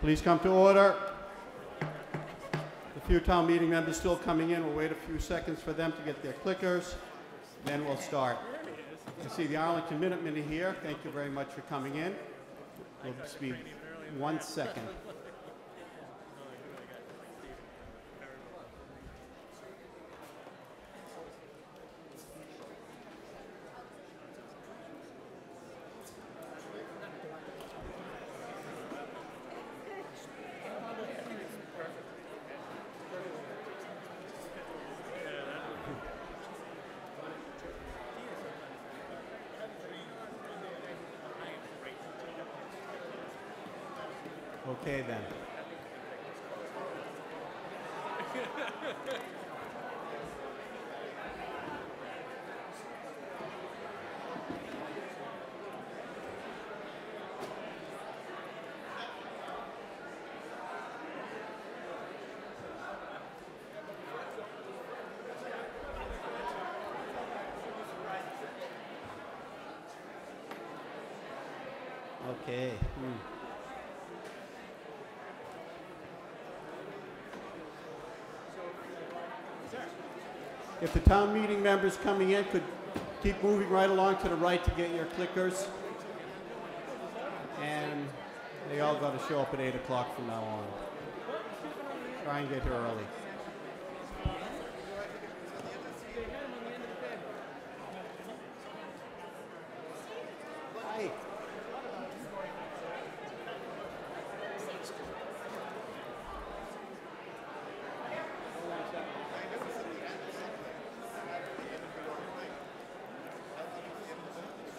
Please come to order. The few town meeting members still coming in. We'll wait a few seconds for them to get their clickers, then we'll start. I see the Arlington Minutemen here. Thank you very much for coming in. We'll just be one second. Okay, then. Okay. hmm. If the town meeting members coming in could keep moving right along to the right to get your clickers. And they all got to show up at 8 o'clock from now on. Try and get here early. Hi.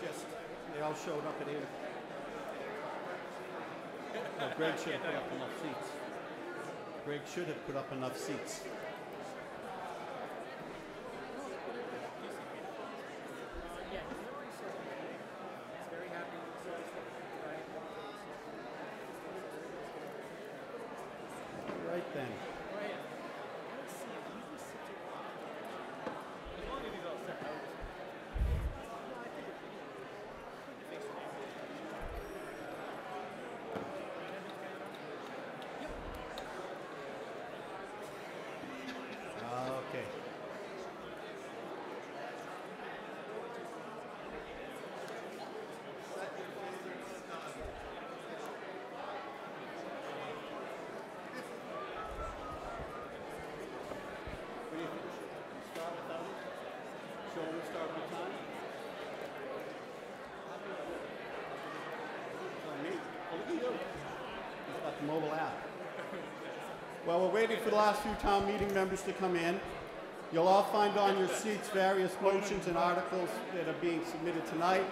Just, they all showed up at 8 o'clock. Oh, Greg should have put up enough seats. Greg should have put up enough seats. Right then. Okay. What do you think? Start without it? Show them start on time? On me. Oh, look at you. He's got the mobile app. Well, we're waiting for the last few town meeting members to come in. You'll all find on your seats various motions and articles that are being submitted tonight.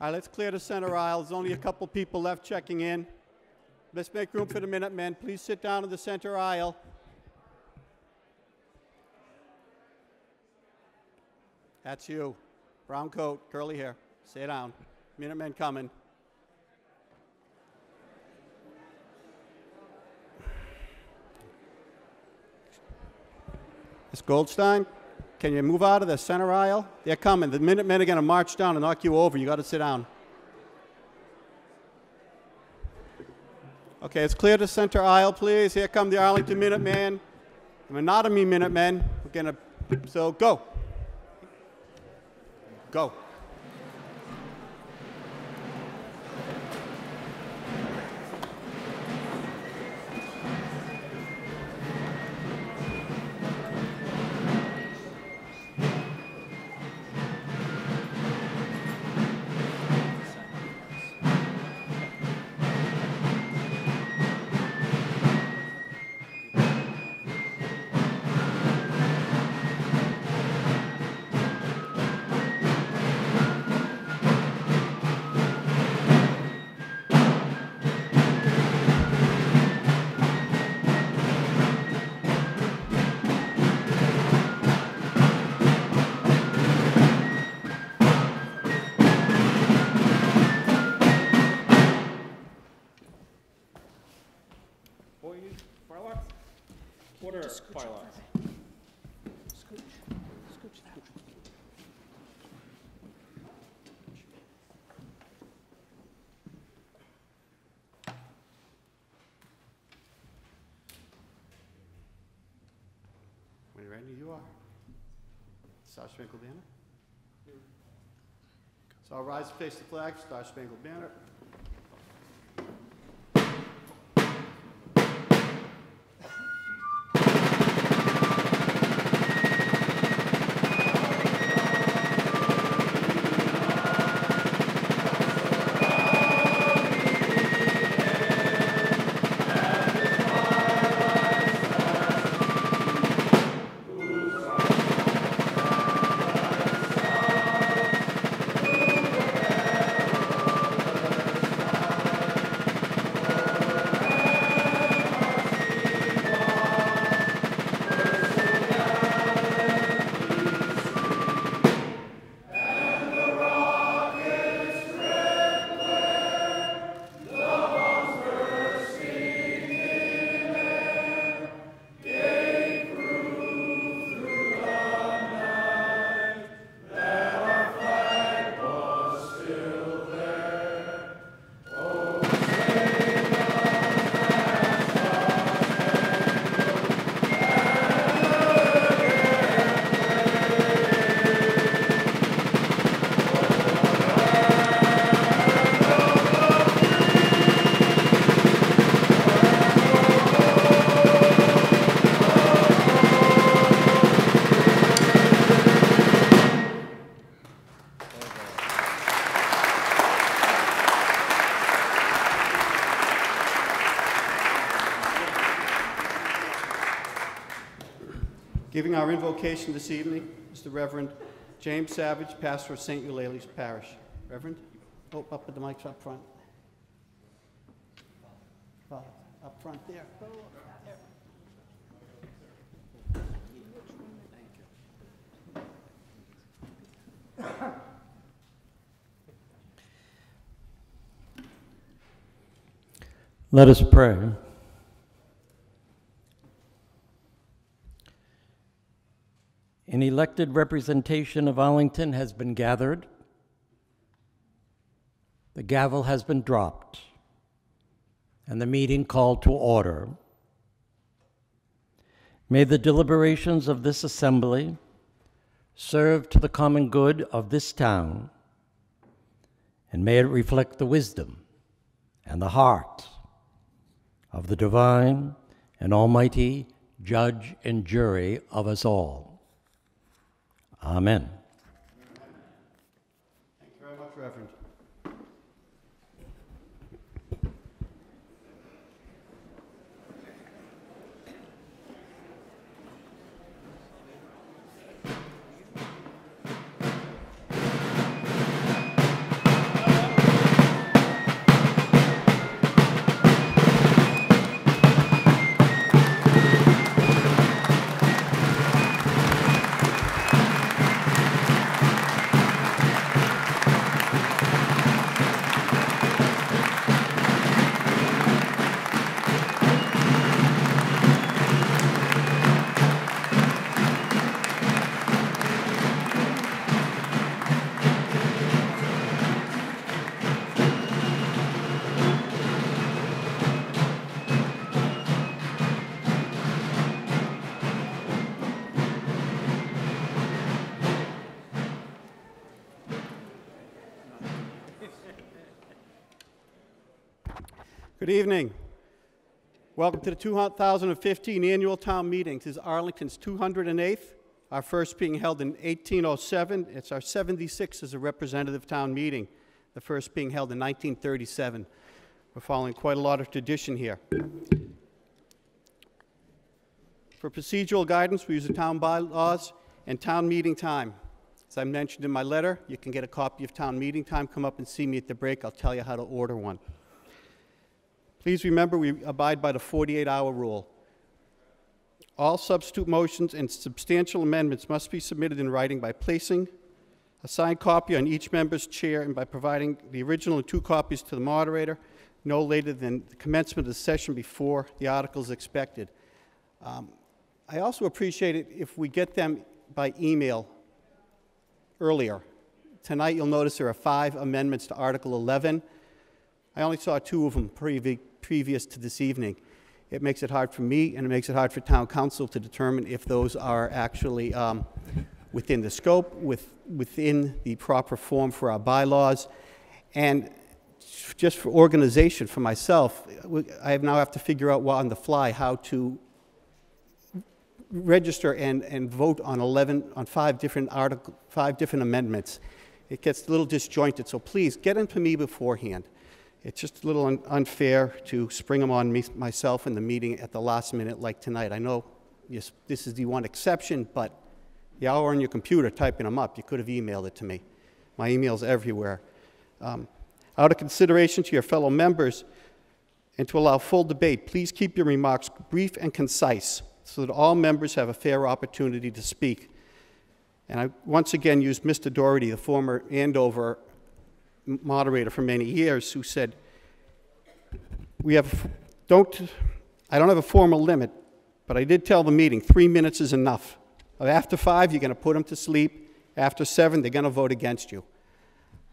All right, let's clear the center aisle. There's only a couple people left checking in. Let's make room for the Minutemen. Please sit down in the center aisle. That's you. Brown coat, curly hair. Sit down. Minutemen coming. Ms. Goldstein, can you move out of the center aisle? They're coming. The Minutemen are going to march down and knock you over. You got to sit down. Okay, let's clear the center aisle, please. Here come the Arlington Minutemen. The Menotomy Minutemen. We're going to, so go. Go. Star Spangled Banner. So I'll rise to face the flag, Star Spangled Banner. Giving our invocation this evening is the Reverend James Savage, pastor of St. Eulalia's Parish. Reverend, oh, up at the mics up front. Up front. There. Let us pray. An elected representation of Arlington has been gathered. The gavel has been dropped, and the meeting called to order. May the deliberations of this assembly serve to the common good of this town, and may it reflect the wisdom and the heart of the divine and almighty judge and jury of us all. Amen. Good evening. Welcome to the 2015 Annual Town Meeting. This is Arlington's 208th, our first being held in 1807. It's our 76th as a representative town meeting, the first being held in 1937. We're following quite a lot of tradition here. For procedural guidance, we use the town bylaws and town meeting time. As I mentioned in my letter, you can get a copy of town meeting time. Come up and see me at the break. I'll tell you how to order one. Please remember we abide by the 48-hour rule. All substitute motions and substantial amendments must be submitted in writing by placing a signed copy on each member's chair and by providing the original and two copies to the moderator no later than the commencement of the session before the article is expected. Um, I also appreciate it if we get them by email earlier. Tonight, you'll notice there are five amendments to Article 11. I only saw two of them previ- previous to this evening. It makes it hard for me and it makes it hard for town council to determine if those are actually um, within the scope, with, within the proper form for our bylaws. And just for organization for myself, I now have to figure out on the fly how to register and, and vote on 11, on five different article, five different amendments. It gets a little disjointed, so please get them to me beforehand. It's just a little un- unfair to spring them on me, myself in the meeting at the last minute like tonight. I know this is the one exception, but y'all were on your computer typing them up. You could have emailed it to me. My email's everywhere. Um, out of consideration to your fellow members and to allow full debate, please keep your remarks brief and concise so that all members have a fair opportunity to speak. And I once again use Mr. Doherty, the former Andover moderator for many years, who said, "We have don't. I don't have a formal limit, but I did tell the meeting three minutes is enough. After five, you're going to put them to sleep. After seven, they're going to vote against you.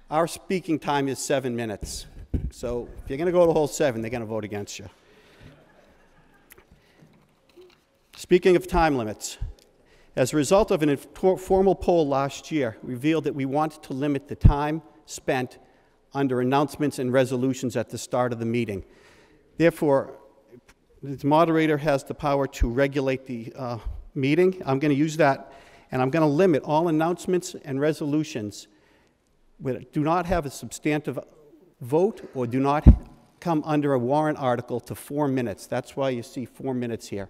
Our speaking time is seven minutes. So if you're going to go the whole seven, they're going to vote against you. Speaking of time limits, as a result of an informal poll last year, revealed that we wanted to limit the time spent under announcements and resolutions at the start of the meeting. Therefore, the moderator has the power to regulate the uh, meeting. I'm going to use that, and I'm going to limit all announcements and resolutions that do not have a substantive vote or do not come under a warrant article to four minutes. That's why you see four minutes here.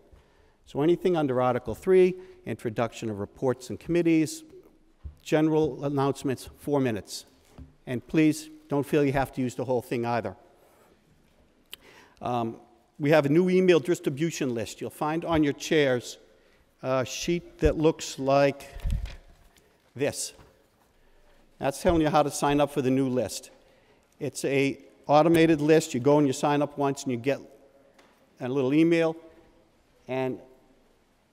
So anything under Article 3, introduction of reports and committees, general announcements, four minutes. And please don't feel you have to use the whole thing either. Um, we have a new email distribution list. You'll find on your chairs a sheet that looks like this. That's telling you how to sign up for the new list. It's a automated list. You go and you sign up once and you get a little email. And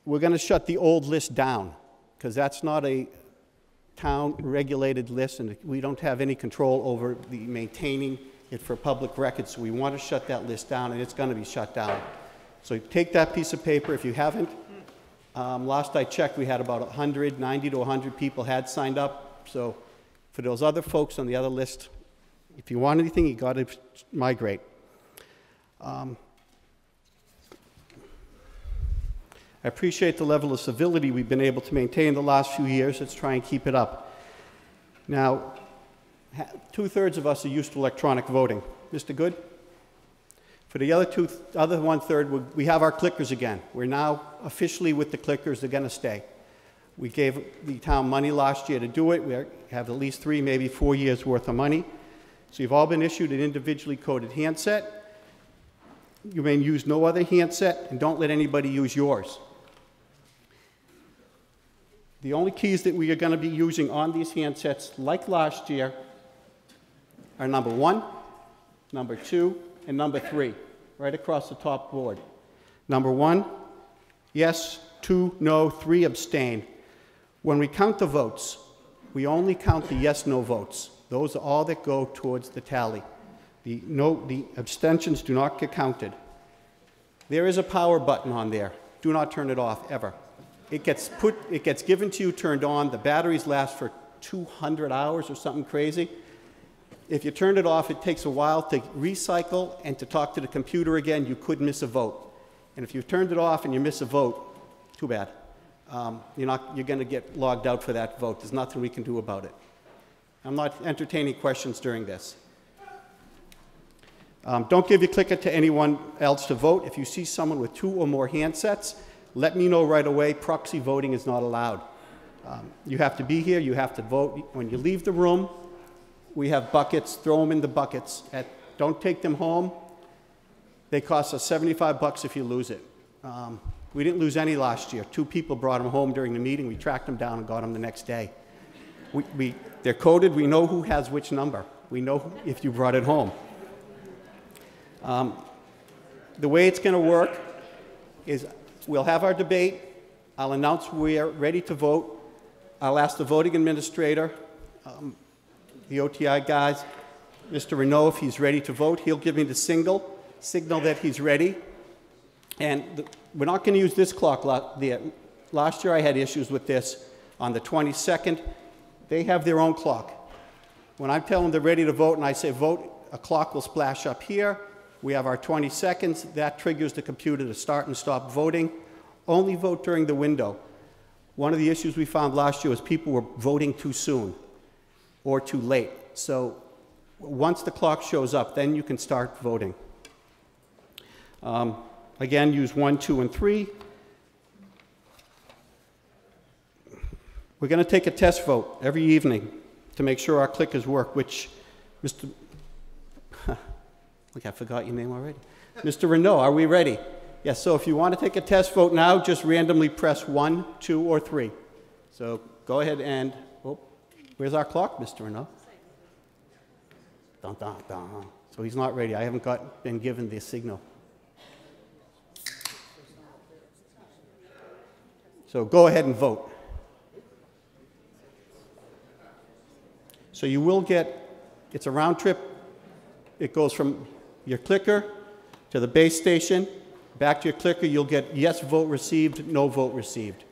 we're going to shut the old list down because that's not a town regulated list and we don't have any control over the maintaining it for public records. So we want to shut that list down and it's going to be shut down. So take that piece of paper if you haven't. Um, last I checked, we had about 100, 90 to 100 people had signed up. So for those other folks on the other list, if you want anything, you got to migrate. Um, I appreciate the level of civility we've been able to maintain the last few years. Let's try and keep it up. Now, two thirds of us are used to electronic voting. Mr. Good? For the other two, other one third, we have our clickers again. We're now officially with the clickers. They're going to stay. We gave the town money last year to do it. We have at least three, maybe four years worth of money. So you've all been issued an individually coded handset. You may use no other handset, and don't let anybody use yours. The only keys that we are going to be using on these handsets, like last year, are number one, number two, and number three, right across the top board. Number one, yes, two, no, three, abstain. When we count the votes, we only count the yes, no votes. Those are all that go towards the tally. The, no, the abstentions do not get counted. There is a power button on there. Do not turn it off, ever. It gets put, it gets given to you, turned on. The batteries last for 200 hours or something crazy. If you turn it off, it takes a while to recycle and to talk to the computer again. You could miss a vote. And if you turned it off and you miss a vote, too bad. Um, you're not, you're going to get logged out for that vote. There's nothing we can do about it. I'm not entertaining questions during this. Um, don't give your clicker to anyone else to vote. If you see someone with two or more handsets, let me know right away. Proxy voting is not allowed. Um, you have to be here. You have to vote. When you leave the room, we have buckets. Throw them in the buckets. At, don't take them home. They cost us 75 bucks if you lose it. Um, we didn't lose any last year. Two people brought them home during the meeting. We tracked them down and got them the next day. We, we, they're coded. We know who has which number. We know if you brought it home. Um, the way it's going to work is We'll have our debate. I'll announce we are ready to vote. I'll ask the voting administrator, um, the OTI guys, Mr. Renault, if he's ready to vote. He'll give me the single, signal that he's ready. And the, we're not going to use this clock. Last year I had issues with this. On the 22nd, they have their own clock. When I tell them they're ready to vote and I say vote, a clock will splash up here. We have our 20 seconds. That triggers the computer to start and stop voting. Only vote during the window. One of the issues we found last year was people were voting too soon or too late. So once the clock shows up, then you can start voting. Um, again, use one, two, and three. We're going to take a test vote every evening to make sure our clickers work, which Mr. Look, I forgot your name already. Mr. Renault, are we ready? Yes, so if you want to take a test vote now, just randomly press one, two, or three. So go ahead and, oh, where's our clock, Mr. Renault? Dun, dun, dun. So he's not ready. I haven't got, been given the signal. So go ahead and vote. So you will get, it's a round trip. It goes from your clicker to the base station, back to your clicker, you'll get yes vote received, no vote received.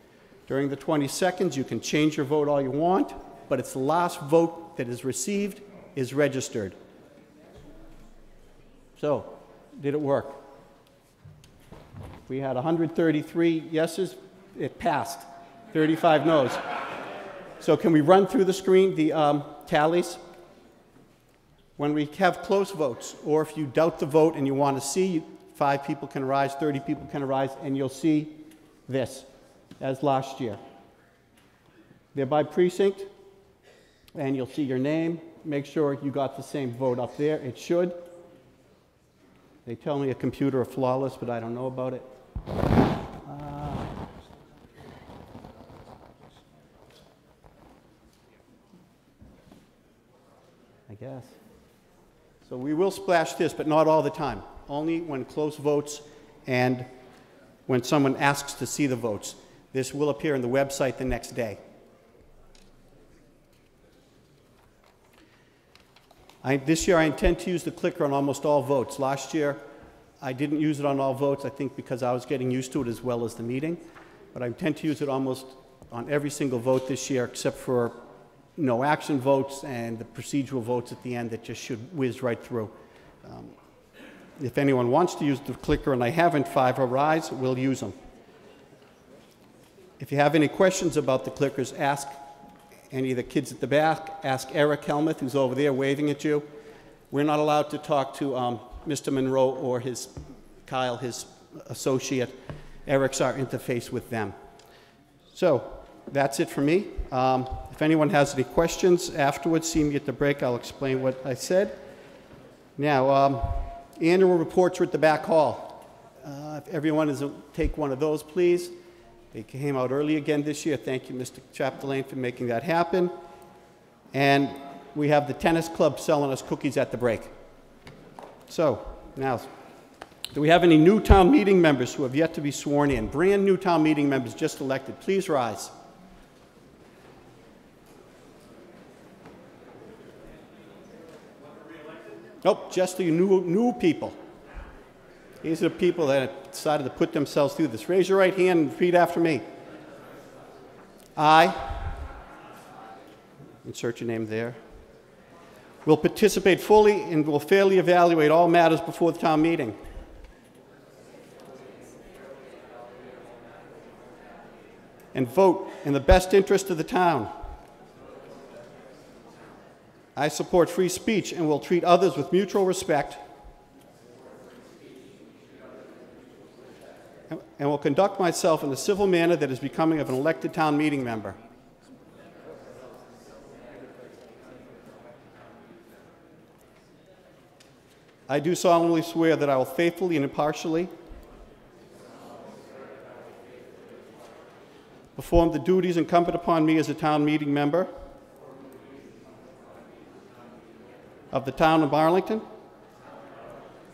During the 20 seconds, you can change your vote all you want, but it's the last vote that is received is registered. So, did it work? We had 133 yeses, it passed. 35 noes. So can we run through the screen the um, tallies? When we have close votes, or if you doubt the vote and you want to see, five people can arise, 30 people can arise, and you'll see this, as last year. They're by precinct, and you'll see your name. Make sure you got the same vote up there. It should. They tell me a computer is flawless, but I don't know about it. Uh, I guess. So we will splash this, but not all the time. Only when close votes and when someone asks to see the votes. This will appear on the website the next day. I, this year I intend to use the clicker on almost all votes. Last year I didn't use it on all votes, I think because I was getting used to it as well as the meeting. But I intend to use it almost on every single vote this year except for no action votes and the procedural votes at the end that just should whiz right through. Um, if anyone wants to use the clicker and I haven't, five arise, we'll use them. If you have any questions about the clickers, ask any of the kids at the back. Ask Eric Helmuth, who's over there waving at you. We're not allowed to talk to um, Mr. Monroe or his Kyle, his associate. Eric's our interface with them. So that's it for me. Um, if anyone has any questions afterwards, see me at the break. I'll explain what I said. Now, um, annual reports are at the back hall. Uh, if everyone is, take one of those, please. They came out early again this year. Thank you, Mr. Chapdelaine, for making that happen. And we have the tennis club selling us cookies at the break. So, now, do we have any new town meeting members who have yet to be sworn in? Brand new town meeting members just elected. Please rise. Nope, just the new, new people. These are the people that decided to put themselves through this. Raise your right hand and repeat after me. I, insert your name there, will participate fully and will fairly evaluate all matters before the town meeting. And vote in the best interest of the town. I support free speech and will treat others with mutual respect and will conduct myself in the civil manner that is becoming of an elected town meeting member. I do solemnly swear that I will faithfully and impartially perform the duties incumbent upon me as a town meeting member of the town of Arlington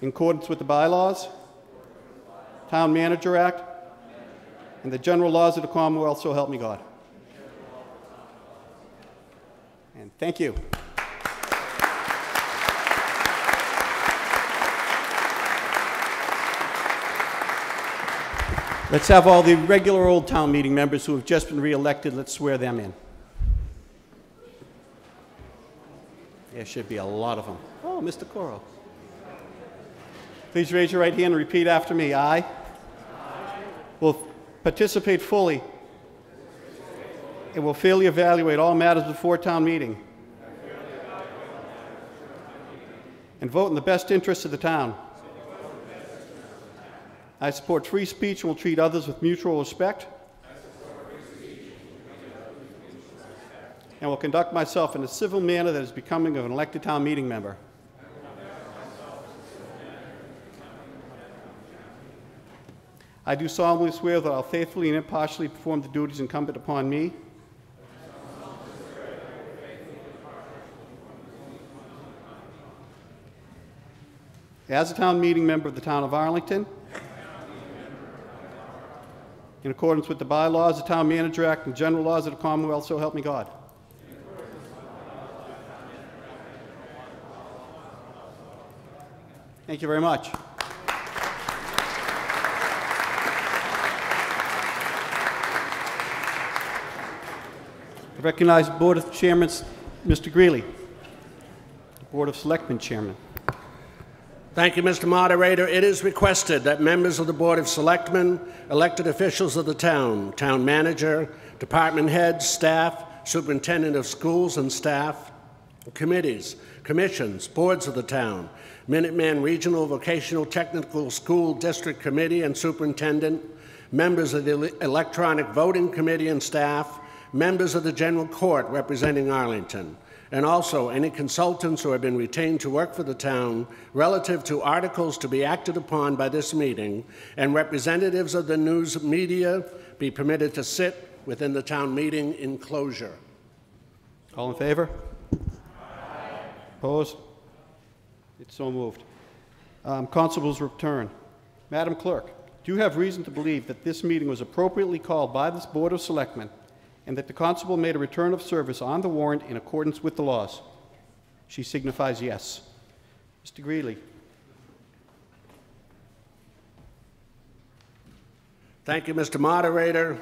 in accordance with the bylaws, Town Manager Act, and the general laws of the Commonwealth, so help me God. And thank you. Let's have all the regular old town meeting members who have just been re-elected, let's swear them in. There should be a lot of them. Oh, Mr. Coro. Please raise your right hand and repeat after me. I will participate fully and will fairly evaluate all matters before town meeting and vote in the best interests of the town. I support free speech and will treat others with mutual respect. And will conduct myself in a civil manner that is becoming of an elected town meeting member. I do solemnly swear that I'll faithfully and impartially perform the duties incumbent upon me as a town meeting member of the town of Arlington, in accordance with the bylaws, the Town Manager Act, and general laws of the Commonwealth, so help me God. Thank you very much. I recognize Board of Chairmen, Mr. Greeley, Board of Selectmen Chairman. Thank you, Mr. Moderator. It is requested that members of the Board of Selectmen, elected officials of the town, town manager, department heads, staff, superintendent of schools and staff, committees, commissions, boards of the town, Minuteman Regional Vocational Technical School District Committee and Superintendent, members of the Electronic Voting Committee and staff, members of the General Court representing Arlington, and also any consultants who have been retained to work for the town relative to articles to be acted upon by this meeting, and representatives of the news media be permitted to sit within the town meeting enclosure. All in favor? Aye. Opposed? It's so moved. Um, Constable's return. Madam Clerk, do you have reason to believe that this meeting was appropriately called by this Board of Selectmen and that the constable made a return of service on the warrant in accordance with the laws? She signifies yes. Mr. Greeley. Thank you, Mr. Moderator.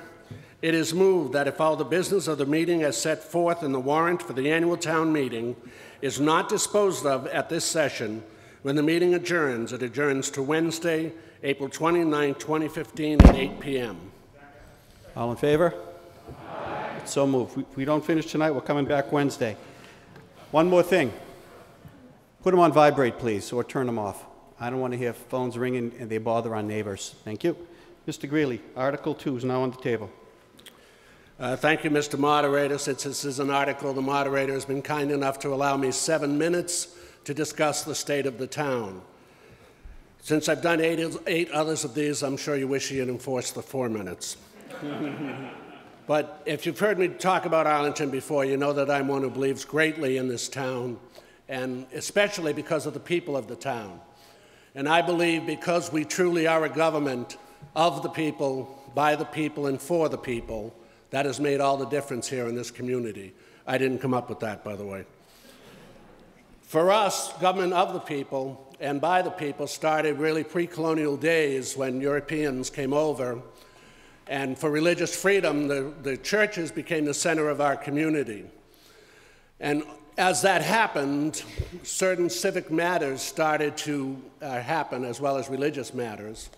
It is moved that if all the business of the meeting as set forth in the warrant for the annual town meeting is not disposed of at this session, when the meeting adjourns, it adjourns to Wednesday, April 29, 2015, at 8 p.m. All in favor? It's So moved. If we don't finish tonight, we're coming back Wednesday. One more thing. Put them on vibrate, please, or turn them off. I don't want to hear phones ringing and they bother our neighbors. Thank you. Mr. Greeley, Article 2 is now on the table. Uh, Thank you, Mr. Moderator. Since this is an article, the moderator has been kind enough to allow me seven minutes to discuss the state of the town. Since I've done eight, eight others of these, I'm sure you wish you had enforced the four minutes. but if you've heard me talk about Arlington before, you know that I'm one who believes greatly in this town, and especially because of the people of the town. And I believe because we truly are a government of the people, by the people, and for the people, that has made all the difference here in this community. I didn't come up with that, by the way. For us, government of the people and by the people started really pre colonial days when Europeans came over. And for religious freedom, the, the churches became the center of our community. And as that happened, certain civic matters started to uh, happen as well as religious matters.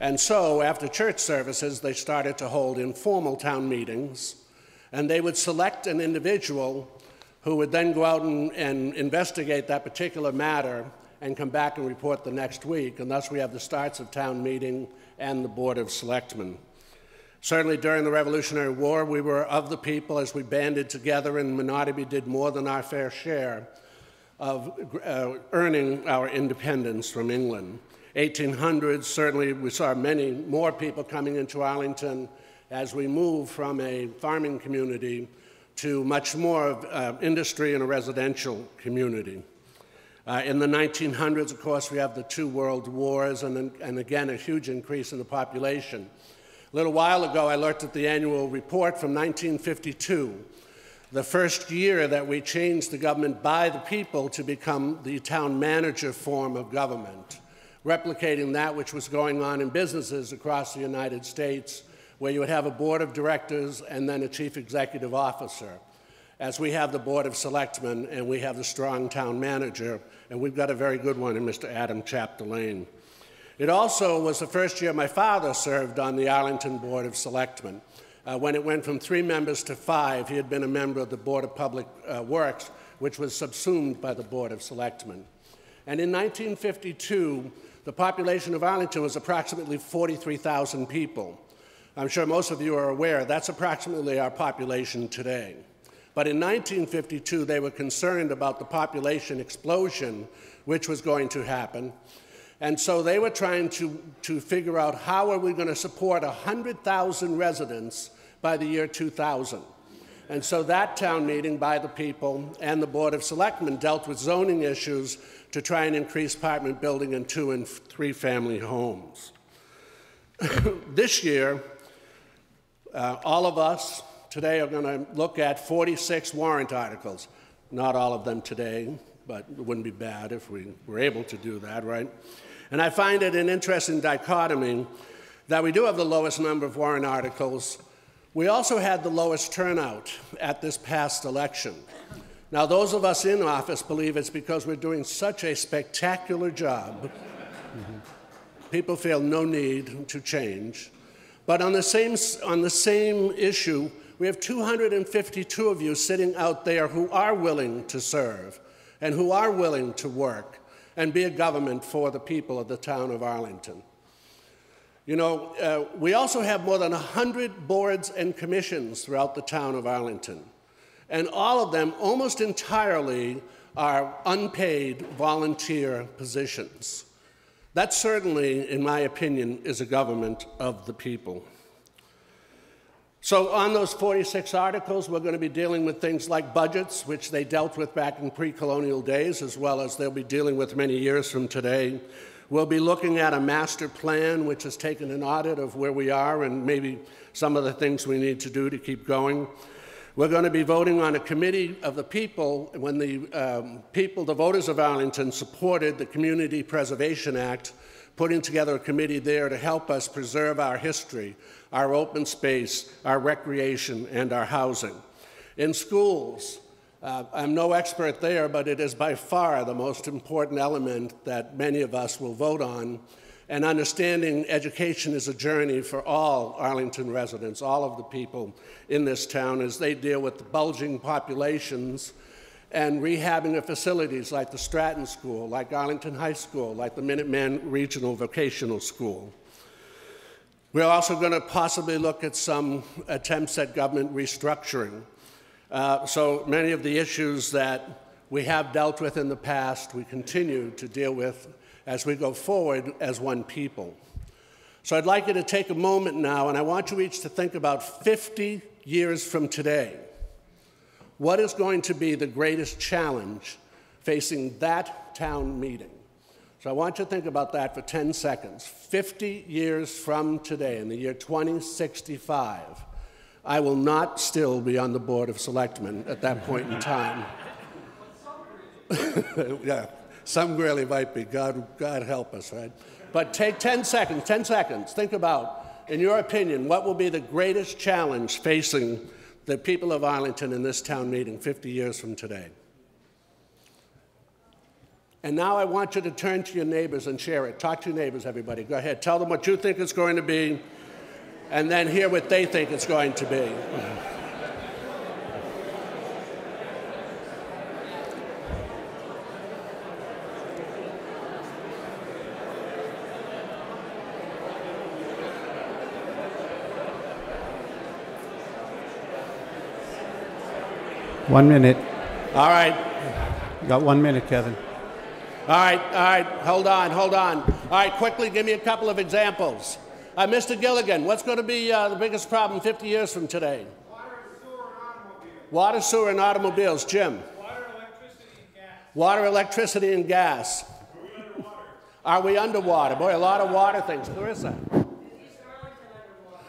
And so, after church services, they started to hold informal town meetings, and they would select an individual who would then go out and, and, investigate that particular matter and come back and report the next week. And thus, we have the starts of town meeting and the Board of Selectmen. Certainly, during the Revolutionary War, we were of the people as we banded together, and Menotomy did more than our fair share of uh, earning our independence from England. 1800s, certainly we saw many more people coming into Arlington as we moved from a farming community to much more of uh, industry and a residential community. Uh, in the 1900s, of course, we have the two world wars and, and again a huge increase in the population. A little while ago, I looked at the annual report from 1952, the first year that we changed the government by the people to become the town manager form of government replicating that which was going on in businesses across the United States, where you would have a board of directors and then a chief executive officer. As we have the board of selectmen and we have the strong town manager, and we've got a very good one in Mr. Adam Chapdelaine. It also was the first year my father served on the Arlington Board of Selectmen. Uh, when it went from three members to five, he had been a member of the Board of Public uh, Works, which was subsumed by the Board of Selectmen. And in 1952, the population of Arlington was approximately 43,000 people. I'm sure most of you are aware that's approximately our population today. But in 1952, they were concerned about the population explosion which was going to happen. And so they were trying to, to figure out how are we going to support 100,000 residents by the year 2000. And so that town meeting by the people and the Board of Selectmen dealt with zoning issues to try and increase apartment building in two and three family homes. this year, uh, all of us today are going to look at 46 warrant articles. Not all of them today, but it wouldn't be bad if we were able to do that, right? And I find it an interesting dichotomy that we do have the lowest number of warrant articles. We also had the lowest turnout at this past election. Now, those of us in office believe it's because we're doing such a spectacular job. People feel no need to change. But on the same, on the same issue, we have 252 of you sitting out there who are willing to serve and who are willing to work and be a government for the people of the town of Arlington. You know, uh, we also have more than 100 boards and commissions throughout the town of Arlington. And all of them, almost entirely, are unpaid volunteer positions. That certainly, in my opinion, is a government of the people. So, on those 46 articles, we're going to be dealing with things like budgets, which they dealt with back in pre colonial days, as well as they'll be dealing with many years from today. We'll be looking at a master plan, which has taken an audit of where we are and maybe some of the things we need to do to keep going. We're going to be voting on a committee of the people when the um, people, the voters of Arlington, supported the Community Preservation Act, putting together a committee there to help us preserve our history, our open space, our recreation, and our housing. In schools, uh, I'm no expert there, but it is by far the most important element that many of us will vote on and understanding education is a journey for all Arlington residents, all of the people in this town, as they deal with the bulging populations and rehabbing of facilities like the Stratton School, like Arlington High School, like the Minuteman Regional Vocational School. We're also going to possibly look at some attempts at government restructuring. Uh, so many of the issues that we have dealt with in the past, we continue to deal with as we go forward as one people. So I'd like you to take a moment now, and I want you each to think about 50 years from today. What is going to be the greatest challenge facing that town meeting? So I want you to think about that for 10 seconds. 50 years from today, in the year 2065, I will not still be on the Board of Selectmen at that point in time. yeah, some really might be. God, God help us, right? But take 10 seconds, 10 seconds. Think about, in your opinion, what will be the greatest challenge facing the people of Arlington in this town meeting 50 years from today? And now I want you to turn to your neighbors and share it. Talk to your neighbors, everybody. Go ahead. Tell them what you think it's going to be, and then hear what they think it's going to be. One minute. All right. You got one minute, Kevin. All right, all right, hold on, hold on. All right, quickly give me a couple of examples. Uh, Mr. Gilligan, what's going to be uh, the biggest problem 50 years from today? Water, sewer, and automobiles. Water, sewer, and automobiles. Jim? Water, electricity, and gas. Water, electricity, and gas. Are we underwater? Boy, a lot of water things. Clarissa?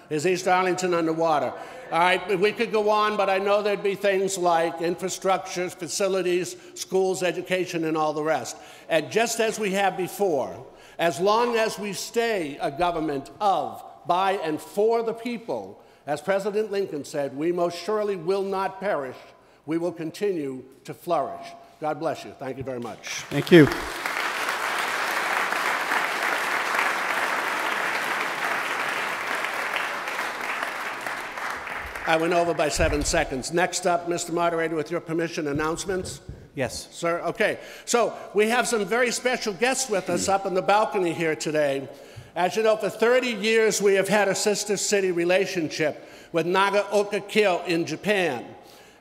Is East Arlington underwater? All right, we could go on, but I know there'd be things like infrastructure, facilities, schools, education, and all the rest. And just as we have before, As long as we stay a government of, by, and for the people, as President Lincoln said, we most surely will not perish. We will continue to flourish. God bless you. Thank you very much. Thank you. I went over by seven seconds. Next up, Mr. Moderator, with your permission, announcements. Yes. Sir, okay. So we have some very special guests with us up on the balcony here today. As you know, for 30 years we have had a sister city relationship with Nagaoka Kyo in Japan.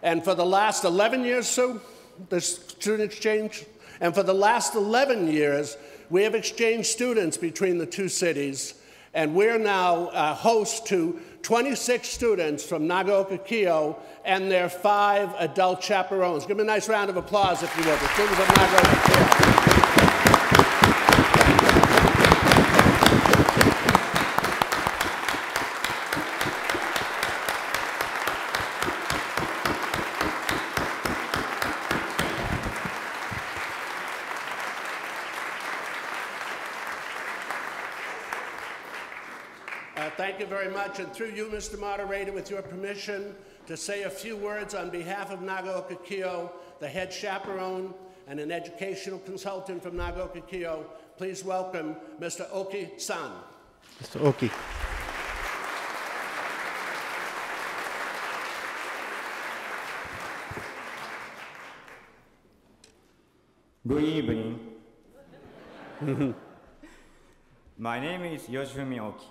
And for the last 11 years, Sue, the student exchange, and for the last 11 years, we have exchanged students between the two cities. And we're now uh, host to 26 students from Nagaoka Kyo and their five adult chaperones. Give them a nice round of applause, if you will, the students of Nagaoka Kyo. Uh, thank you very much. And through you, Mr. Moderator, with your permission, to say a few words on behalf of Nagaoka Kyo, the head chaperone and an educational consultant from Nagaoka Kyo, please welcome Mr. Oki San. Mr. Oki. Good evening. My name is Yoshifumi Oki,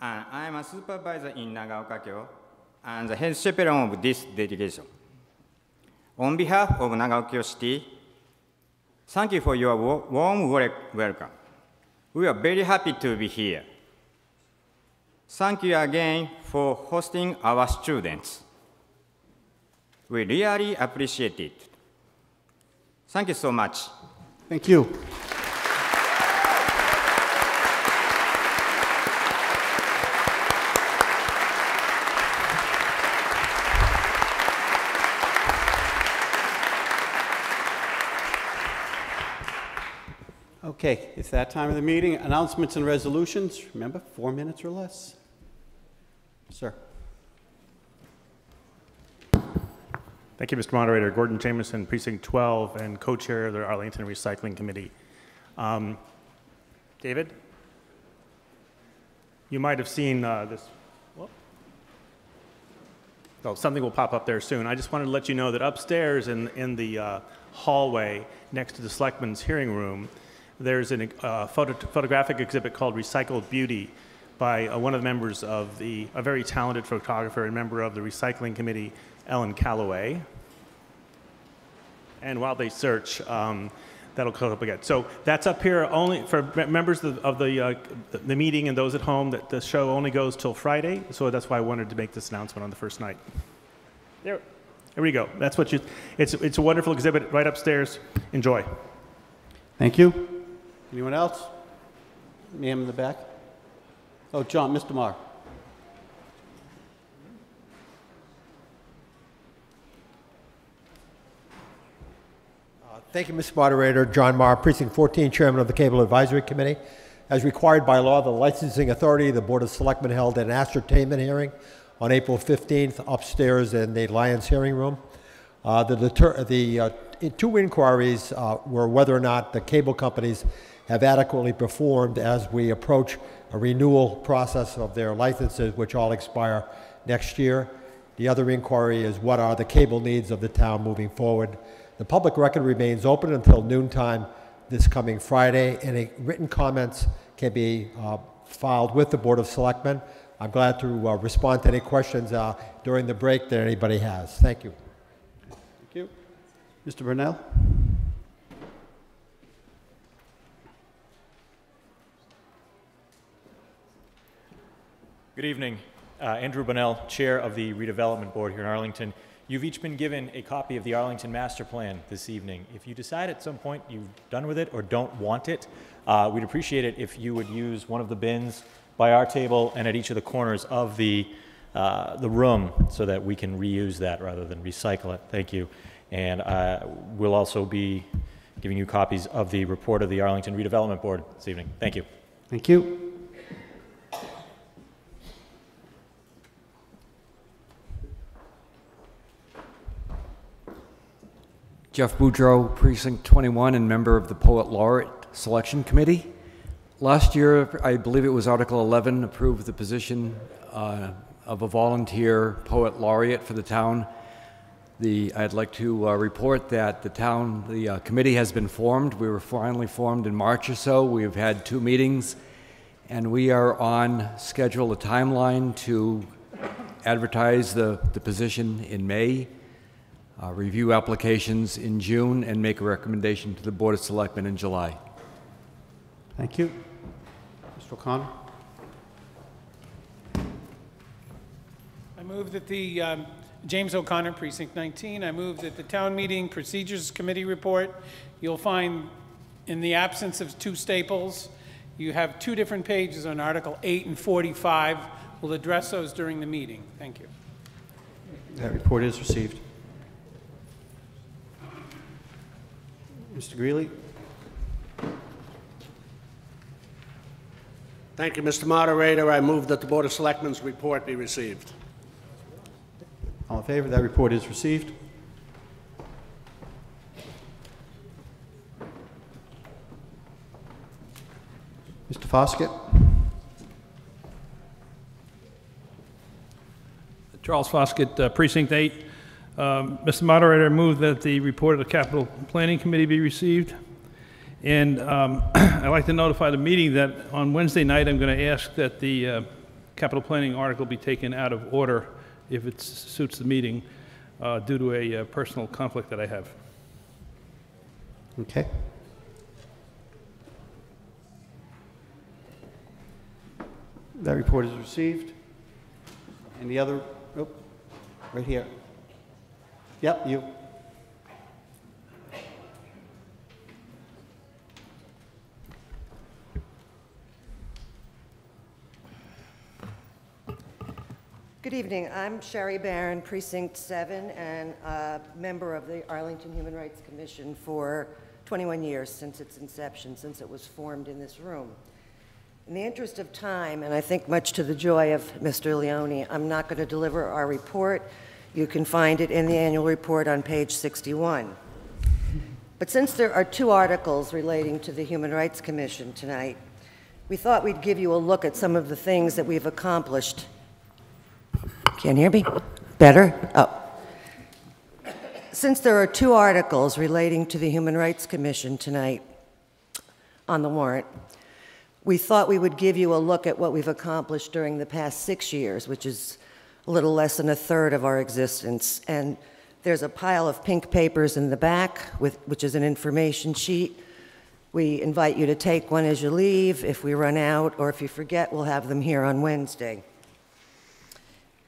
and I am a supervisor in Nagaoka-kyo and the head chaperone of this delegation. On behalf of Nagaoka City, thank you for your warm welcome. We are very happy to be here. Thank you again for hosting our students. We really appreciate it. Thank you so much. Thank you. Okay, it's that time of the meeting. Announcements and resolutions. Remember, four minutes or less. Sir. Thank you, Mr. Moderator. Gordon Jameson, Precinct 12, and co-chair of the Arlington Recycling Committee. Um, David? You might have seen uh, this. whoop. Oh, something will pop up there soon. I just wanted to let you know that upstairs in, in the uh, hallway next to the Selectmen's hearing room, there's a uh, photo, photographic exhibit called Recycled Beauty by uh, one of the members of the, a very talented photographer and member of the Recycling Committee, Ellen Calloway. And while they search, um, that'll come up again. So that's up here only for members of, of the, uh, the, the meeting and those at home. That the show only goes till Friday, so that's why I wanted to make this announcement on the first night. There, there we go. That's what you. It's it's a wonderful exhibit right upstairs. Enjoy. Thank you. Anyone else? Ma'am in the back? Oh, John, Mr. Marr. Thank you, Mr. Moderator. John Marr, Precinct 14, Chairman of the Cable Advisory Committee. As required by law, the licensing authority, the Board of Selectmen held an ascertainment hearing on April 15th upstairs in the Lions Hearing Room. Uh, The the uh, two inquiries uh, were whether or not the cable companies have adequately performed as we approach a renewal process of their licenses, which all expire next year. The other inquiry is what are the cable needs of the town moving forward? The public record remains open until noontime this coming Friday. Any written comments can be uh, filed with the Board of Selectmen. I'm glad to uh, respond to any questions uh, during the break that anybody has. Thank you. Thank you. Mr. Brunel? Good evening. Uh, Andrew Bunnell, Chair of the Redevelopment Board here in Arlington. You've each been given a copy of the Arlington Master Plan this evening. If you decide at some point you've done with it or don't want it, uh, we'd appreciate it if you would use one of the bins by our table and at each of the corners of the, uh, the room so that we can reuse that rather than recycle it. Thank you. And uh, we'll also be giving you copies of the report of the Arlington Redevelopment Board this evening. Thank you. Thank you. Jeff Boudreau, Precinct 21, and member of the Poet Laureate Selection Committee. Last year, I believe it was Article 11, approved the position uh, of a volunteer poet laureate for the town. The, I'd like to uh, report that the town, the uh, committee has been formed. We were finally formed in March or so. We've had two meetings, and we are on schedule, a timeline to advertise the, the position in May uh, review applications in June, and make a recommendation to the Board of Selectmen in July. Thank you. Mr. O'Connor? I move that the, um, James O'Connor, Precinct 19, I move that the Town Meeting Procedures Committee report, you'll find, in the absence of two staples, you have two different pages on Article 8 and 45. We'll address those during the meeting. Thank you. That report is received. Mr. Greeley? Thank you, Mr. Moderator. I move that the Board of Selectmen's report be received. All in favor? That report is received. Mr. Foskett? Charles Foskett, uh, Precinct 8. Um, Mr. Moderator, I move that the report of the Capital Planning Committee be received. And um, I'd like to notify the meeting that on Wednesday night, I'm going to ask that the uh, capital planning article be taken out of order if it suits the meeting uh, due to a uh, personal conflict that I have. Okay. That report is received. Any other, oh, right here. Yep, you. Good evening. I'm Sherry Barron, Precinct 7, and a member of the Arlington Human Rights Commission for 21 years since its inception, since it was formed in this room. In the interest of time, and I think much to the joy of Mr. Leone, I'm not going to deliver our report. You can find it in the annual report on page 61. But since there are two articles relating to the Human Rights Commission tonight, we thought we'd give you a look at some of the things that we've accomplished can't hear me? Better? Oh. Since there are two articles relating to the Human Rights Commission tonight on the warrant, we thought we would give you a look at what we've accomplished during the past six years, which is a little less than a third of our existence. And there's a pile of pink papers in the back, with, which is an information sheet. We invite you to take one as you leave. If we run out or if you forget, we'll have them here on Wednesday.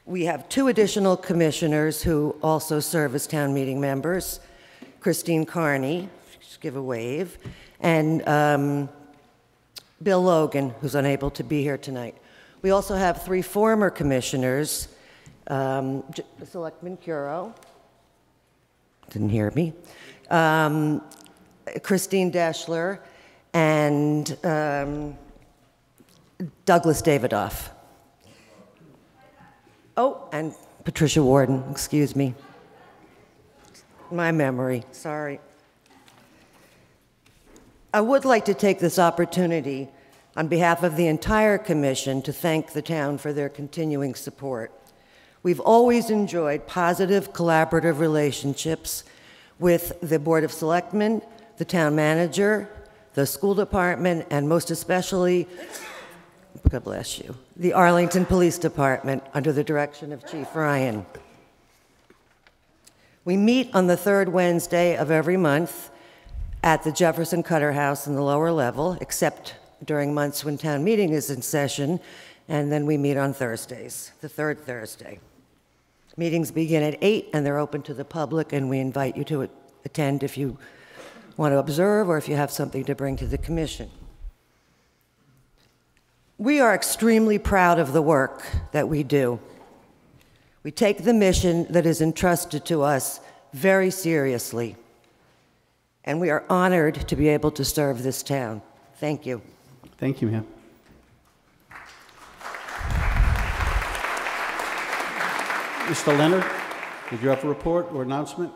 We have two additional commissioners who also serve as town meeting members Christine Carney, just give a wave, and um, Bill Logan, who's unable to be here tonight. We also have three former commissioners um, J- Selectman Curro, didn't hear me, um, Christine Deshler, and um, Douglas Davidoff. Oh, and Patricia Warden, excuse me. My memory, sorry. I would like to take this opportunity on behalf of the entire commission to thank the town for their continuing support. We've always enjoyed positive collaborative relationships with the Board of Selectmen, the town manager, the school department, and most especially God bless you. The Arlington Police Department, under the direction of Chief Ryan. We meet on the third Wednesday of every month at the Jefferson Cutter House in the lower level, except during months when town meeting is in session, and then we meet on Thursdays, the third Thursday. Meetings begin at 8, and they're open to the public, and we invite you to attend if you want to observe or if you have something to bring to the commission. We are extremely proud of the work that we do. We take the mission that is entrusted to us very seriously. and we are honored to be able to serve this town. Thank you. Thank you, ma'am. Mr. Leonard, did you have a report or announcement?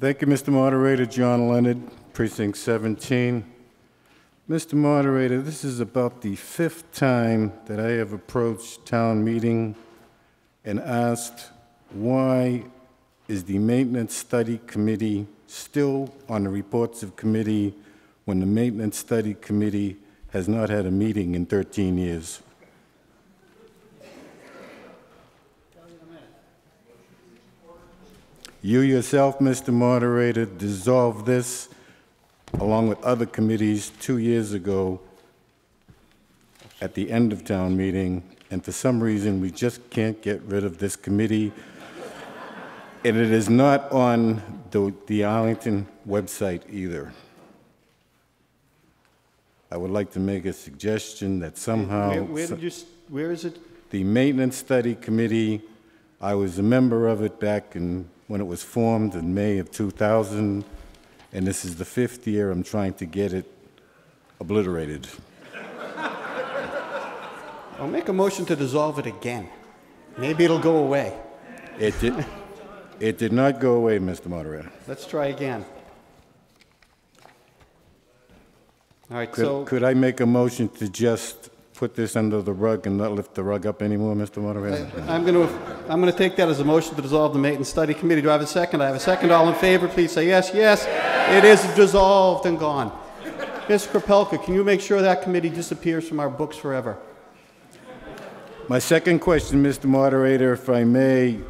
Thank you, Mr. Moderator. John Leonard, Precinct 17. Mr. Moderator, this is about the fifth time that I have approached town meeting and asked why is the Maintenance Study Committee still on the reports of committee when the Maintenance Study Committee has not had a meeting in 13 years? You yourself, Mr. Moderator, dissolved this along with other committees two years ago at the end of town meeting, and for some reason, we just can't get rid of this committee. And it is not on the, the Arlington website either. I would like to make a suggestion that somehow. Where, where did you, where is it? The Maintenance Study Committee, I was a member of it back in, when it was formed in May of 2000, and this is the fifth year I'm trying to get it obliterated. I'll make a motion to dissolve it again. Maybe it'll go away. It did, it did not go away, Mr. Moderator. Let's try again. All right, so, Could, could I make a motion to just put this under the rug and not lift the rug up anymore, Mr. Moderator? I'm going to, I'm going to take that as a motion to dissolve the Maintenance Study Committee. Do I have a second? I have a second. All in favor, please say yes. Yes, it is dissolved and gone. Ms. Krepelka, can you make sure that committee disappears from our books forever? My second question, Mr. Moderator, if I may,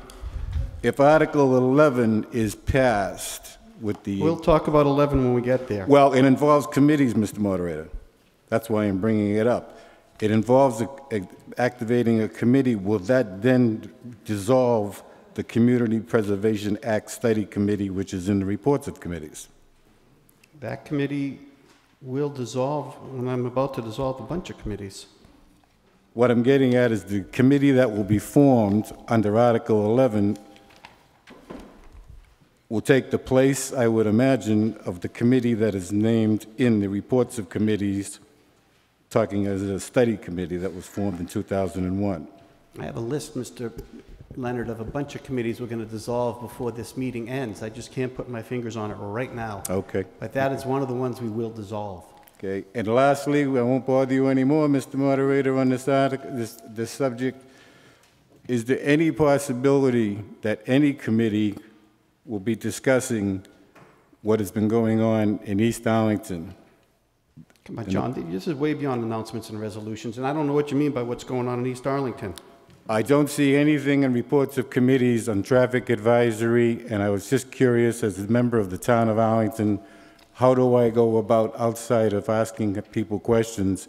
if Article 11 is passed with the... We'll talk about 11 when we get there. Well, it involves committees, Mr. Moderator. That's why I'm bringing it up. It involves a- a- activating a committee. Will that then dissolve the Community Preservation Act Study Committee, which is in the reports of committees? That committee will dissolve, and I'm about to dissolve a bunch of committees. What I'm getting at is the committee that will be formed under Article 11 will take the place, I would imagine, of the committee that is named in the reports of committees, talking as a study committee that was formed in 2001. I have a list, Mr. Leonard, of a bunch of committees we're going to dissolve before this meeting ends. I just can't put my fingers on it right now. Okay. But that is one of the ones we will dissolve. Okay, and lastly, I won't bother you anymore, Mr. Moderator, on this article, this, this subject. Is there any possibility that any committee will be discussing what has been going on in East Arlington? Come on, John, this is way beyond announcements and resolutions, and I don't know what you mean by what's going on in East Arlington. I don't see anything in reports of committees on traffic advisory, and I was just curious, as a member of the town of Arlington, how do I go about, outside of asking people questions,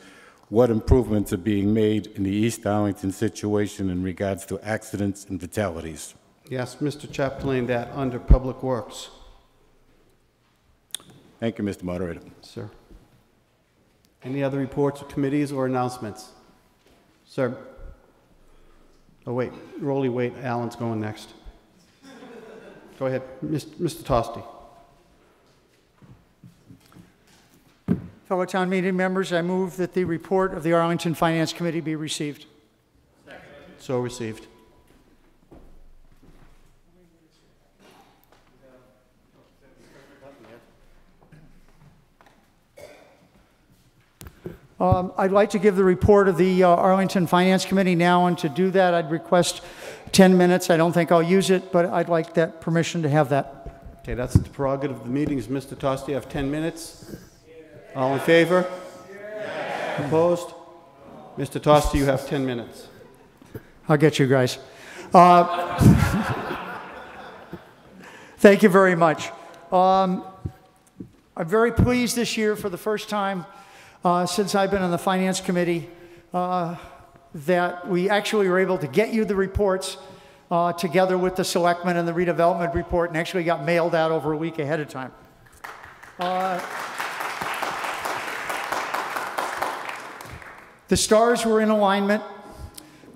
what improvements are being made in the East Arlington situation in regards to accidents and fatalities? Yes, Mr. Chaplain, that under Public Works. Thank you, Mr. Moderator. Sir. Any other reports of committees or announcements? Sir? Oh, wait, Rolly, wait, Alan's going next. Go ahead, Mis- Mr. Tosti. Fellow town meeting members, I move that the report of the Arlington Finance Committee be received. So received. Um, I'd like to give the report of the uh, Arlington Finance Committee now, and to do that, I'd request 10 minutes. I don't think I'll use it, but I'd like that permission to have that. Okay, that's the prerogative of the meetings. Mr. Tosti, you have 10 minutes. All in favor? Opposed? Mr. Tosti, you have 10 minutes. I'll get you guys. Uh, Thank you very much. Um, I'm very pleased this year, for the first time uh, since I've been on the Finance Committee, uh, that we actually were able to get you the reports uh, together with the selectmen and the redevelopment report, and actually got mailed out over a week ahead of time. The stars were in alignment.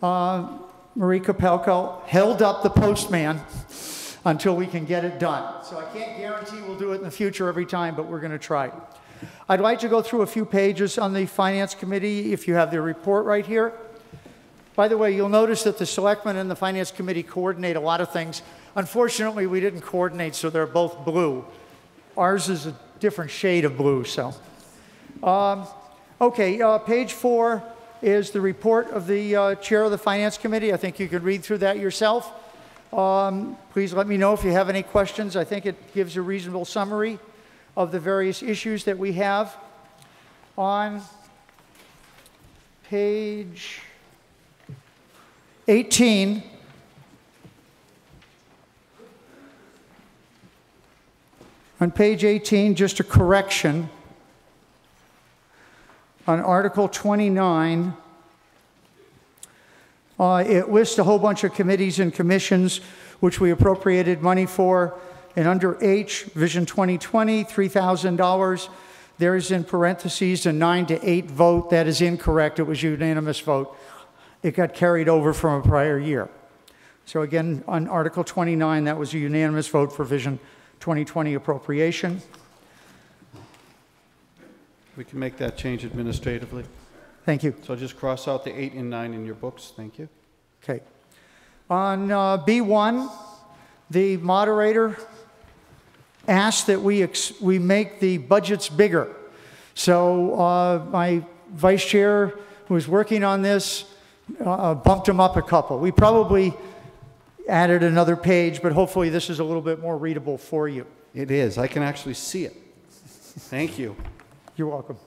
Uh, Marie Krepelka held up the postman until we can get it done. So I can't guarantee we'll do it in the future every time, but we're going to try. I'd like to go through a few pages on the Finance Committee if you have the report right here. By the way, you'll notice that the Selectmen and the Finance Committee coordinate a lot of things. Unfortunately, we didn't coordinate, so they're both blue. Ours is a different shade of blue, so. Um, okay, uh, page four is the report of the uh, Chair of the Finance Committee. I think you can read through that yourself. Um, please let me know if you have any questions. I think it gives a reasonable summary of the various issues that we have. On page 18, on page 18, just a correction. On Article 29, uh, it lists a whole bunch of committees and commissions which we appropriated money for. And under H, Vision 2020, $3,000. There is in parentheses a nine to eight vote. That is incorrect. It was unanimous vote. It got carried over from a prior year. So again, on Article 29, that was a unanimous vote for Vision 2020 appropriation. We can make that change administratively. Thank you. So just cross out the eight and nine in your books. Thank you. Okay. On uh, B1, the moderator asked that we, ex- we make the budgets bigger. So uh, my vice chair, who was working on this, uh, bumped them up a couple. We probably added another page, but hopefully this is a little bit more readable for you. It is. I can actually see it. Thank you. You're welcome.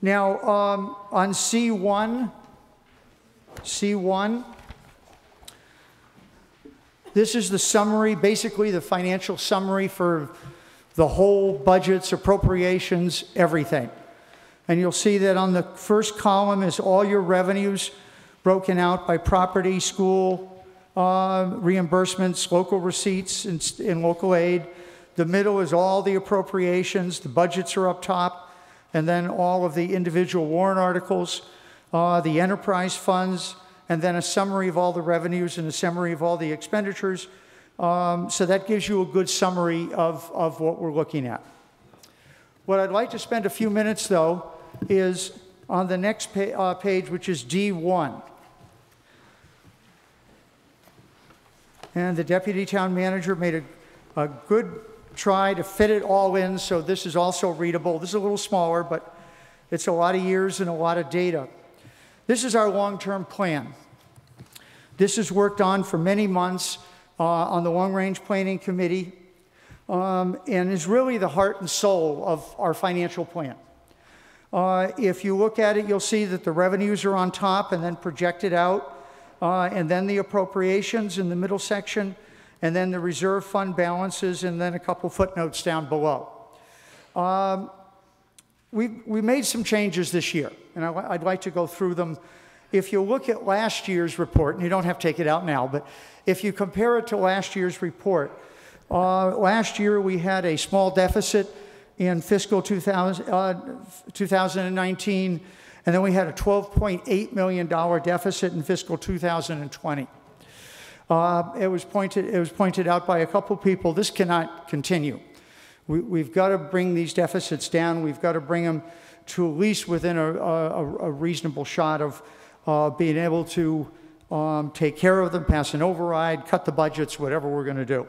Now, um, on C1, C1, this is the summary, basically the financial summary for the whole budgets, appropriations, everything. And you'll see that on the first column is all your revenues broken out by property, school, uh, reimbursements, local receipts, and, and local aid. The middle is all the appropriations. The budgets are up top. And then all of the individual warrant articles, uh, the enterprise funds, and then a summary of all the revenues and a summary of all the expenditures. Um, so that gives you a good summary of, of what we're looking at. What I'd like to spend a few minutes, though, is on the next pa uh, page, which is D1. And the deputy town manager made a, a good try to fit it all in, so this is also readable. This is a little smaller, but it's a lot of years and a lot of data. This is our long-term plan. This is worked on for many months uh, on the Long Range Planning Committee um, and is really the heart and soul of our financial plan. Uh, if you look at it, you'll see that the revenues are on top and then projected out, uh, and then the appropriations in the middle section, and then the reserve fund balances, and then a couple footnotes down below. Um, we, we made some changes this year, and I, I'd like to go through them. If you look at last year's report, and you don't have to take it out now, but if you compare it to last year's report, uh, last year we had a small deficit in fiscal 2000, uh, 2019, and then we had a $12.8 million deficit in fiscal 2020. Uh, it, was pointed, it was pointed out by a couple people this cannot continue. We, have got to bring these deficits down. We've got to bring them to at least within a, a, a reasonable shot of uh, being able to um, take care of them, pass an override, cut the budgets, whatever we're going to do.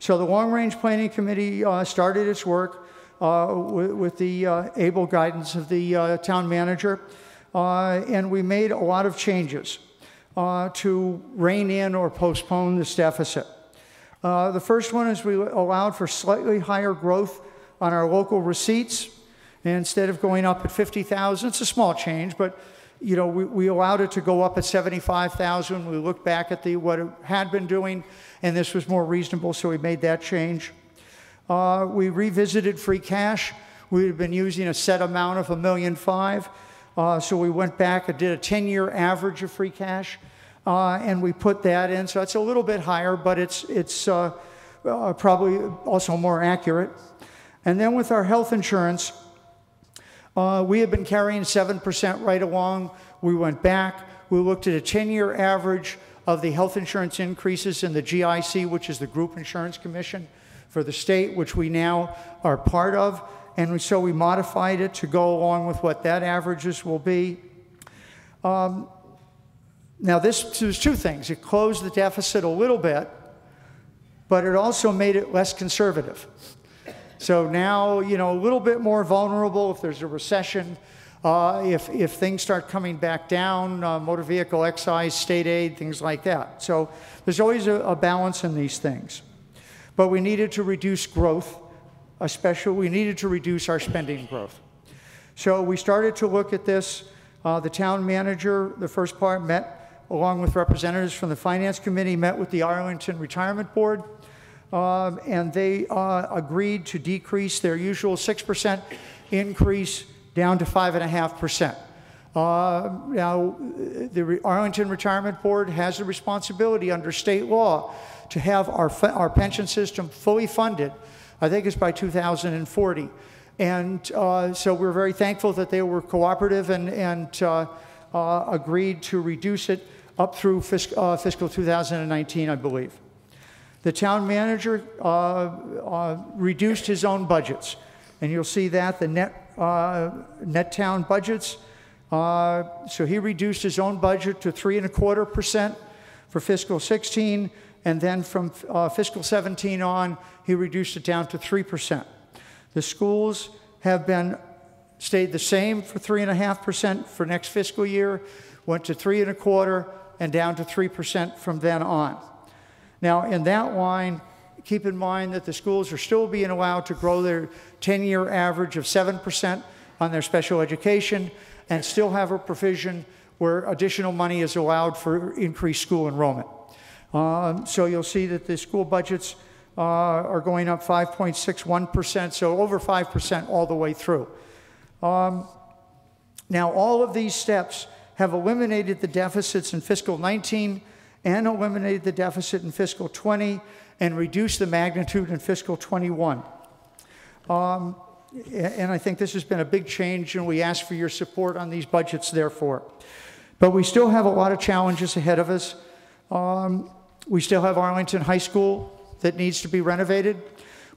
So the Long Range Planning Committee uh, started its work uh, with, with, the uh, able guidance of the uh, town manager, and we made a lot of changes to rein in or postpone this deficit. the first one is we allowed for slightly higher growth on our local receipts. Instead of going up at 50,000, it's a small change, but you know, we, we allowed it to go up at 75,000. We looked back at the, what it had been doing, and this was more reasonable, so we made that change. Uh, we revisited free cash. We had been using a set amount of a million five. Uh, so we went back and did a 10 year average of free cash. Uh, and we put that in. So it's a little bit higher, but it's, it's uh, uh, probably also more accurate. And then with our health insurance, uh, we have been carrying 7% right along. We went back. We looked at a 10 year average of the health insurance increases in the GIC, which is the Group Insurance Commission for the state, which we now are part of. And so we modified it to go along with what that averages will be. Um, now, this was two things. It closed the deficit a little bit, but it also made it less conservative. So now, you know, a little bit more vulnerable if there's a recession, uh, if, if things start coming back down, uh, motor vehicle excise, state aid, things like that. So there's always a, a balance in these things. But we needed to reduce growth, especially we needed to reduce our spending growth. So we started to look at this. Uh, the town manager, the first part, met along with representatives from the Finance Committee, met with the Arlington Retirement Board, um, and they uh, agreed to decrease their usual 6% increase down to 5.5%. Uh, now, the Arlington Retirement Board has a responsibility under state law to have our, our pension system fully funded. I think it's by 2040. And uh, so we're very thankful that they were cooperative and, and uh, uh, agreed to reduce it up through fisc uh, fiscal 2019, I believe. The town manager uh, uh, reduced his own budgets, and you'll see that the net, uh, net town budgets. So he reduced his own budget to three and a quarter percent for fiscal 16, and then from uh, fiscal 17 on, he reduced it down to 3%. The schools have been stayed the same for three and a half percent for next fiscal year, went to three and a quarter, and down to 3% from then on. Now, in that line, keep in mind that the schools are still being allowed to grow their 10 year average of 7% on their special education and still have a provision where additional money is allowed for increased school enrollment. Um, so you'll see that the school budgets uh, are going up 5.61%, so over 5% all the way through. Um, now, all of these steps have eliminated the deficits in fiscal 19 and eliminated the deficit in fiscal 20 and reduced the magnitude in fiscal 21. Um, and I think this has been a big change, and we ask for your support on these budgets, therefore. But we still have a lot of challenges ahead of us. Um, we still have Arlington High School that needs to be renovated.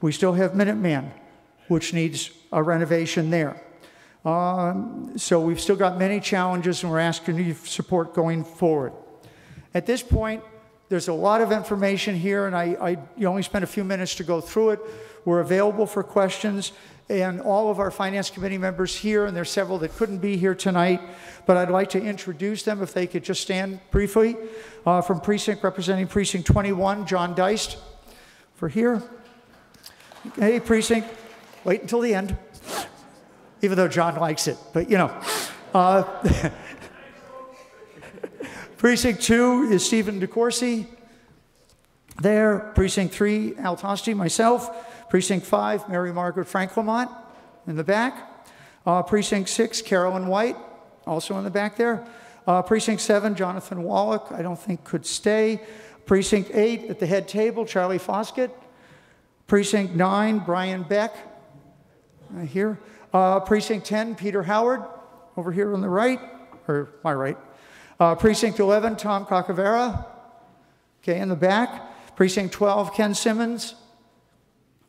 We still have Minuteman, which needs a renovation there. Um, so we've still got many challenges, and we're asking you support going forward. At this point, there's a lot of information here, and I, I you only spent a few minutes to go through it. We're available for questions, and all of our Finance Committee members here, and there's several that couldn't be here tonight, but I'd like to introduce them if they could just stand briefly. Uh, from Precinct, representing Precinct 21, John Deist, for here. Hey, Precinct, wait until the end even though John likes it, but you know. Uh, precinct two is Stephen DeCourcy. There, precinct three, Al Tosti, myself. Precinct five, Mary Margaret Franklemont in the back. Uh, precinct six, Carolyn White, also in the back there. Uh, precinct seven, Jonathan Wallach, I don't think could stay. Precinct eight, at the head table, Charlie Foskett. Precinct nine, Brian Beck, right here. Uh, Precinct 10, Peter Howard, over here on the right, or my right. Uh, Precinct 11, Tom Cacavera, okay, in the back. Precinct 12, Ken Simmons,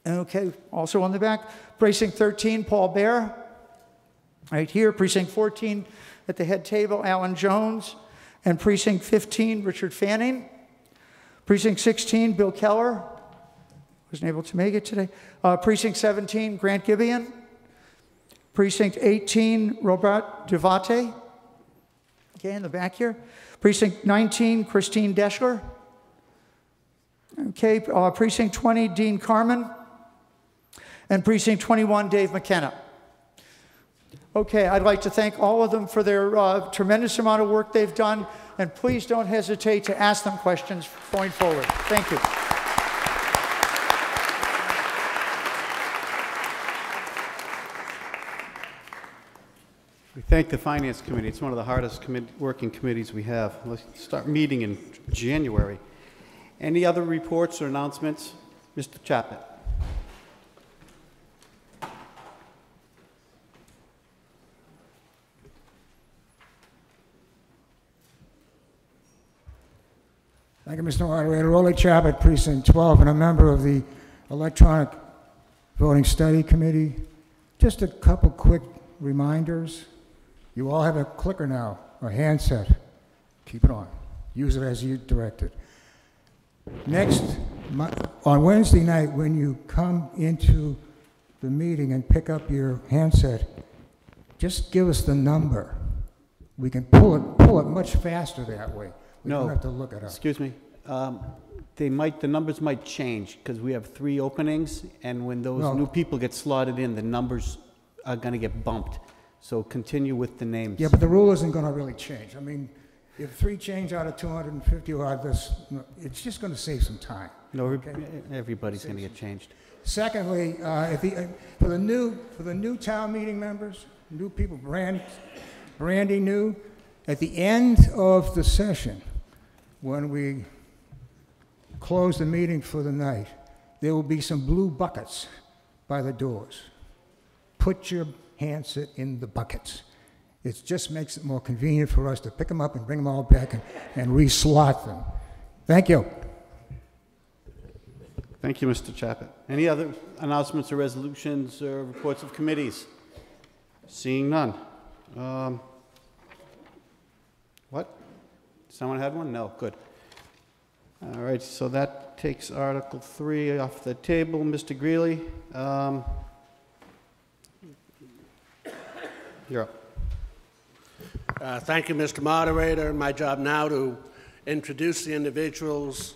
okay, also on the back. Precinct 13, Paul Bear, right here. Precinct 14, at the head table, Alan Jones. And Precinct 15, Richard Fanning. Precinct 16, Bill Keller, wasn't able to make it today. Uh, Precinct 17, Grant Gibeon. Precinct 18, Robert Devate. Okay, in the back here. Precinct 19, Christine Deshler. Okay, uh, Precinct 20, Dean Carman. And Precinct 21, Dave McKenna. Okay, I'd like to thank all of them for their uh, tremendous amount of work they've done, and please don't hesitate to ask them questions going forward. Thank you. We thank the Finance Committee. It's one of the hardest commit- working committees we have. Let's start meeting in January. Any other reports or announcements? Mr. Chaput. Thank you, Mr. Moderator. Rolly Chaput, Precinct 12, and a member of the Electronic Voting Study Committee. Just a couple quick reminders. You all have a clicker now, or handset. Keep it on. Use it as you directed. Next, Mo- on Wednesday night, when you come into the meeting and pick up your handset, just give us the number. We can pull it, pull it much faster that way. We No. don't have to look it up. Excuse me. Um, They might, the numbers might change because we have three openings, and when those No. new people get slotted in, the numbers are going to get bumped. So continue with the names. Yeah, but the rule isn't going to really change. I mean, if three change out of 250 odd, this, it's just going to save some time. No, Okay. everybody's going to get changed. Secondly, uh, if the, uh, for the new, for the new town meeting members, new people, brand, brandy new, at the end of the session, when we close the meeting for the night, there will be some blue buckets by the doors. Put your handset in the buckets. It just makes it more convenient for us to pick them up and bring them all back and, and re-slot them. Thank you. Thank you, Mr. Chaput. Any other announcements or resolutions or reports of committees? Seeing none. Um, What? Someone had one? No, good. All right, so that takes Article 3 off the table. Mr. Greeley, um, you're up. Uh, Thank you, Mr. Moderator. My job now to introduce the individuals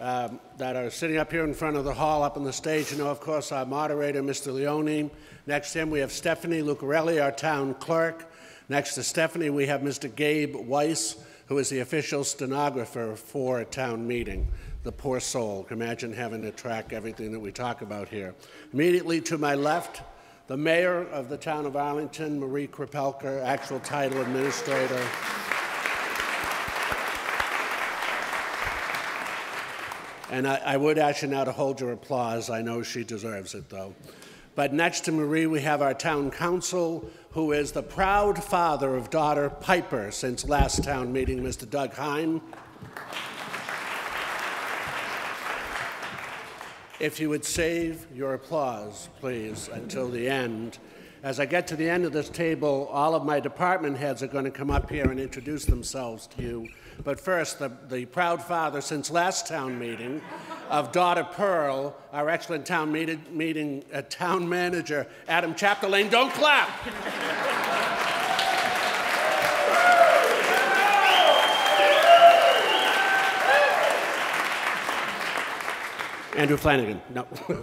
um, that are sitting up here in front of the hall, up on the stage. You know, of course, our moderator, Mr. Leone. Next to him, we have Stephanie Lucarelli, our town clerk. Next to Stephanie, we have Mr. Gabe Weiss, who is the official stenographer for a town meeting. The poor soul. Imagine having to track everything that we talk about here. Immediately to my left, the mayor of the town of Arlington, Marie Krepelka, actual title administrator. And I, I would ask you now to hold your applause. I know she deserves it, though. But next to Marie, we have our town council, who is the proud father of daughter Piper since last town meeting, Mr. Doug Heim. If you would save your applause, please, until the end. As I get to the end of this table, all of my department heads are going to come up here and introduce themselves to you. But first, the, the proud father since last town meeting of daughter Pearl, our excellent town meeting, meeting uh, town manager, Adam Chapdelaine. Don't clap! Andrew Flanagan. No.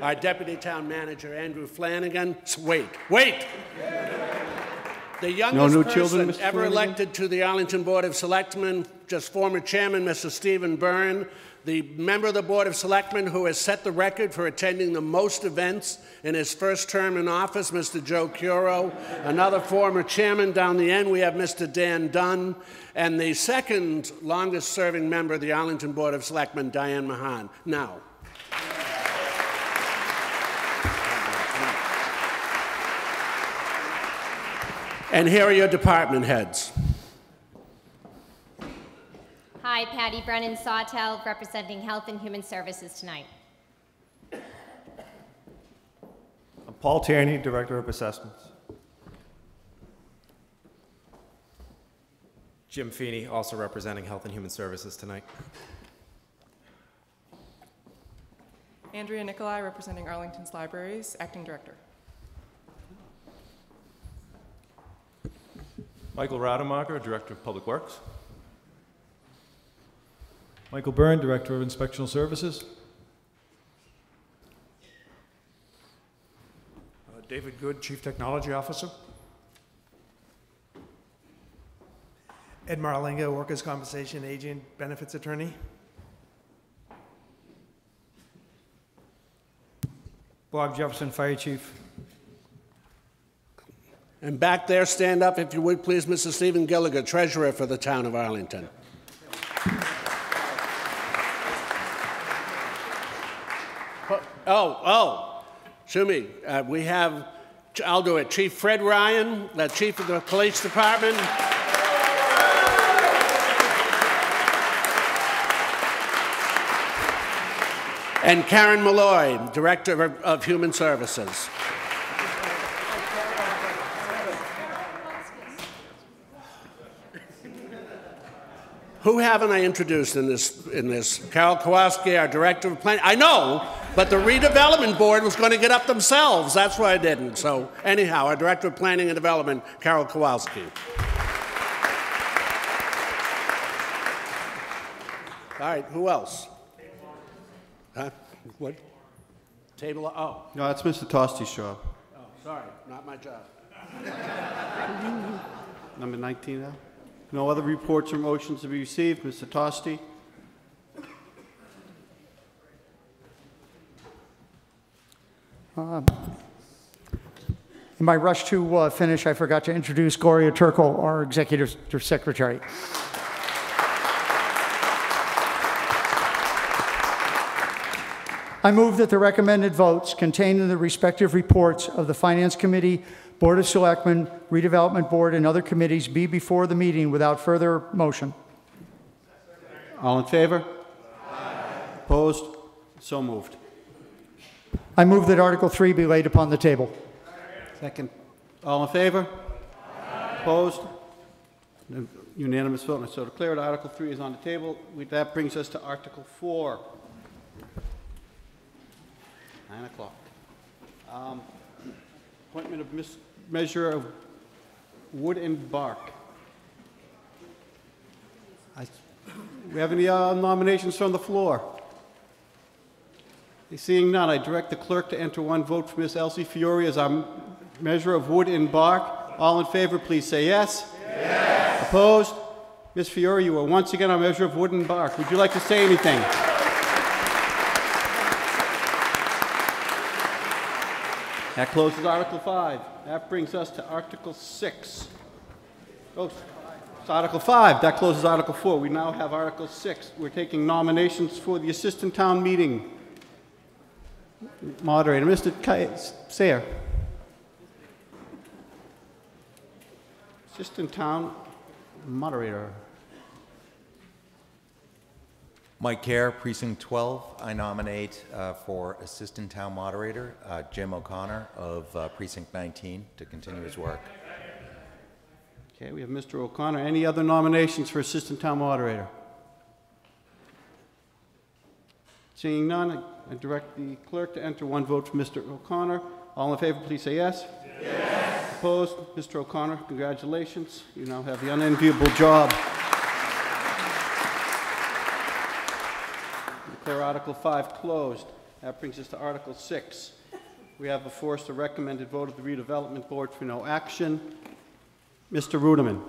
Our deputy town manager, Andrew Flanagan. Wait, wait. The youngest new person children, ever elected to the Arlington Board of Selectmen, just former chairman, Mr. Stephen Byrne, the member of the Board of Selectmen who has set the record for attending the most events in his first term in office, Mr. Joe Curro. Another former chairman down the end, we have Mr. Dan Dunn. And the second longest serving member of the Arlington Board of Selectmen, Diane Mahon. Now, and here are your department heads. Hi, Patty Brennan Sawtell, representing Health and Human Services tonight. I'm Paul Tierney, Director of Assessments. Jim Feeney, also representing Health and Human Services tonight. Andrea Nicolai, representing Arlington's Libraries, Acting Director. Michael Rademacher, Director of Public Works. Michael Byrne, Director of Inspectional Services. Uh, David Good, Chief Technology Officer. Ed Marlinga, Workers' Compensation Agent, Benefits Attorney. Bob Jefferson, Fire Chief. And back there, stand up if you would, please, Mr. Stephen Gilligan, Treasurer for the town of Arlington. Oh, oh, Shumi, uh, we have, I'll do it, Chief Fred Ryan, the Chief of the Police Department. And Karen Malloy, Director of Human Services. Who haven't I introduced in this? In this, Carol Kowalski, our director of planning. I know, but the redevelopment board was going to get up themselves. That's why I didn't. So anyhow, our director of planning and development, Carol Kowalski. All right, who else? Huh? What? Table. Oh, No, that's Mr. Tosti's job. oh, sorry, not my job. Number 19 now. No other reports or motions to be received. Mr. Tosti. Um, In my rush to uh, finish, I forgot to introduce Gloria Turkle, our Executive Secretary. I move that the recommended votes contained in the respective reports of the Finance Committee, Board of Selectmen, Redevelopment Board, and other committees be before the meeting without further motion. All in favor? Opposed? So moved. I move that Article 3 be laid upon the table. Second. All in favor? Opposed? Unanimous vote, and so declared. Article 3 is on the table. We- That brings us to Article 4. Nine o'clock. Um, Appointment of mis- measure of wood and bark. I- We have any uh, nominations from the floor? Seeing none, I direct the clerk to enter one vote for Miss Elsie Fiore as our measure of wood and bark. All in favor, please say yes. Yes. Opposed? Miss Fiore, you are once again our measure of wood and bark. Would you like to say anything? That closes Article 5. That brings us to Article 6. Oh, it's Article 5. That closes Article 4. We now have Article 6. We're taking nominations for the Assistant Town Meeting Moderator, Mr. Ki- Sayer. Assistant Town Moderator. Mike Kerr, Precinct 12. I nominate uh, for Assistant Town Moderator uh, Jim O'Connor of uh, Precinct 19 to continue his work. Okay, we have Mr. O'Connor. Any other nominations for Assistant Town Moderator? Seeing none, I- I direct the clerk to enter one vote for Mr. O'Connor. All in favor, please say yes. Yes. Opposed? Mr. O'Connor, congratulations. You now have the unenviable job. Declare Article 5 closed. That brings us to Article 6. We have before us the recommended vote of the redevelopment board for no action. Mr. Ruderman.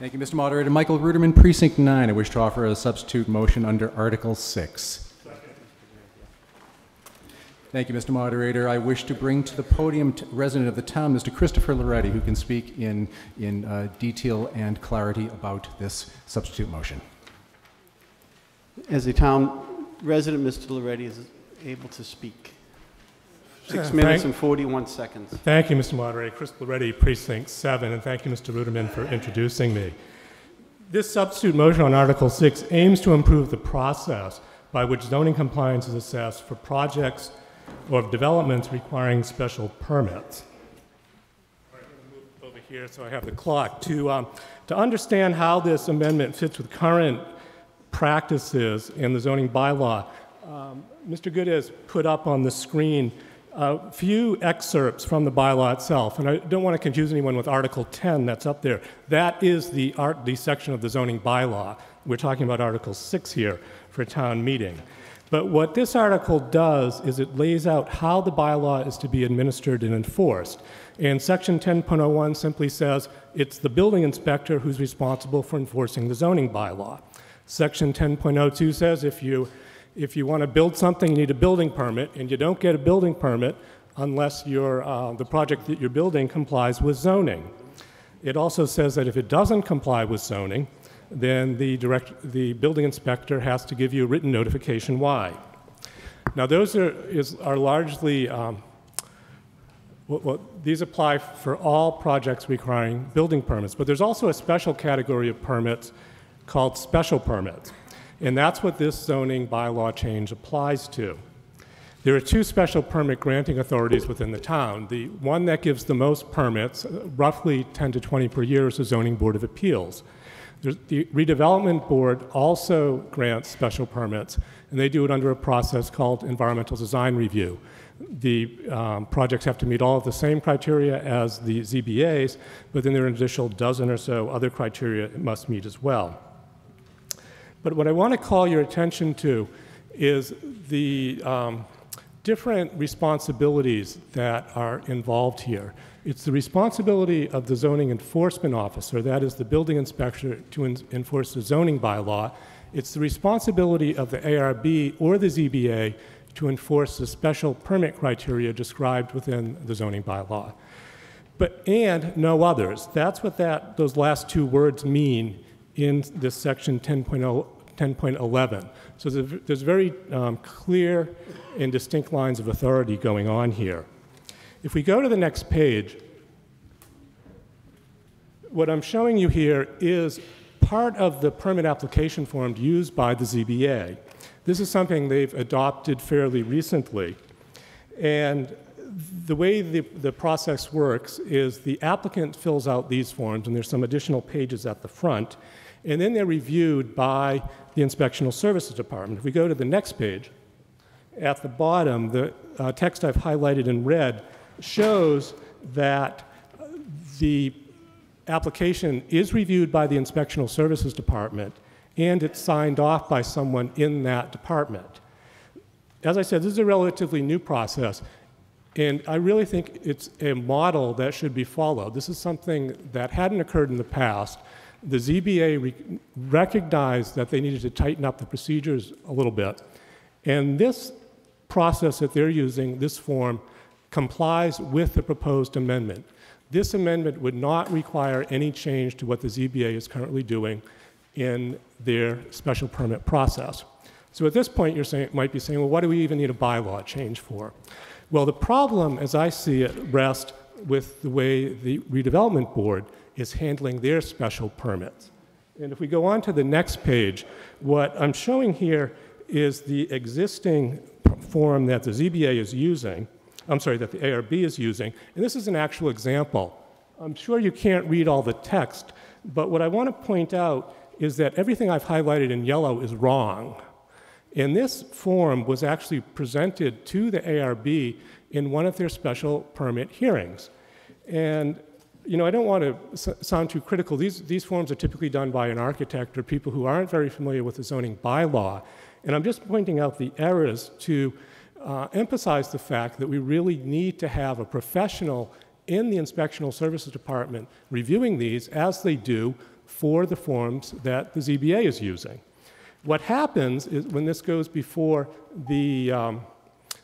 Thank you, Mr. Moderator. Michael Ruderman, Precinct 9. I wish to offer a substitute motion under Article 6. Thank you, Mr. Moderator. I wish to bring to the podium t- resident of the town, Mr. Christopher Loretti, who can speak in, in uh, detail and clarity about this substitute motion. As a town resident, Mr. Loretti is able to speak. Six Uh, minutes thank- and 41 seconds. Thank you, Mr. Moderator. Chris Loretti, Precinct 7, and thank you, Mr. Ruderman, for introducing me. This substitute motion on Article 6 aims to improve the process by which zoning compliance is assessed for projects or developments requiring special permits. Move Over here, so I have the clock. To, um, to understand how this amendment fits with current practices in the zoning bylaw, um, Mr. Good has put up on the screen a few excerpts from the bylaw itself, and I don't want to confuse anyone with Article 10 that's up there. That is the, art, the section of the zoning bylaw. We're talking about Article 6 here for town meeting. But what this article does is it lays out how the bylaw is to be administered and enforced. And Section 10.01 simply says it's the building inspector who's responsible for enforcing the zoning bylaw. Section 10.02 says if you, if you want to build something, you need a building permit, and you don't get a building permit unless uh, the project that you're building complies with zoning. It also says that if it doesn't comply with zoning, then the, direct, the building inspector has to give you a written notification why. Now, those are, is, are largely, um, what, what, these apply for all projects requiring building permits, but there's also a special category of permits called special permits. And that's what this zoning bylaw change applies to. There are two special permit granting authorities within the town. The one that gives the most permits, roughly 10 to 20 per year, is the Zoning Board of Appeals. There's, the redevelopment board also grants special permits, and they do it under a process called environmental design review. The um, projects have to meet all of the same criteria as the ZBAs, but then there are an additional dozen or so other criteria it must meet as well. But what I want to call your attention to is the um, different responsibilities that are involved here. It's the responsibility of the zoning enforcement officer, that is the building inspector, to enforce the zoning bylaw. It's the responsibility of the ARB or the ZBA to enforce the special permit criteria described within the zoning bylaw. But, and no others. That's what that, those last two words mean in this section 10.0 10.11. So there's, very um, clear and distinct lines of authority going on here. If we go to the next page, what I'm showing you here is part of the permit application form used by the ZBA. This is something they've adopted fairly recently. And the way the, the process works is the applicant fills out these forms, and there's some additional pages at the front, and then they're reviewed by the Inspectional Services Department. If we go to the next page, at the bottom, the uh, text I've highlighted in red shows that the application is reviewed by the Inspectional Services Department and it's signed off by someone in that department. As I said, this is a relatively new process, and I really think it's a model that should be followed. This is something that hadn't occurred in the past. The ZBA re recognized that they needed to tighten up the procedures a little bit, and this process that they're using, this form, complies with the proposed amendment. This amendment would not require any change to what the ZBA is currently doing in their special permit process. So at this point, you might be saying, well, what do we even need a bylaw change for? Well, the problem, as I see it, rests with the way the redevelopment board is handling their special permits. And if we go on to the next page, what I'm showing here is the existing form that the ZBA is using, I'm sorry, that the ARB is using, and this is an actual example. I'm sure you can't read all the text, but what I want to point out is that everything I've highlighted in yellow is wrong. And this form was actually presented to the ARB in one of their special permit hearings. And you know, I don't want to sound too critical. These, these forms are typically done by an architect or people who aren't very familiar with the zoning bylaw. And I'm just pointing out the errors to uh, emphasize the fact that we really need to have a professional in the Inspectional Services Department reviewing these as they do for the forms that the ZBA is using. What happens is when this goes before the, um,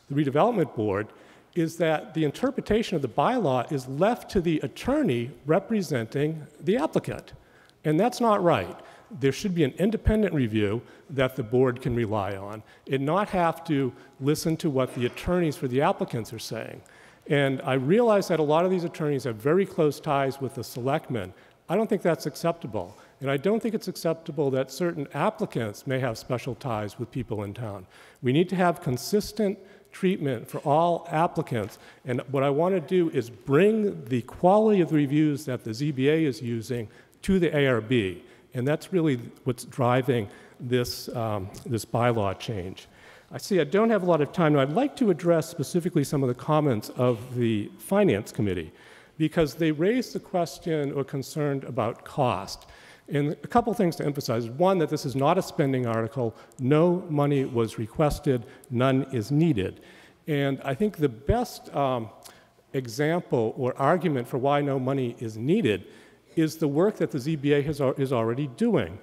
the redevelopment board is that the interpretation of the bylaw is left to the attorney representing the applicant. And that's not right there should be an independent review that the board can rely on and not have to listen to what the attorneys for the applicants are saying. And I realize that a lot of these attorneys have very close ties with the selectmen. I don't think that's acceptable. And I don't think it's acceptable that certain applicants may have special ties with people in town. We need to have consistent treatment for all applicants. And what I want to do is bring the quality of the reviews that the ZBA is using to the ARB. And that's really what's driving this, um, this bylaw change. I see I don't have a lot of time now. I'd like to address specifically some of the comments of the Finance Committee because they raised the question or concerned about cost. And a couple things to emphasize. One, that this is not a spending article. No money was requested, none is needed. And I think the best um, example or argument for why no money is needed is the work that the ZBA has, is already doing.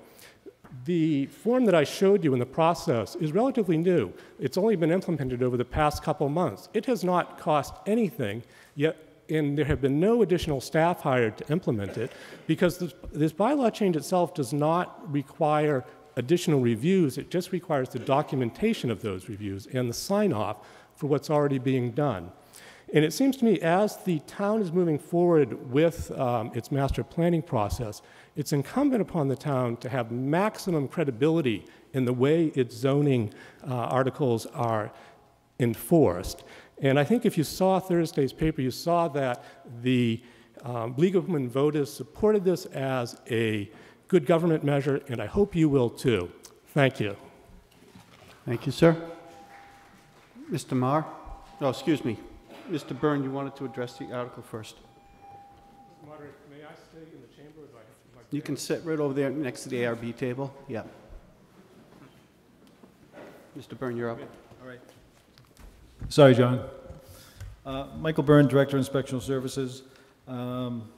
The form that I showed you in the process is relatively new. It's only been implemented over the past couple months. It has not cost anything, yet, and there have been no additional staff hired to implement it because this, this bylaw change itself does not require additional reviews. It just requires the documentation of those reviews and the sign off for what's already being done. And it seems to me as the town is moving forward with um, its master planning process, it's incumbent upon the town to have maximum credibility in the way its zoning uh, articles are enforced. And I think if you saw Thursday's paper, you saw that the um, League of Women Voters supported this as a good government measure, and I hope you will too. Thank you. Thank you, sir. Mr. Maher? Oh, excuse me. Mr. Byrne, you wanted to address the article first. Moderator, may I stay in the chamber? or do I have to- You can sit right over there next to the ARB table. Yeah. Mr. Byrne, you're up. Sorry, John. Uh, Michael Byrne, Director of Inspectional Services. Um,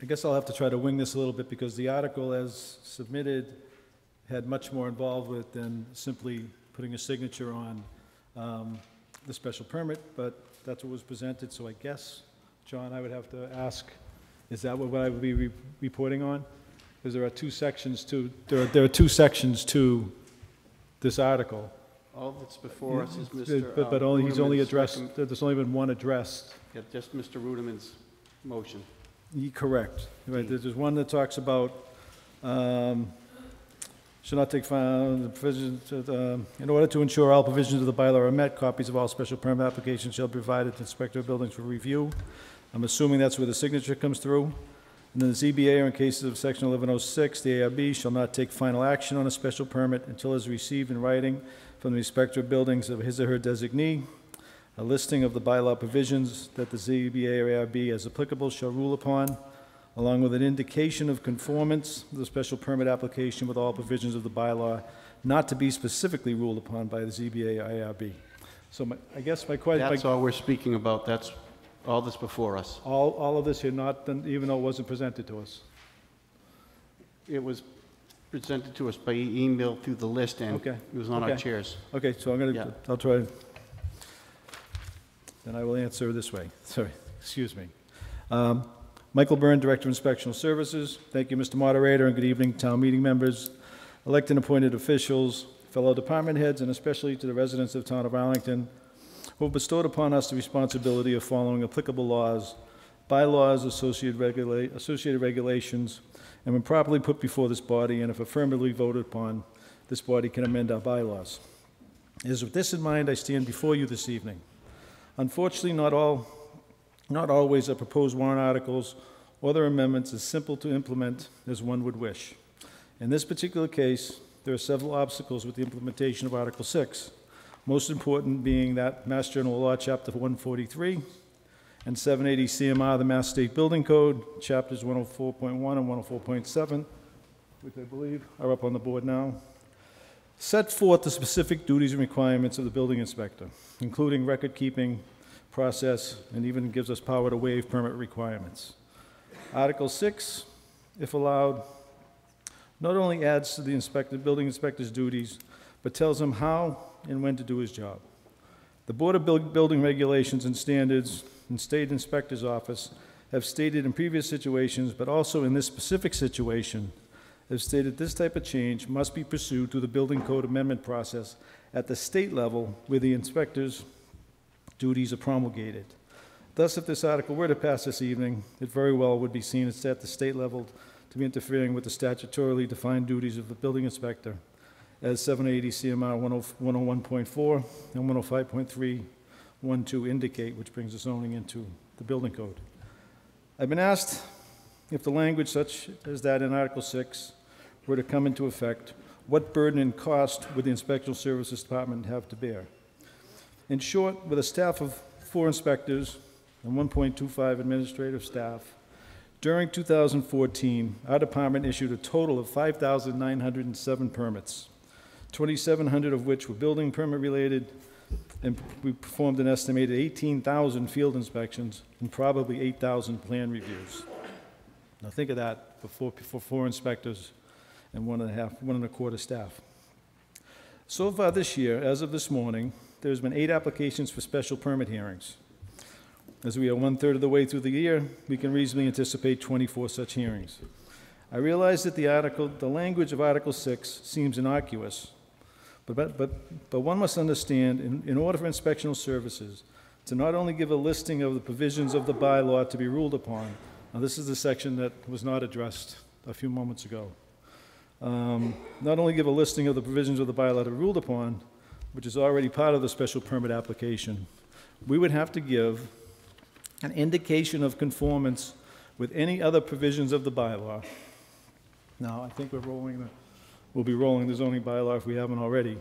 I guess I'll have to try to wing this a little bit because the article as submitted had much more involved with than simply putting a signature on um, the special permit, but that's what was presented, so I guess, John, I would have to ask, is that what I would be re- reporting on? Because there are two sections to, there are, there are two sections to this article. All that's before us is Mr. But, but uh, only, he's only Ruderman's addressed, recomm- there's only been one addressed. Yeah, just Mr. Ruderman's motion. Ye- Correct. Right, there's there's one that talks about, um, should not take final the provisions, of um, in order to ensure all provisions of the bylaw are met, copies of all special permit applications shall be provided to Inspector of Buildings for review. I'm assuming that's where the signature comes through. And then the ZBA, or in cases of section 1106, the ARB shall not take final action on a special permit until it is received in writing from the Inspector of Buildings of his or her designee, a listing of the bylaw provisions that the ZBA or ARB as applicable shall rule upon, along with an indication of conformance of the special permit application with all provisions of the bylaw not to be specifically ruled upon by the ZBA or ARB. So my, I guess my question, That's all we're speaking about. That's all that's before us. all, all of this here not, even though it wasn't presented to us. It was presented to us by email through the list, and Okay. it was on our Okay. chairs. Okay, so I'm Yeah. gonna, I'll try. Then I will answer this way. Sorry, excuse me. Um, Michael Byrne, Director of Inspectional Services. Thank you, Mr. Moderator, and good evening, town meeting members, elected and appointed officials, fellow department heads, and especially to the residents of the town of Arlington who have bestowed upon us the responsibility of following applicable laws, bylaws, associated regula- associated regulations, and when properly put before this body and if affirmatively voted upon, this body can amend our bylaws. It is with this in mind I stand before you this evening. Unfortunately, not all, not always are proposed warrant articles or their amendments as simple to implement as one would wish. In this particular case, there are several obstacles with the implementation of Article 6, most important being that Mass General Law, Chapter 143, and 780 CMR, the Mass State Building Code, Chapters 104.1 and 104.7, which I believe are up on the board now, set forth the specific duties and requirements of the building inspector, including record-keeping process, and even gives us power to waive permit requirements. Article 6, if allowed, not only adds to the inspector, building inspector's duties, but tells him how and when to do his job. The Board of Building Regulations and Standards and State Inspector's Office have stated in previous situations, but also in this specific situation, have stated this type of change must be pursued through the building code amendment process at the state level where the inspector's duties are promulgated. Thus, if this article were to pass this evening, it very well would be seen as at the state level to be interfering with the statutorily defined duties of the building inspector as 780 CMR 101.4 and oh 105.312 indicate, which brings the zoning into the building code. I've been asked if the language such as that in Article 6 were to come into effect, what burden and cost would the Inspectional Services Department have to bear? In short, with a staff of four inspectors and 1.25 administrative staff, during 2014, our department issued a total of 5,907 permits, 2,700 of which were building permit related, and we performed an estimated 18,000 field inspections and probably 8,000 plan reviews. Now think of that for four, for four inspectors and one and a half, one and a quarter staff. So far this year, as of this morning, there's been eight applications for special permit hearings. As we are one-third of the way through the year, we can reasonably anticipate 24 such hearings. I realize that the article, the language of Article 6 seems innocuous, but, but, but, one must understand, in, in order for inspectional services to not only give a listing of the provisions of the bylaw to be ruled upon, now this is the section that was not addressed a few moments ago, um, not only give a listing of the provisions of the bylaw to be ruled upon, which is already part of the special permit application, we would have to give an indication of conformance with any other provisions of the bylaw. Now, I think we're rolling the, we'll be rolling the zoning bylaw if we haven't already,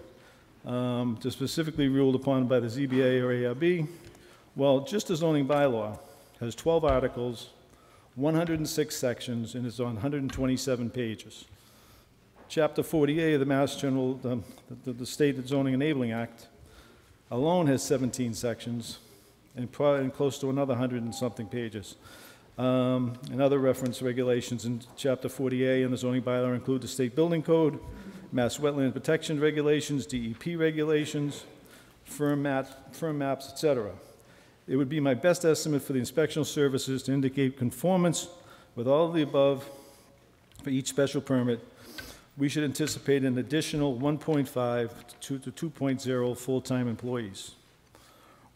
um, to specifically ruled upon by the ZBA or ARB. Well, just the zoning bylaw has 12 articles, 106 sections, and it's on 127 pages. Chapter 48 of the Mass General, the, the, the State Zoning Enabling Act alone has 17 sections and probably and close to another 100 and something pages. Um, and other reference regulations in Chapter 40A in the zoning bylaw include the state building code, mass wetland protection regulations, DEP regulations, firm firm maps, etc. It would be my best estimate for the inspectional services to indicate conformance with all of the above for each special permit. We should anticipate an additional 1.5 to to 2.0 full-time employees.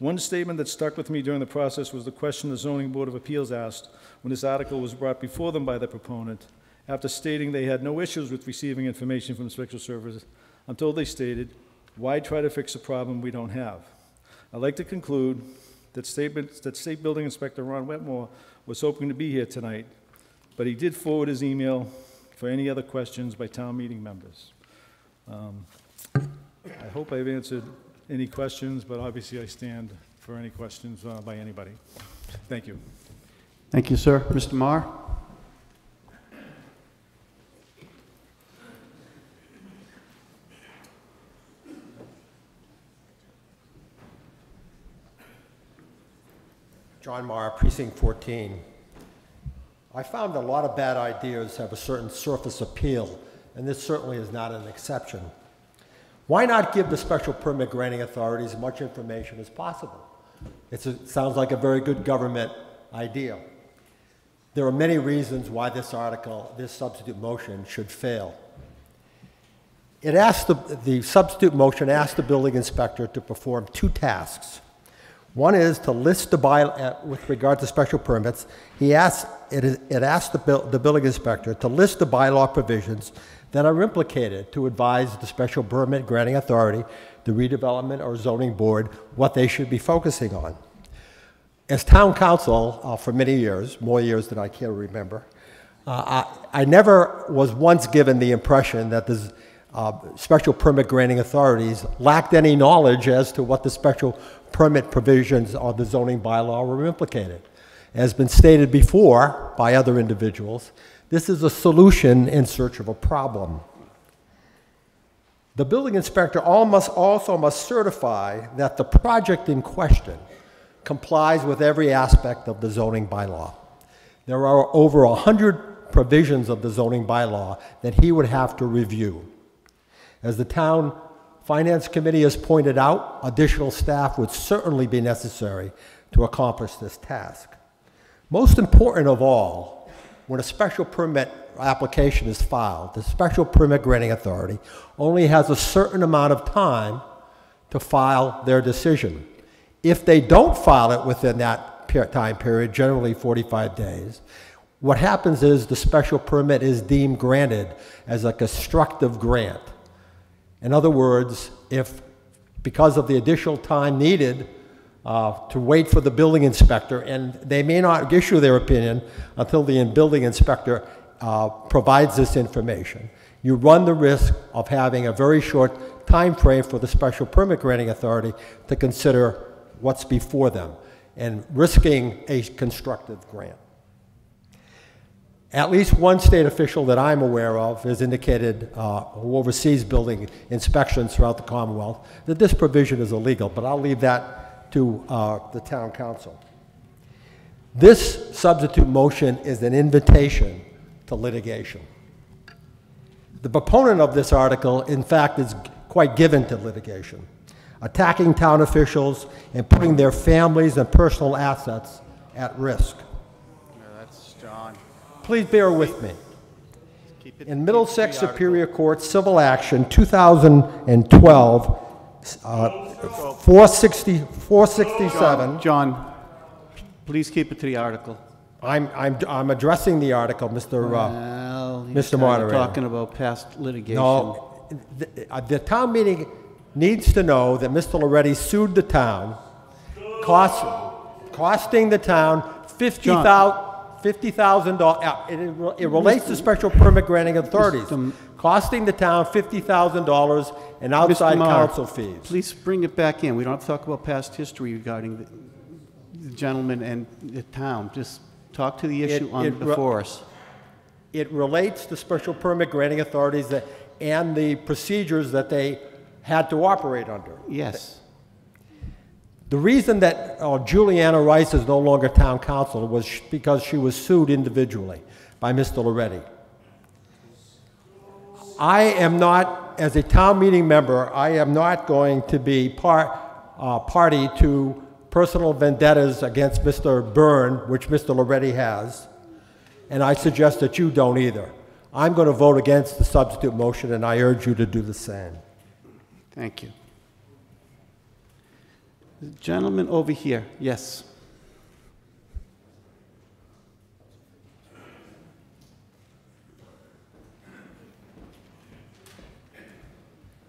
One statement that stuck with me during the process was the question the Zoning Board of Appeals asked when this article was brought before them by the proponent. After stating they had no issues with receiving information from the Special Services, until they stated, why try to fix a problem we don't have? I'd like to conclude that statement, that State Building Inspector Ron Wetmore was hoping to be here tonight, but he did forward his email for any other questions by town meeting members. Um, I hope I've answered any questions, but obviously I stand for any questions uh, by anybody. Thank you. Thank you, sir. Mr. Maher? John Maher, Precinct 14. I found a lot of bad ideas have a certain surface appeal, and this certainly is not an exception. Why not give the special permit granting authorities as much information as possible? It sounds like a very good government idea. There are many reasons why this article, this substitute motion, should fail. It asks the, the substitute motion asks the building inspector to perform two tasks. One is to list the by, uh, with regard to special permits, he asks, it, it asks the, the building inspector to list the bylaw provisions that are implicated to advise the special permit granting authority, the redevelopment or zoning board, what they should be focusing on. As town counsel uh, for many years, more years than I to remember, uh, I, I, never was once given the impression that the uh, special permit granting authorities lacked any knowledge as to what the special permit provisions of the zoning bylaw were implicated. As been stated before by other individuals, this is a solution in search of a problem. The building inspector also must certify that the project in question complies with every aspect of the zoning bylaw. There are over 100 provisions of the zoning bylaw that he would have to review. As the town finance committee has pointed out, additional staff would certainly be necessary to accomplish this task. Most important of all, when a special permit application is filed, the special permit granting authority only has a certain amount of time to file their decision. If they don't file it within that time period, generally 45 days, what happens is the special permit is deemed granted as a constructive grant. In other words, if because of the additional time needed uh, to wait for the building inspector, and they may not issue their opinion until the building inspector uh, provides this information. You run the risk of having a very short time frame for the special permit granting authority to consider what's before them and risking a constructive grant. At least one state official that I'm aware of has indicated, uh, who oversees building inspections throughout the Commonwealth, that this provision is illegal, but I'll leave that to uh, the town counsel. This substitute motion is an invitation to litigation. The proponent of this article, in fact, is quite given to litigation, attacking town officials and putting their families and personal assets at risk. That's John. Please bear with me. In Middlesex. Superior Court Civil Action 2012, uh, 460 467. John, please keep it to the article. I'm, I'm, I'm addressing the article, Mr. uh, Well, Mr. Moderator. Talking about past litigation. No, the, uh, the town meeting needs to know that Mr. Loretti sued the town, cost, costing the town fifty thousand, fifty thousand dollars. It, it relates to special permit granting authorities, costing the town fifty thousand dollars in outside. Maher, counsel fees. Please bring it back in. We don't have to talk about past history regarding the- the gentleman and the town. Just talk to the issue It- on it re- before us. It relates to special permit granting authorities that, and the procedures that they had to operate under. Yes. The reason that uh, Juliana Rice is no longer town counsel was because she was sued individually by Mr. Loretti. I am not, as a town meeting member, I am not going to be part, uh, party to personal vendettas against Mr. Byrne, which Mr. Loretti has, and I suggest that you don't either. I'm going to vote against the substitute motion, and I urge you to do the same. Thank you. The Gentleman over here, yes.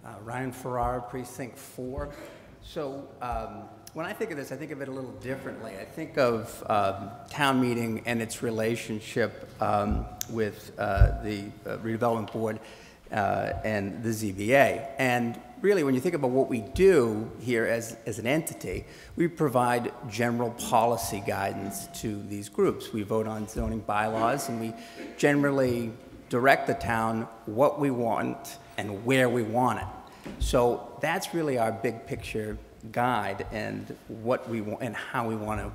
Uh, Ryan Farrar, Precinct 4. So um, when I think of this, I think of it a little differently. I think of um, town meeting and its relationship um, with uh, the uh, redevelopment board uh, and the ZBA. And really, when you think about what we do here as, as an entity, we provide general policy guidance to these groups. We vote on zoning bylaws, and we generally direct the town what we want and where we want it. So that's really our big picture guide and what we want and how we want to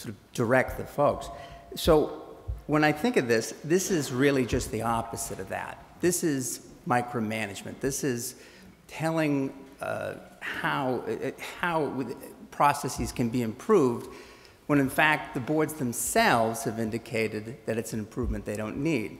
sort of direct the folks. So when I think of this, this is really just the opposite of that. This is micromanagement. This is telling uh, how, uh, how processes can be improved when in fact the boards themselves have indicated that it's an improvement they don't need.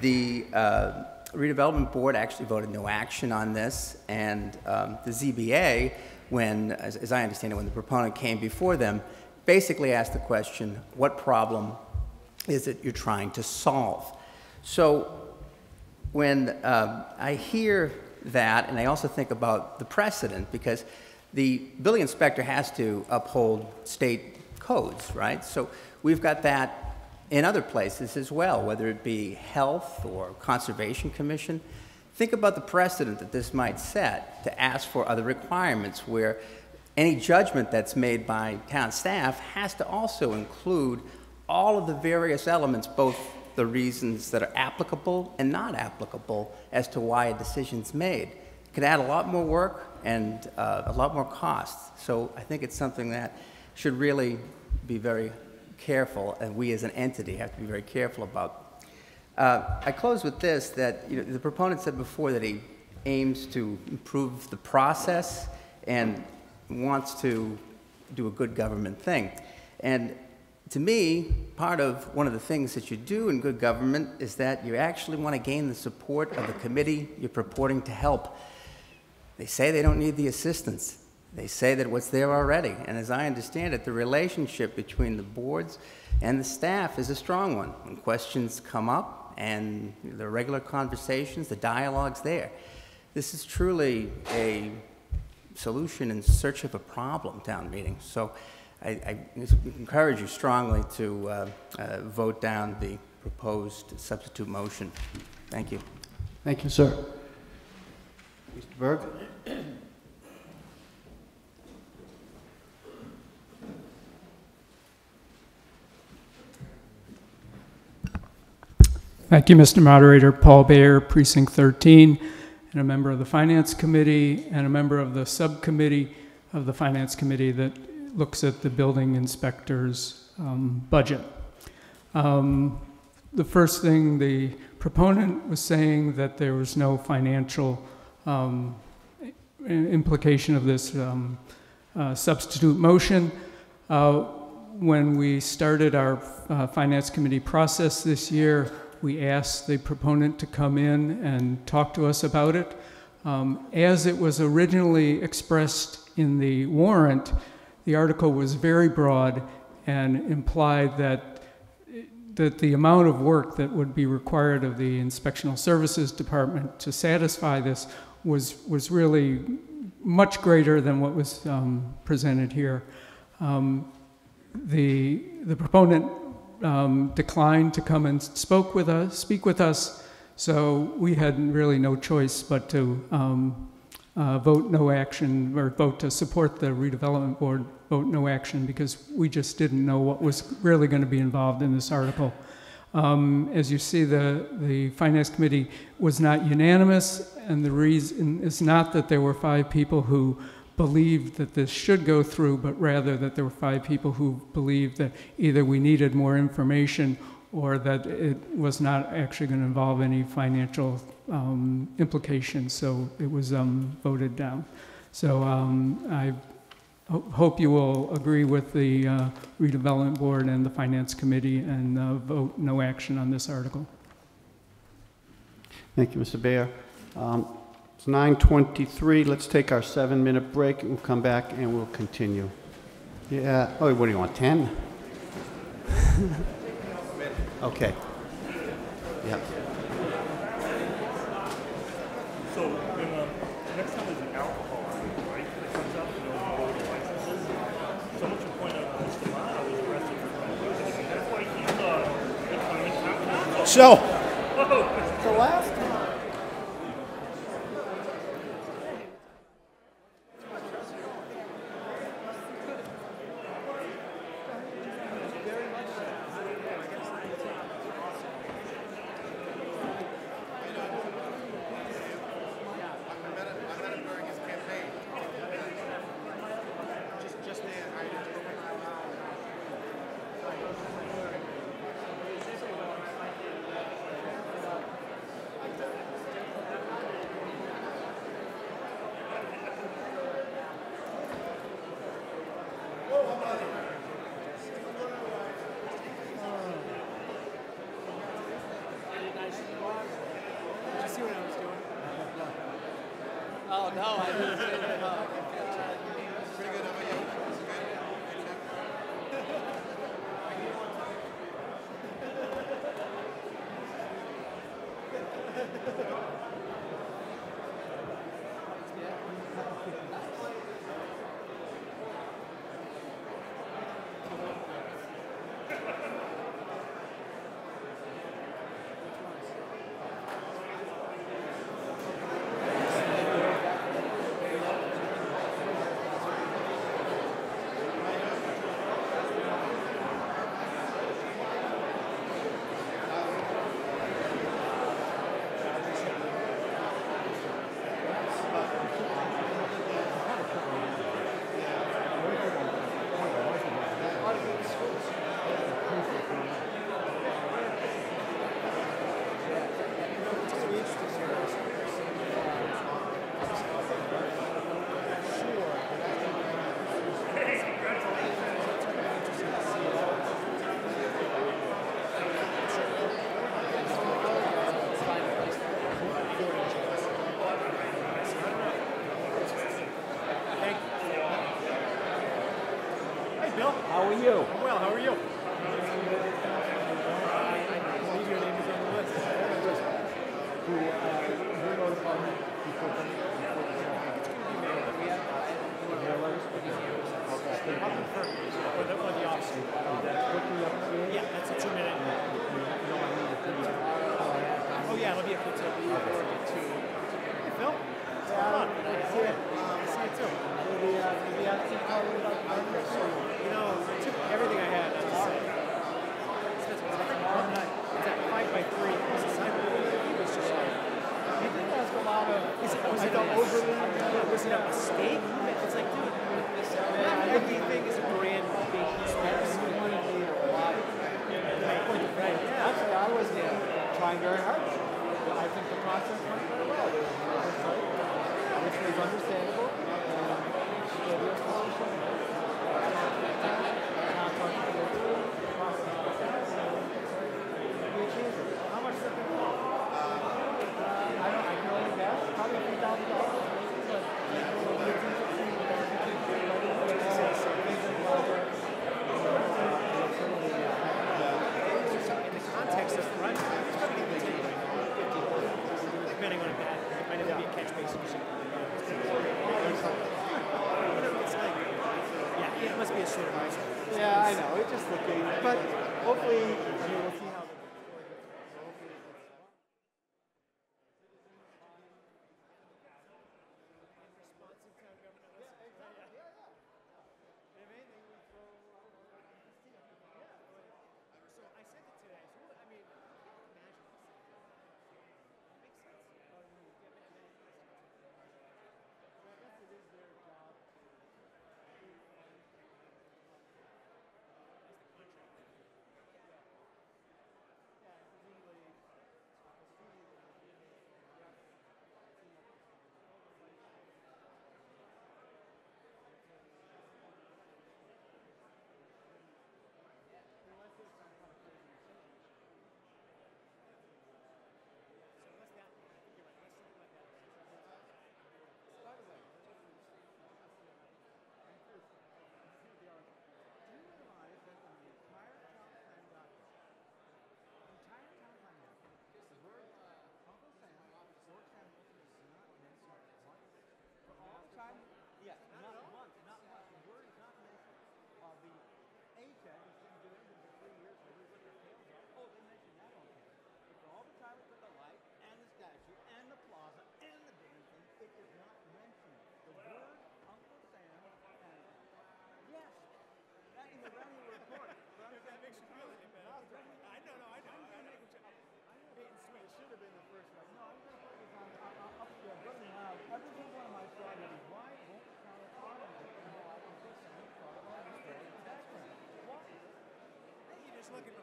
The uh, redevelopment board actually voted no action on this, and um, the ZBA, when, as, as I understand it, when the proponent came before them, basically asked the question, what problem is it you're trying to solve? So when um, I hear that, and I also think about the precedent, because the building inspector has to uphold state codes, right? So we've got that in other places as well, whether it be health or conservation commission. Think about the precedent that this might set to ask for other requirements where any judgment that's made by town staff has to also include all of the various elements, both the reasons that are applicable and not applicable as to why a decision's made. It could add a lot more work and uh, a lot more cost. So I think it's something that should really be very careful, and we as an entity have to be very careful about. Uh, I close with this, that you know, the proponent said before that he aims to improve the process and wants to do a good government thing. And to me, part of one of the things that you do in good government is that you actually want to gain the support of the committee you're purporting to help. They say they don't need the assistance. They say that what's there already. And as I understand it, the relationship between the boards and the staff is a strong one. When questions come up and the regular conversations, the dialogue's there. This is truly a solution in search of a problem town meeting. So I, I encourage you strongly to uh, uh, vote down the proposed substitute motion. Thank you. Thank you, sir. Mr. Berg? Thank you, Mr. Moderator. Paul Bayer, Precinct 13, and a member of the Finance Committee and a member of the subcommittee of the Finance Committee that looks at the building inspector's um, budget. Um, the first thing the proponent was saying that there was no financial um, implication of this um, uh, substitute motion. Uh, When we started our uh, Finance Committee process this year, we asked the proponent to come in and talk to us about it. Um, As it was originally expressed in the warrant, the article was very broad and implied that, that the amount of work that would be required of the Inspectional Services Department to satisfy this was, was really much greater than what was um, presented here. Um, the, the proponent um, declined to come and spoke with us, speak with us, so we had really no choice but to um, uh, vote no action, or vote to support the redevelopment board, vote no action, because we just didn't know what was really going to be involved in this article. Um, As you see, the, the Finance Committee was not unanimous, and the reason is not that there were five people who believed that this should go through, but rather that there were five people who believed that either we needed more information or that it was not actually going to involve any financial um, implications, so it was um, voted down. So um, I ho- hope you will agree with the uh, redevelopment board and the finance committee and uh, vote no action on this article. Thank you, Mr. Bayer. It's 9:23, let's take our seven-minute break, and we'll come back and we'll continue. Yeah, oh, what do you want, 10? Okay. Yeah. So, then, uh, next time there's an alcohol, right, that comes up, you know, the licenses, someone should point out that Mr. Mata was arrested for drunk That's why he's, uh, becoming town council. So, the last looking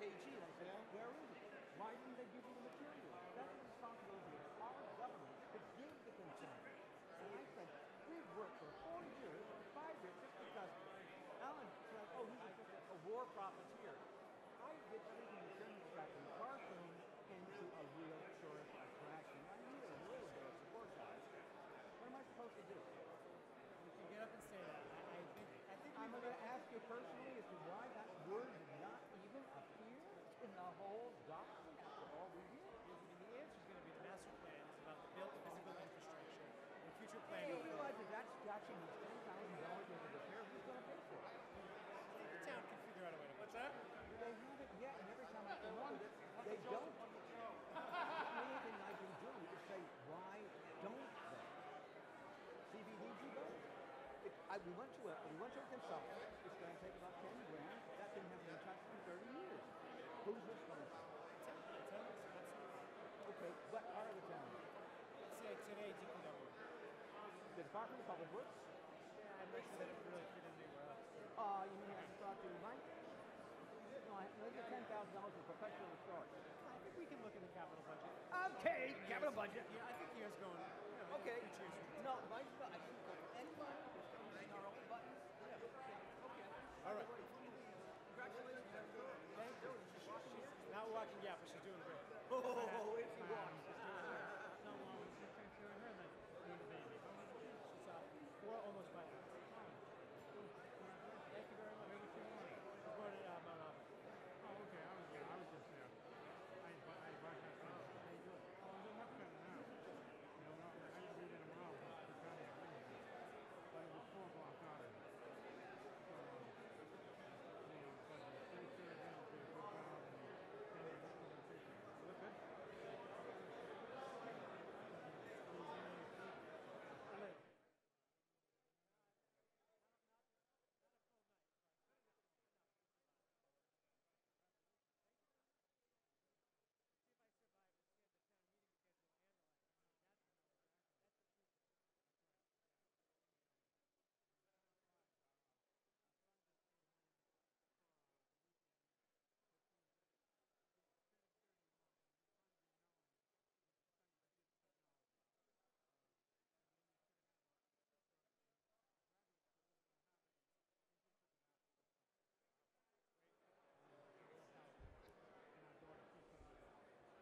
KG, like, yeah. where is it? Why didn't they give you the material? That's the responsibility of our government to give the consent. And I said, we've worked for four years, five years, just because Alan said, oh, he's just a war profiteer. I did taking the journey back from Carson into a real tourist attraction. I need a little bit of support, guys. What am I supposed to do? You can get up and say that. I, I think, I think I'm going to ask you personally But we went to a we went to a consultant. It's going to take about ten grand. That thing hasn't been touched in thirty years. Who's responsible? Okay, what part of the town? Say today, DPW. The Department of Public Works. I'm not that it really fit anywhere else. Uh, you mean I talked to Mike? No, I think ten thousand dollars for professional storage. I think we can look at the capital budget. Okay, capital budget. Yeah, I think he years going. You know, okay. No, Mike.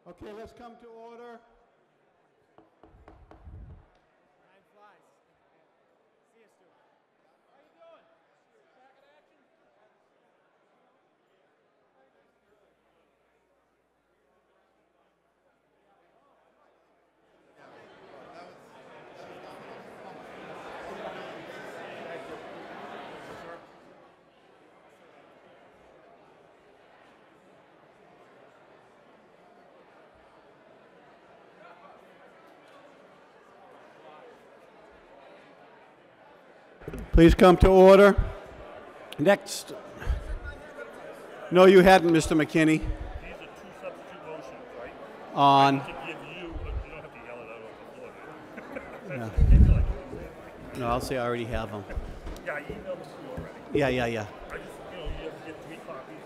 Okay, let's come to order. Time flies. See you, Stu. How you doing? Back in action? Please come to order. Next. No, you hadn't, Mr. McKinney. These are two substitute motions, right? On. To give you, but you don't have to yell it out on the floor. No. No, I'll say I already have them. Yeah, I emailed them to you already. Yeah, yeah, yeah. I just, you know, you have to get three copies.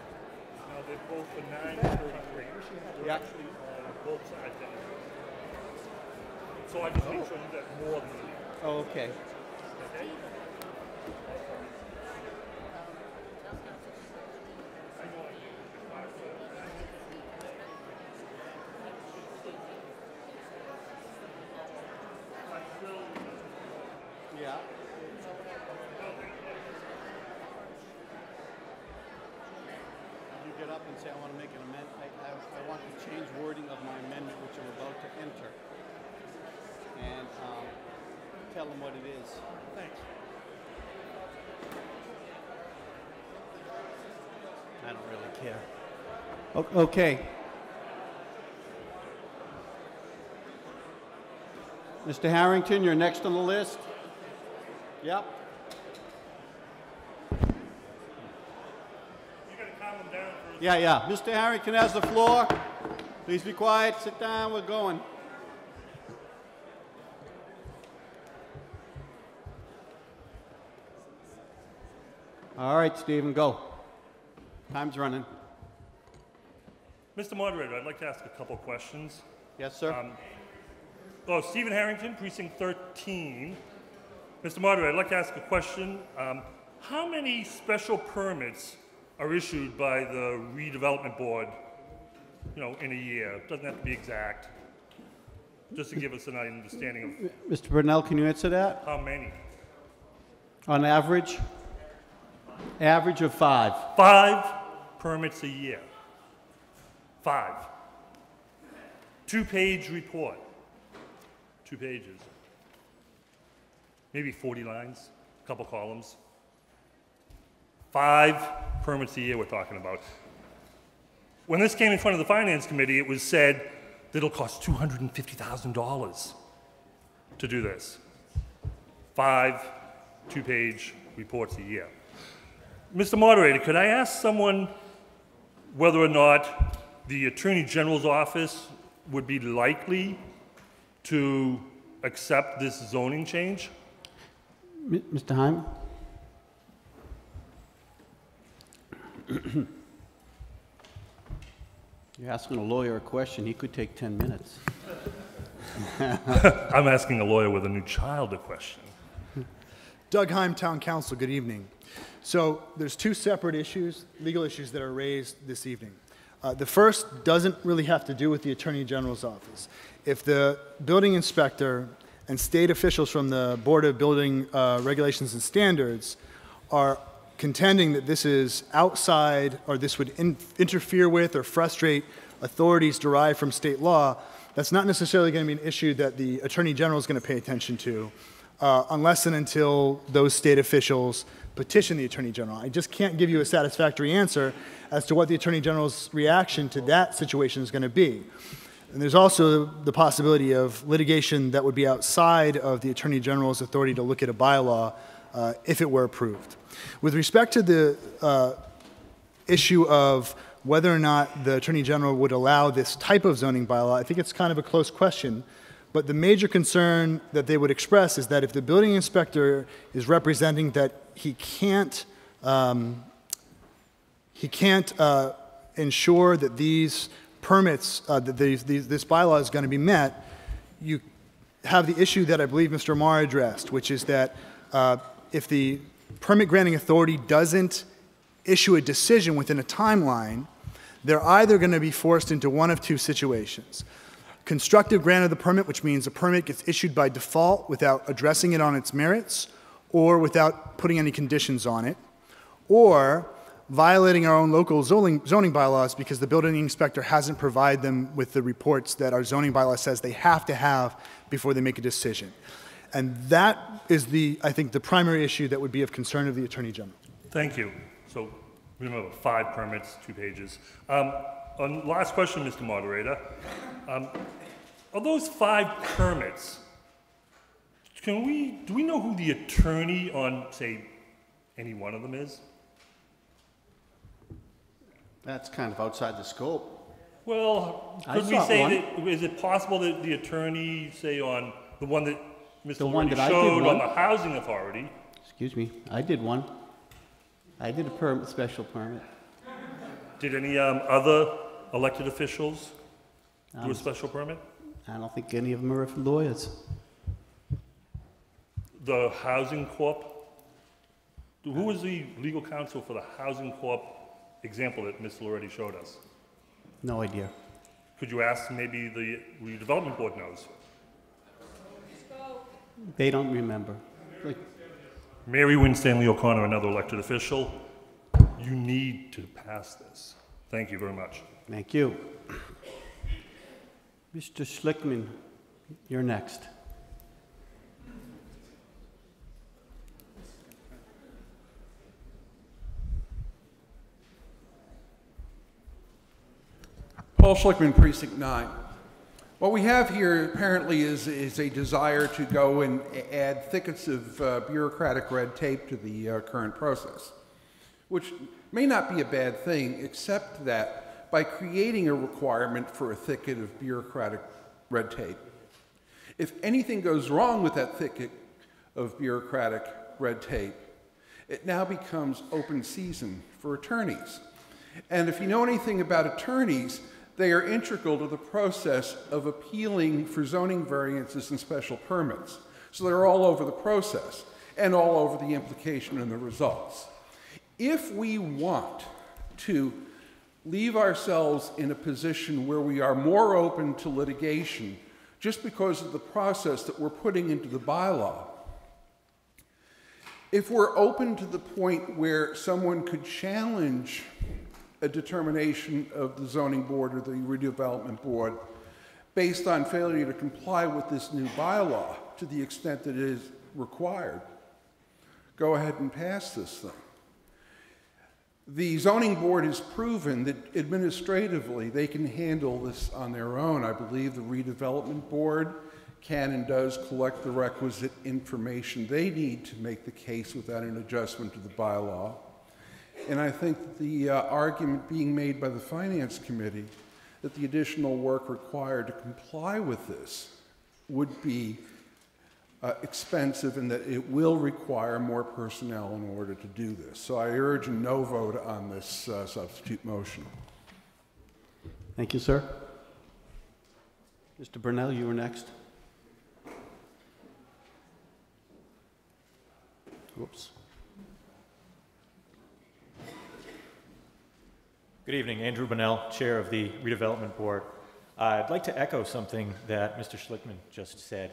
Now, they're both for nine thirty-three. They're Yeah. actually on both sides. of. So I just make sure you get more than you. Oh, okay. Okay? Yeah. You get up and say, I want to make an amendment, I, I, I want to change wording of my amendment, which I'm about to enter. And, um, tell them what it is. Thanks. I don't really care. O- Okay. Mr. Harrington, you're next on the list. Yep. You gotta calm them down first. Yeah, yeah. Mr. Harrington has the floor. Please be quiet. Sit down. We're going. All right, Stephen, go. Time's running. Mr. Moderator, I'd like to ask a couple questions. Yes, sir. Um, oh, Stephen Harrington, Precinct 13. Mr. Moderator, I'd like to ask a question. Um, how many special permits are issued by the redevelopment board, you know, in a year? Doesn't have to be exact. Just to give us an understanding of. Mr. Bunnell, can you answer that? how many. On average? Average of five. Five permits a year. Five. Two-page report. Two pages. Maybe 40 lines, a couple columns. Five permits a year we're talking about. When this came in front of the Finance Committee, it was said that it'll cost $250,000 to do this. Five two-page reports a year. Mr. Moderator, could I ask someone whether or not the Attorney General's office would be likely to accept this zoning change? M- Mr. Heim? You're asking a lawyer a question. He could take 10 minutes. I'm asking a lawyer with a new child a question. Doug Heim, Town Counsel, good evening. So there's two separate issues, legal issues that are raised this evening. Uh, the first doesn't really have to do with the Attorney General's office. If the building inspector and state officials from the Board of Building uh, Regulations and Standards are contending that this is outside or this would in- interfere with or frustrate authorities derived from state law, that's not necessarily going to be an issue that the Attorney General is going to pay attention to uh, unless and until those state officials petition the Attorney General. I just can't give you a satisfactory answer as to what the Attorney General's reaction to that situation is going to be. And there's also the possibility of litigation that would be outside of the Attorney General's authority to look at a bylaw uh, if it were approved. With respect to the uh, issue of whether or not the Attorney General would allow this type of zoning bylaw, I think it's kind of a close question. But the major concern that they would express is that if the building inspector is representing that he can't, um, he can't uh, ensure that these permits, uh, that these, these, this bylaw is going to be met, you have the issue that I believe Mr. Marr addressed, which is that uh, if the permit granting authority doesn't issue a decision within a timeline, they're either going to be forced into one of two situations. Constructive grant of the permit, which means a permit gets issued by default without addressing it on its merits or without putting any conditions on it, or violating our own local zoning, zoning bylaws because the building inspector hasn't provided them with the reports that our zoning bylaw says they have to have before they make a decision. And that is the, I think, the primary issue that would be of concern of the Attorney General. Thank you. So, remember, five permits, two pages. Um, on last question, Mr. Moderator, um, of those five permits, can we, do we know who the attorney on, say, any one of them is? That's kind of outside the scope. Well, I could we saw say one. that, is it possible that the attorney, say, on the one that Mr. The one that I did showed on one. the housing authority, Excuse me, I did one. I did a permit, special permit. did any um, other elected officials do Um, a special permit? I don't think any of them are lawyers. The Housing Corp? Who was the legal counsel for the Housing Corp example that Mr. Loretti showed us? No idea. Could you ask maybe the redevelopment board knows? They don't remember. Like, Mary Winstanley O'Connor, another elected official, you need to pass this. Thank you very much. Thank you. Mr. Schlickman, you're next. Paul Schlickman, Precinct 9. What we have here apparently is, is a desire to go and add thickets of uh, bureaucratic red tape to the uh, current process, which may not be a bad thing, except that by creating a requirement for a thicket of bureaucratic red tape, if anything goes wrong with that thicket of bureaucratic red tape, it now becomes open season for attorneys. And if you know anything about attorneys, they are integral to the process of appealing for zoning variances and special permits. So they're all over the process and all over the implication and the results. If we want to leave ourselves in a position where we are more open to litigation just because of the process that we're putting into the bylaw, if we're open to the point where someone could challenge a determination of the zoning board or the redevelopment board based on failure to comply with this new bylaw to the extent that it is required, go ahead and pass this thing. The zoning board has proven that administratively they can handle this on their own. I believe the redevelopment board can and does collect the requisite information they need to make the case without an adjustment to the bylaw. And I think the uh, argument being made by the Finance Committee that the additional work required to comply with this would be uh, expensive and that it will require more personnel in order to do this. So I urge a no vote on this uh, substitute motion. Thank you, sir. Mr. Bunnell, you were next. Whoops. Good evening, Andrew Bunnell, Chair of the Redevelopment Board. Uh, I'd like to echo something that Mr. Schlickman just said.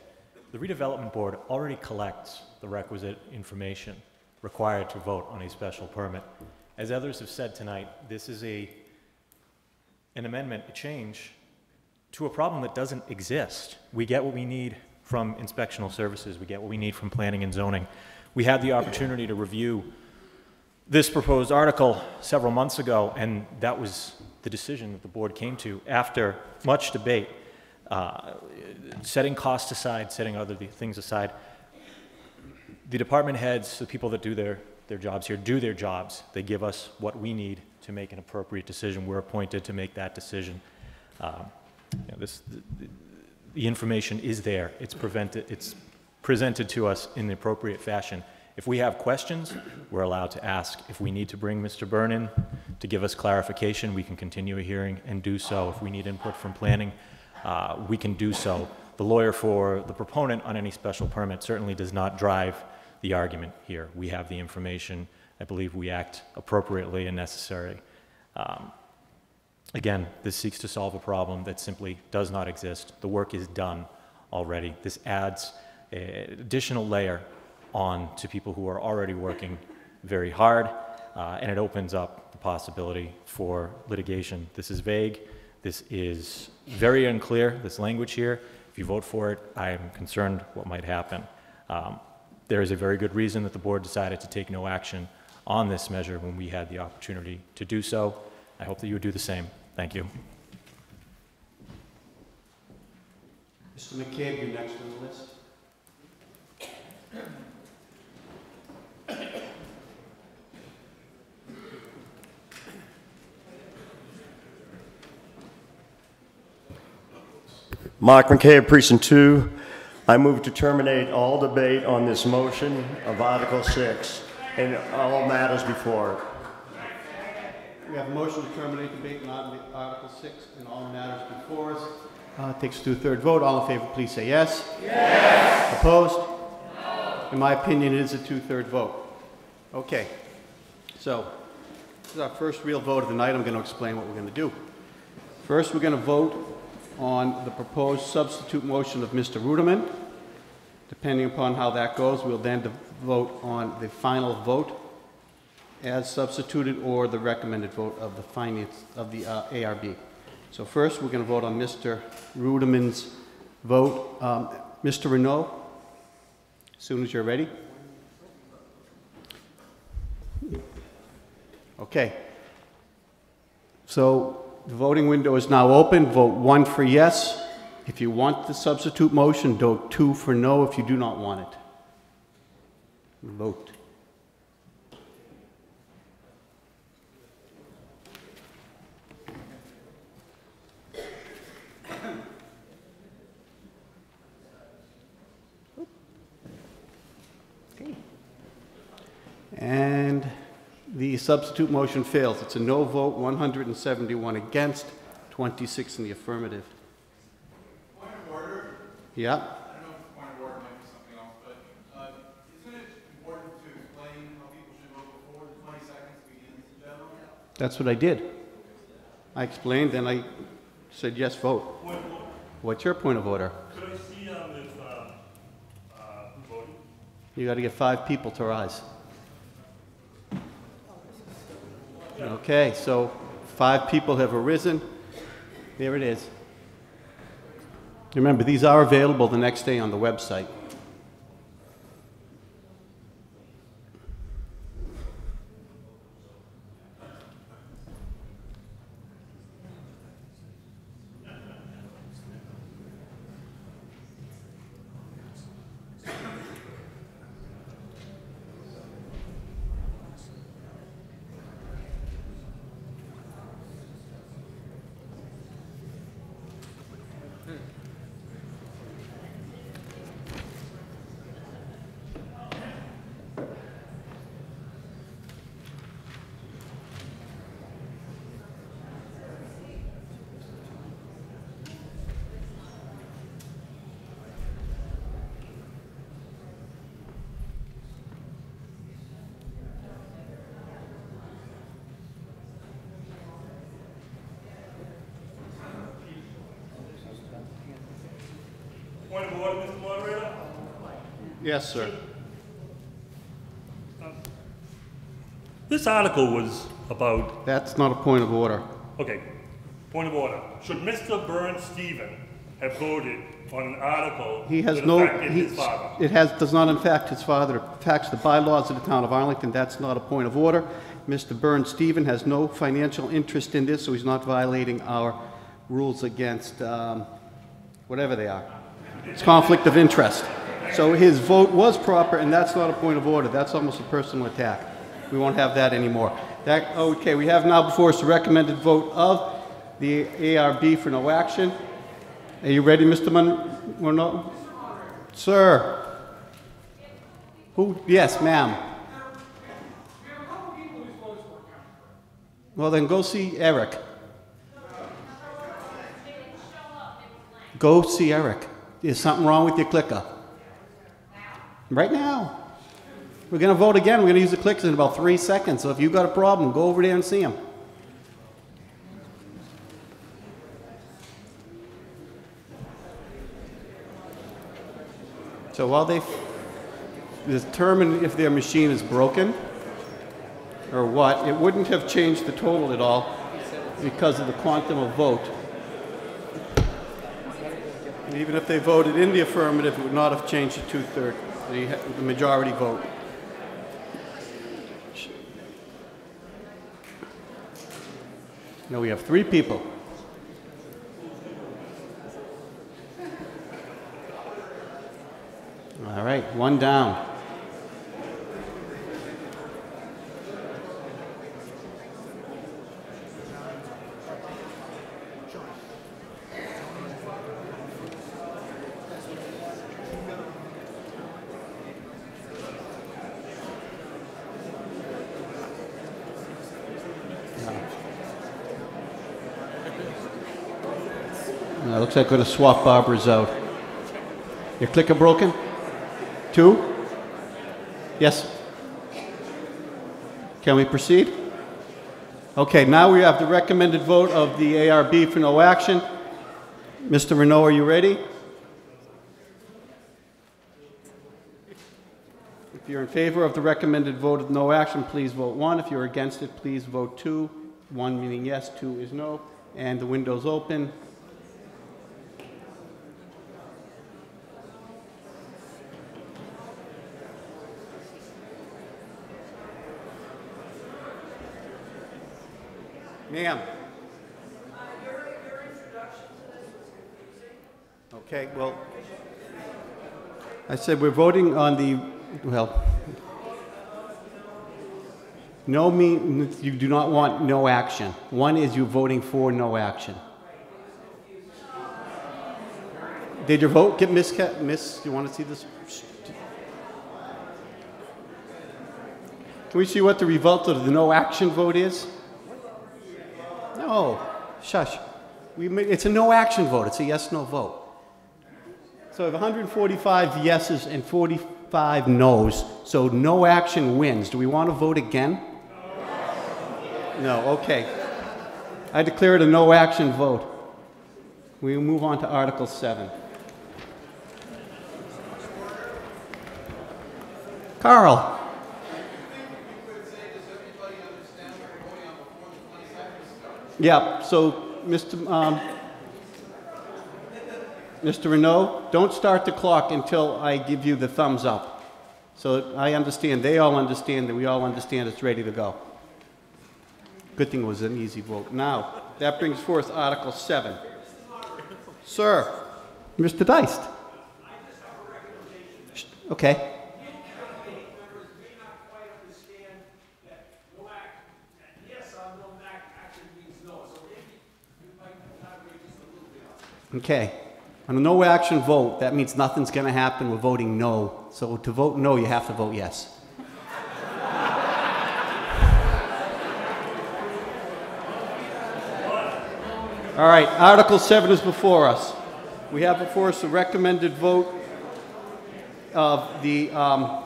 The Redevelopment Board already collects the requisite information required to vote on a special permit. As others have said tonight, this is a, an amendment, a change to a problem that doesn't exist. We get what we need from inspectional services, we get what we need from planning and zoning. We had the opportunity to review this proposed article several months ago, and that was the decision that the board came to after much debate, uh, setting costs aside, setting other things aside. The department heads, the people that do their, their jobs here, do their jobs. They give us what we need to make an appropriate decision. We're appointed to make that decision. Um, you know, this, the, the- information is there. It's it's presented to us in the appropriate fashion. If we have questions, we're allowed to ask. If we need to bring Mr. Byrne in to give us clarification, we can continue a hearing and do so. If we need input from planning, uh, we can do so. The lawyer for the proponent on any special permit certainly does not drive the argument here. We have the information. I believe we act appropriately and necessary. Um, Again, this seeks to solve a problem that simply does not exist. The work is done already. This adds an additional layer on to people who are already working very hard, uh, and it opens up the possibility for litigation. This is vague. This is very unclear, this language here. If you vote for it, I am concerned what might happen. Um, there is a very good reason that the board decided to take no action on this measure when we had the opportunity to do so. I hope that you would do the same. Thank you. Mr. McCabe, you're next on the list. Mark McCabe, Precinct 2. I move to terminate all debate on this motion of Article 6 and all matters before it. We have a motion to terminate debate on Article 6 and all matters before us. Uh, it Takes a two-third vote. All in favor, please say yes. Yes. Opposed? No. In my opinion, it is a two-third vote. Okay. So, this is our first real vote of the night. I'm going to explain what we're going to do. First, we're going to vote on the proposed substitute motion of Mr. Ruderman. Depending upon how that goes, we'll then vote on the final vote as substituted or the recommended vote of the finance, of the uh, ARB. So first, we're going to vote on Mr. Ruderman's vote. Um, Mr. Renault, as soon as you're ready. Okay. So the voting window is now open. Vote one for yes. If you want the substitute motion, vote two for no if you do not want it. Vote. And the substitute motion fails. It's a no vote, 171 against, 26 in the affirmative. Point of order. Yeah? I don't know if point of order might be something else, but uh, isn't it important to explain how people should vote before the 20 seconds begins, gentlemen? That's what I did. I explained, and I said yes, vote. What's your point of order? Could I see um, if, uh, who voted? You got to get five people to rise. Okay, so five people have arisen. There it is. Remember, these are available the next day on the website. Point of order, Mr. Moderator? Yes, sir. This article was about, That's not a point of order. okay, point of order. Should Mr. Burns Stephen have voted on an article He has that no, affected he, his father? it has, does not in fact his father, it affects the bylaws of the town of Arlington, that's not a point of order. Mr. Burns Stephen has no financial interest in this, so he's not violating our rules against, um, whatever they are. It's conflict of interest. So his vote was proper, and that's not a point of order, that's almost a personal attack. We won't have that anymore. That, okay, we have now before us the recommended vote of the ARB for no action. Are you ready, Mr. Mon, Monroe? Sir? Who, yes, ma'am. Well, then go see Eric. Go see Eric. There's something wrong with your clicker. Right now. We're going to vote again. We're going to use the clicks in about three seconds. So if you've got a problem, go over there and see them. So while they determine if their machine is broken or what, it wouldn't have changed the total at all because of the quantum of vote. And even if they voted in the affirmative, it would not have changed the two-thirds the, the majority vote. Now we have three people. All right, one down. Uh, looks like we're going to swap Barbara's out. Your clicker broken? Two? Yes? Can we proceed? Okay, now we have the recommended vote of the ARB for no action. Mr. Renault, are you ready? If you're in favor of the recommended vote of no action, please vote one. If you're against it, please vote two. One meaning yes, two is no. And the window's open. Ma'am. Okay, well, I said we're voting on the, well, no mean, you do not want no action. One is you voting for no action. Did your vote get miss, miss, you want to see this? Can we see what the result of the no action vote is? No, shush. We, it's a no action vote. It's a yes no vote. So we have 145 yeses and 45 noes. So no action wins. Do we want to vote again? No. Okay. I declare it a no action vote. We move on to Article 7. Carl. Yeah, so, Mr. Um, Mr. Renault, don't start the clock until I give you the thumbs up. So I understand, they all understand, that we all understand it's ready to go. Good thing it was an easy vote. Now, that brings forth Article 7. Sir, Mr. Deist. Okay. Okay. On a no action vote, that means nothing's going to happen. We're voting no. So to vote no, you have to vote yes. All right, Article 7 is before us. We have before us a recommended vote of the um,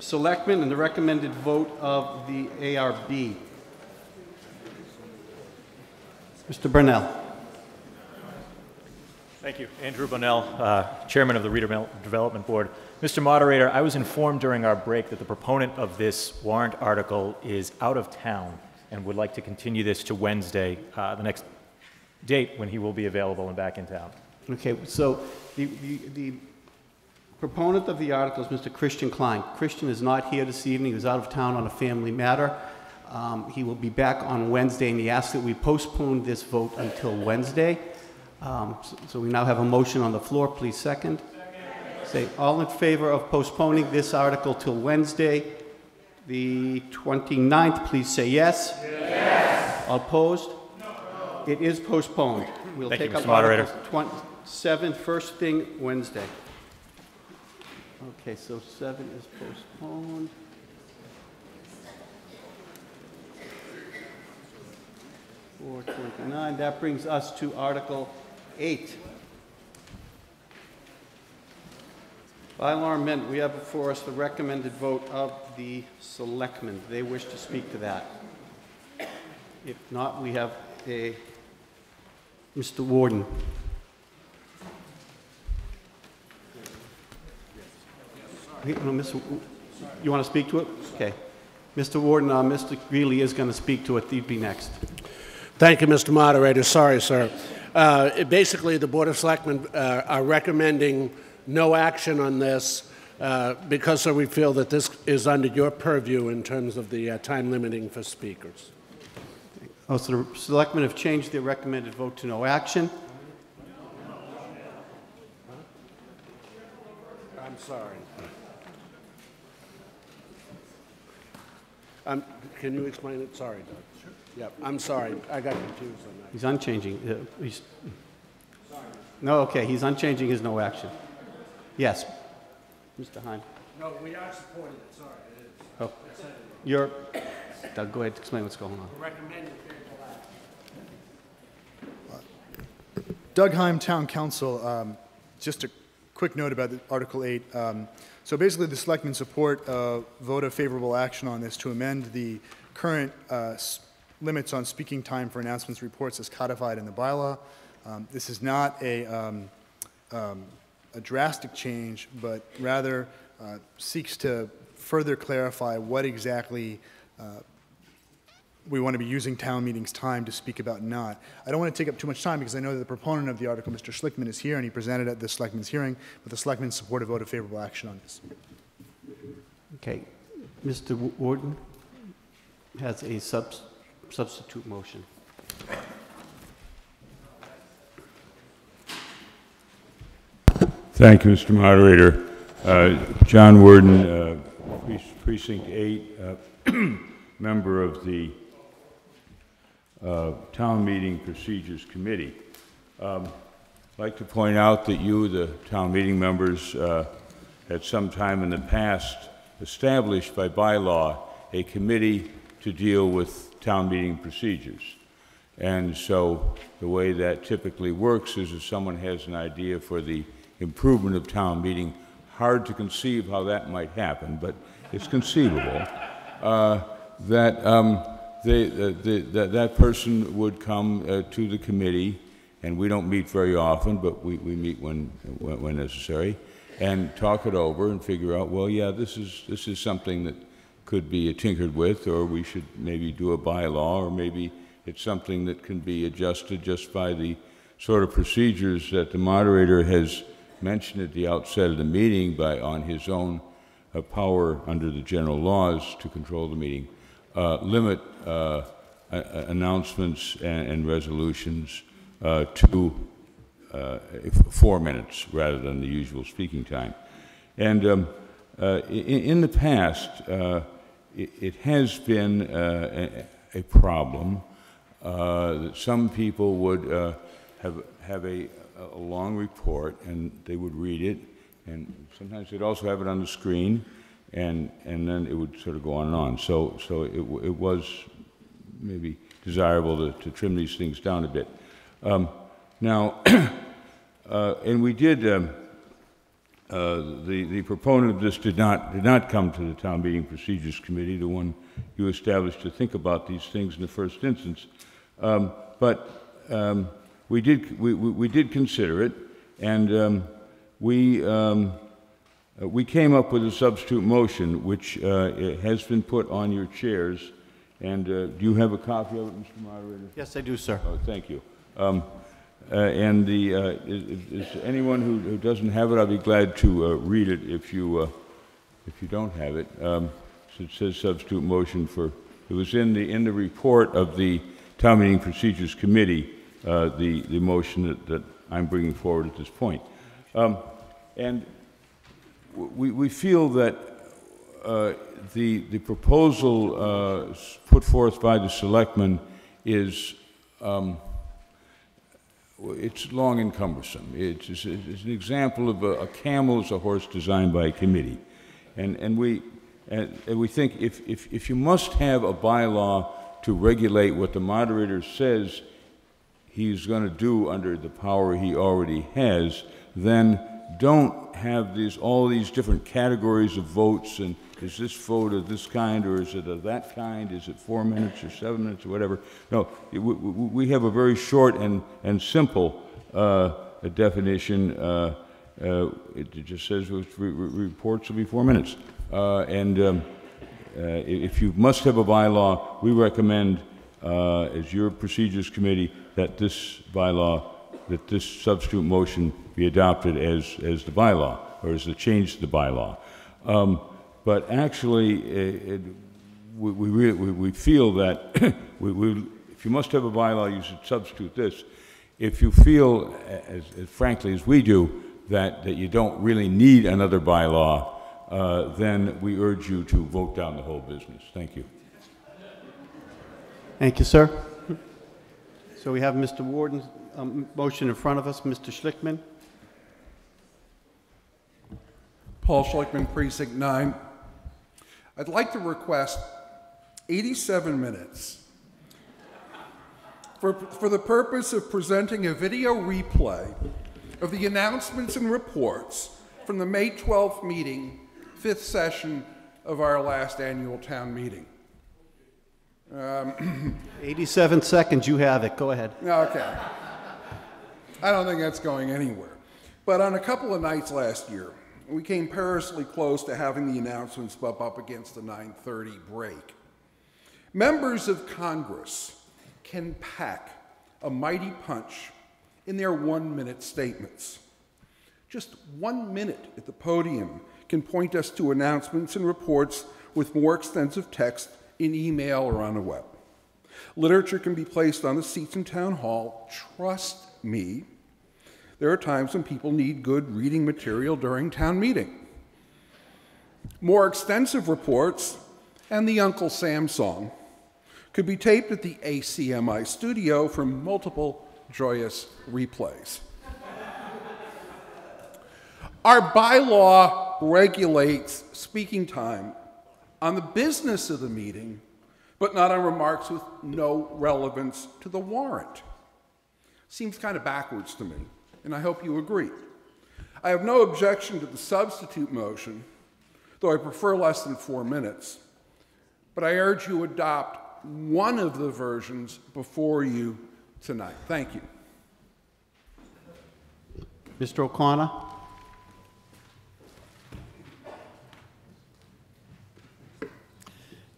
selectmen and the recommended vote of the ARB. Mr. Bunnell. Thank you. Andrew Bunnell, uh, Chairman of the Reader Development Board. Mr. Moderator, I was informed during our break that the proponent of this warrant article is out of town and would like to continue this to Wednesday, uh, the next date when he will be available and back in town. Okay, so the, the, the proponent of the article is Mr. Christian Klein. Christian is not here this evening. He was out of town on a family matter. Um, he will be back on Wednesday, and he asked that we postpone this vote until Wednesday. Um, so, so we now have a motion on the floor. Please second. Say all in favor of postponing this article till Wednesday, the 29th, please say yes. Yes. All opposed? No. It is postponed. We'll Thank you, take Mr. up Moderator. Article 27 first thing Wednesday. Okay, so 7 is postponed. Four twenty-nine, that brings us to Article 8. Bylaw amendment, we have before us the recommended vote of the selectmen. They wish to speak to that. If not, we have a, Mr. Worden. no, Mr. You want to speak to it? Okay. Mr. Worden, uh, Mr. Greeley is going to speak to it. He'd be next. Thank you, Mr. Moderator. Sorry, sir. Uh, Basically, the Board of Selectmen uh, are recommending no action on this uh, because we feel that this is under your purview in terms of the uh, time limiting for speakers. Oh, so the selectmen have changed their recommended vote to no action. I'm sorry. Um, Can you explain it? Sorry, Doug. Yep, I'm sorry. I got confused on that. He's unchanging. uh, he's- No, okay, he's unchanging his no action. Yes. Mr. Heim. No, we are supporting it, sorry. Oh, you're, Doug, go ahead, explain what's going on. Recommending favorable action. Doug Heim, Town Counsel. Um, Just a quick note about the Article 8. Um, So basically, the selectmen support a vote of favorable action on this to amend the current uh, s- limits on speaking time for announcements reports as codified in the bylaw. Um, This is not a, um, um, a drastic change, but rather uh, seeks to further clarify what exactly uh, we want to be using town meetings' time to speak about not. I don't want to take up too much time because I know that the proponent of the article, Mr. Schlickman, is here and he presented at the selectmen's hearing, but the selectmen support a vote of favorable action on this. Okay. Mr. Worden has a subs- substitute motion. Thank you, Mr. Moderator. Uh, John Worden, uh, Pre- Precinct 8, uh, member of the uh, Town Meeting Procedures Committee. Um, I'd like to point out that you, the town meeting members, uh, at some time in the past established by bylaw a committee to deal with town meeting procedures. And so the way that typically works is if someone has an idea for the improvement of town meeting, hard to conceive how that might happen, but it's conceivable, uh, that um, they, the, the, that, that person would come uh, to the committee, and we don't meet very often, but we, we meet when, when, when necessary, and talk it over and figure out, well, yeah, this is, this is something that could be tinkered with, or we should maybe do a bylaw, or maybe it's something that can be adjusted just by the sort of procedures that the moderator has mentioned at the outset of the meeting by, on his own uh, power under the general laws to control the meeting, uh, limit uh, announcements and, and resolutions uh, to uh, four minutes rather than the usual speaking time. And um, uh, in, in the past, it, has been uh, a, a problem uh, that some people would uh, have, have a, a long report and they would read it, and sometimes they'd also have it on the screen, and, and then it would sort of go on and on. So, so it, it was maybe desirable to, to trim these things down a bit. Um, now, uh, and we did, um, uh, the, the proponent of this did not, did not come to the Town Meeting Procedures Committee, the one you established to think about these things in the first instance. Um, but um, we, did, we, we, we did consider it, and um, we, um, uh, we came up with a substitute motion, which uh, has been put on your chairs. And uh, do you have a copy of it, Mr. Moderator? Yes, I do, sir. Oh, thank you. Uh, And the, uh, is is anyone who who doesn't have it, I'll be glad to uh, read it if you, if you don't have it. Um, so It says substitute motion for, it was in the, in the report of the Town Meeting Procedures Committee, the, the motion that, that I'm bringing forward at this point. Um, And we, we feel that uh, the, the proposal uh, put forth by the selectmen is, um, it's long and cumbersome. It's, it's an example of a, a camel is a horse designed by a committee. And, and we, and, and we think if, if, if you must have a bylaw to regulate what the moderator says he's going to do under the power he already has, then don't have these, all these different categories of votes, and is this vote of this kind, or is it of that kind, is it four minutes or seven minutes, or whatever. No, we, we have a very short and, and simple uh, definition, uh, uh, it just says re- re- reports will be four minutes. Uh, And um, uh, if you must have a bylaw, we recommend, uh, as your procedures committee, that this bylaw, that this substitute motion be adopted as, as the bylaw, or as the change to the bylaw. Um, But actually, uh, it- we, we, rea- we we feel that, we, we, if you must have a bylaw, you should substitute this. If you feel, as, as frankly as we do, that, that you don't really need another bylaw, uh, then we urge you to vote down the whole business. Thank you. Thank you, sir. So we have Mr. Worden's um, motion in front of us. Mr. Schlichtman? Paul Schlichtman, Precinct 9. I'd like to request 87 minutes for, for the purpose of presenting a video replay of the announcements and reports from the May 12th meeting, fifth session of our last annual town meeting. Um, 87 seconds, you have it. Go ahead. Okay. I don't think that's going anywhere. But on a couple of nights last year, we came perilously close to having the announcements bump up against the 9:30 break. Members of Congress can pack a mighty punch in their one-minute statements. Just one minute at the podium can point us to announcements and reports with more extensive text in email or on the web. Literature can be placed on the seats in town hall. Trust me, there are times when people need good reading material during town meeting. More extensive reports and the Uncle Sam song could be taped at the ACMI studio for multiple joyous replays. Our bylaw regulates speaking time on the business of the meeting, but not on remarks with no relevance to the warrant. Seems kind of backwards to me, and I hope you agree. I have no objection to the substitute motion, though I prefer less than four minutes, but I urge you adopt one of the versions before you tonight. Thank you. Mr. O'Connor?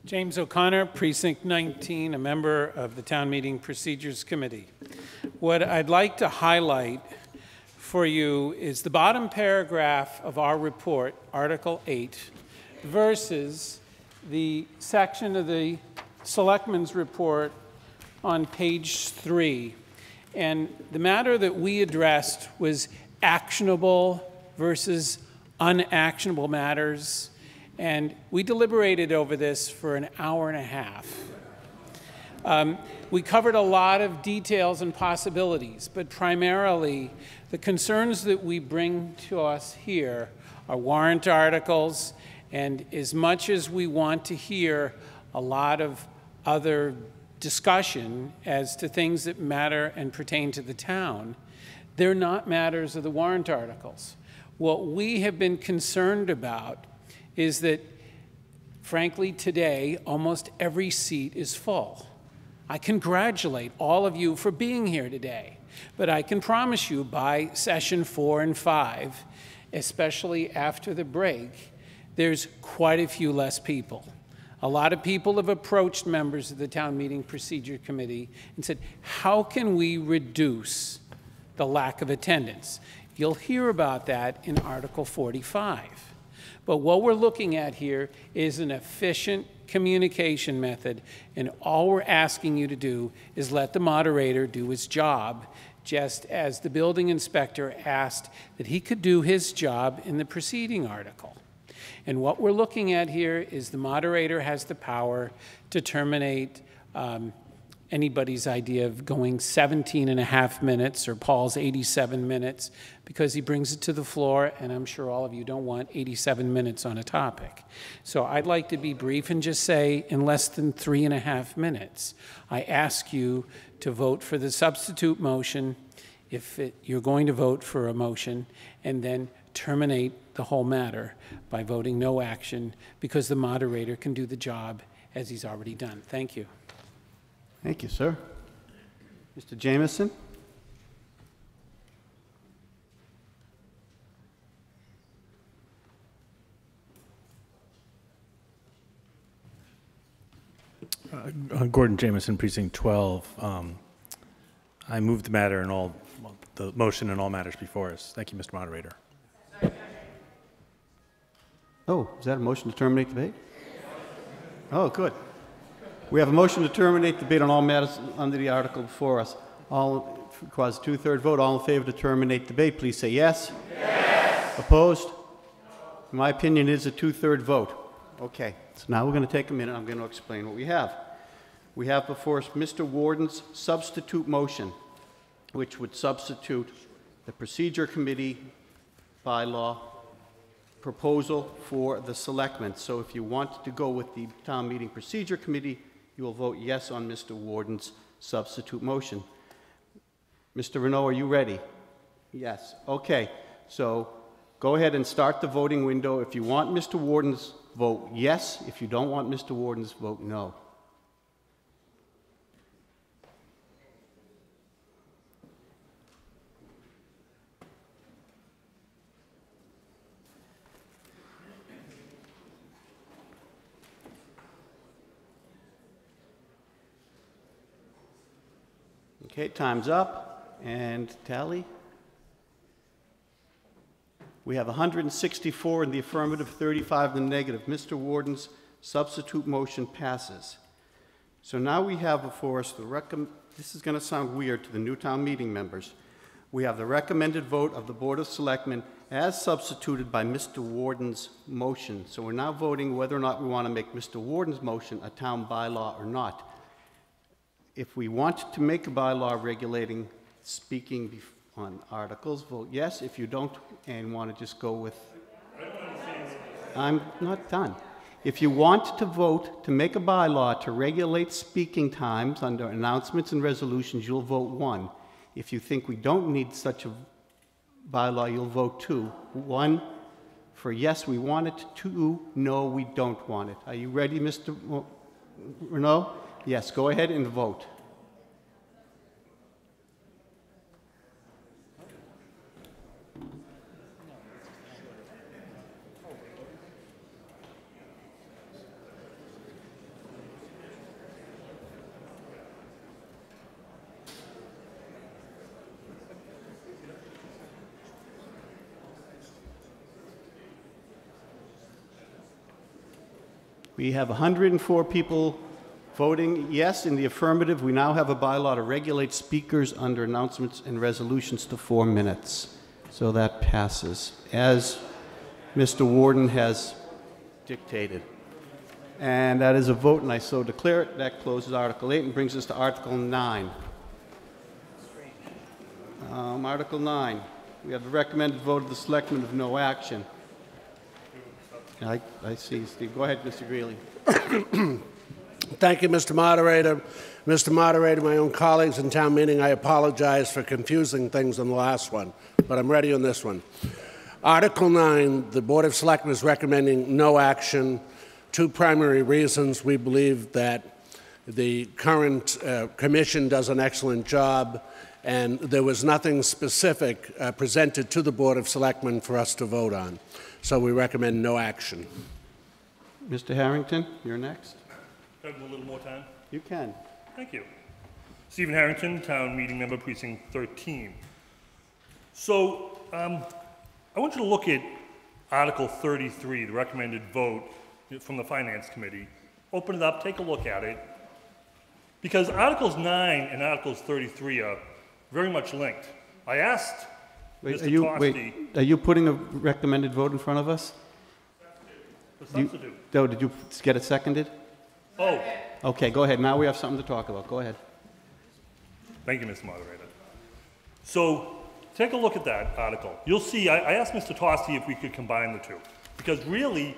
James O'Connor, Precinct 19, a member of the Town Meeting Procedures Committee. What I'd like to highlight for you is the bottom paragraph of our report, Article 8, versus the section of the Selectmen's report on page 3. And the matter that we addressed was actionable versus unactionable matters. And we deliberated over this for an hour and a half. Um, we covered a lot of details and possibilities, but primarily the concerns that we bring to us here are warrant articles, and as much as we want to hear a lot of other discussion as to things that matter and pertain to the town, they're not matters of the warrant articles. What we have been concerned about is that, frankly, today, almost every seat is full. I congratulate all of you for being here today, but I can promise you by session four and five, especially after the break, there's quite a few less people. A lot of people have approached members of the Town Meeting Procedure Committee and said, How can we reduce the lack of attendance? You'll hear about that in Article 45. But what we're looking at here is an efficient communication method, and all we're asking you to do is let the moderator do his job, just as the building inspector asked that he could do his job in the preceding article. And what we're looking at here is the moderator has the power to terminate um, anybody's idea of going 17 and a half minutes or Paul's 87 minutes because he brings it to the floor, and I'm sure all of you don't want 87 minutes on a topic. So I'd like to be brief and just say in less than three and a half minutes, I ask you to vote for the substitute motion if it, you're going to vote for a motion, and then terminate the whole matter by voting no action because the moderator can do the job as he's already done. Thank you. Thank you, sir. Mr. Jameson? Uh, Gordon Jameson, Precinct 12. Um, I move the matter and all the motion and all matters before us. Thank you, Mr. Moderator. Oh, is that a motion to terminate debate? Oh, good. We have a motion to terminate debate on all matters under the article before us. All, requires a two-third vote. All in favor to terminate debate, please say yes. Yes. Opposed? My opinion is a two-third vote. Okay, so now we're going to take a minute. I'm going to explain what we have. We have before us Mr. Worden's substitute motion, which would substitute the Procedure Committee bylaw proposal for the selectmen. So if you want to go with the Town Meeting Procedure Committee, you will vote yes on Mr. Worden's substitute motion. Mr. Renault, are you ready? Yes. Okay. So go ahead and start the voting window. If you want Mr. Worden's vote yes. If you don't want Mr. Worden's vote no. Okay, time's up. And tally? We have 164 in the affirmative, 35 in the negative. Mr. Worden's substitute motion passes. So now we have before us the recomm, this is going to sound weird to the Newtown meeting members. We have the recommended vote of the Board of Selectmen as substituted by Mr. Worden's motion. So we're now voting whether or not we want to make Mr. Worden's motion a town bylaw or not. If we want to make a bylaw regulating speaking on articles, vote yes. If you don't and want to just go with, I'm not done. If you want to vote to make a bylaw to regulate speaking times under announcements and resolutions, you'll vote one. If you think we don't need such a bylaw, you'll vote two. One for yes, we want it. Two, no, we don't want it. Are you ready, Mr. Renault? Yes, go ahead and vote. We have 104 people voting yes in the affirmative. We now have a bylaw to regulate speakers under announcements and resolutions to four minutes. So that passes, as Mr. Worden has dictated. And that is a vote, and I so declare it. That closes Article 8 and brings us to Article 9. Um, Article 9, we have the recommended vote of the selectmen of no action. I, I see, Steve. Go ahead, Mr. Greeley. Thank you, Mr. Moderator. Mr. Moderator, my own colleagues in town meeting, I apologize for confusing things on the last one, but I'm ready on this one. Article 9, the Board of Selectmen is recommending no action. Two primary reasons. We believe that the current uh, commission does an excellent job, and there was nothing specific uh, presented to the Board of Selectmen for us to vote on. So we recommend no action. Mr. Harrington, you're next. A little more time? You can. Thank you. Stephen Harrington, Town Meeting Member, Precinct 13. So, um, I want you to look at Article 33, the recommended vote from the Finance Committee. Open it up, take a look at it. Because Articles 9 and Articles 33 are very much linked. I asked Wait, Mr. are you, Tosti- wait, are you putting a recommended vote in front of us? The You- No, did you get it seconded? Oh, Okay, go ahead. Now we have something to talk about. Go ahead. Thank you, Mr. Moderator. So, take a look at that article. You'll see, I, I asked Mr. Tosti if we could combine the two. Because really,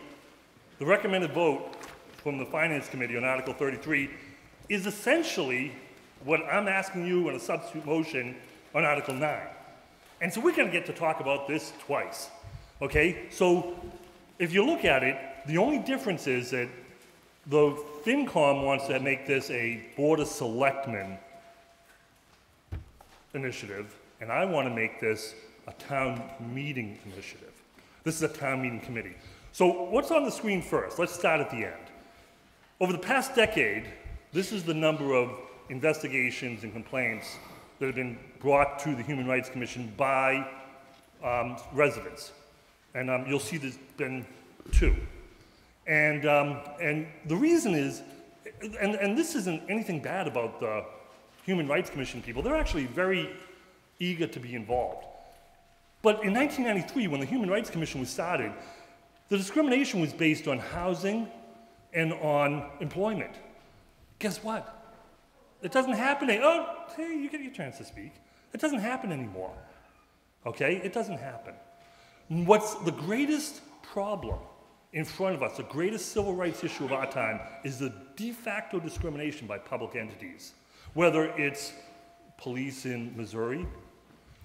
the recommended vote from the Finance Committee on Article 33 is essentially what I'm asking you in a substitute motion on Article 9. And so we're going to get to talk about this twice. Okay? So, if you look at it, the only difference is that the FinCom wants to make this a Board of Selectmen initiative, and I want to make this a town meeting initiative. This is a town meeting committee. So what's on the screen first? Let's start at the end. Over the past decade, This is the number of investigations and complaints that have been brought to the Human Rights Commission by um, residents. And um, you'll see there's been two. And, um, and the reason is, and, and this isn't anything bad about the Human Rights Commission people, they're actually very eager to be involved. But in 1993, when the Human Rights Commission was started, the discrimination was based on housing and on employment. Guess what? It doesn't happen. Oh, hey, you get your chance to speak. It doesn't happen anymore. Okay? It doesn't happen. What's the greatest problem in front of us, the greatest civil rights issue of our time, is the de facto discrimination by public entities. Whether it's police in Missouri,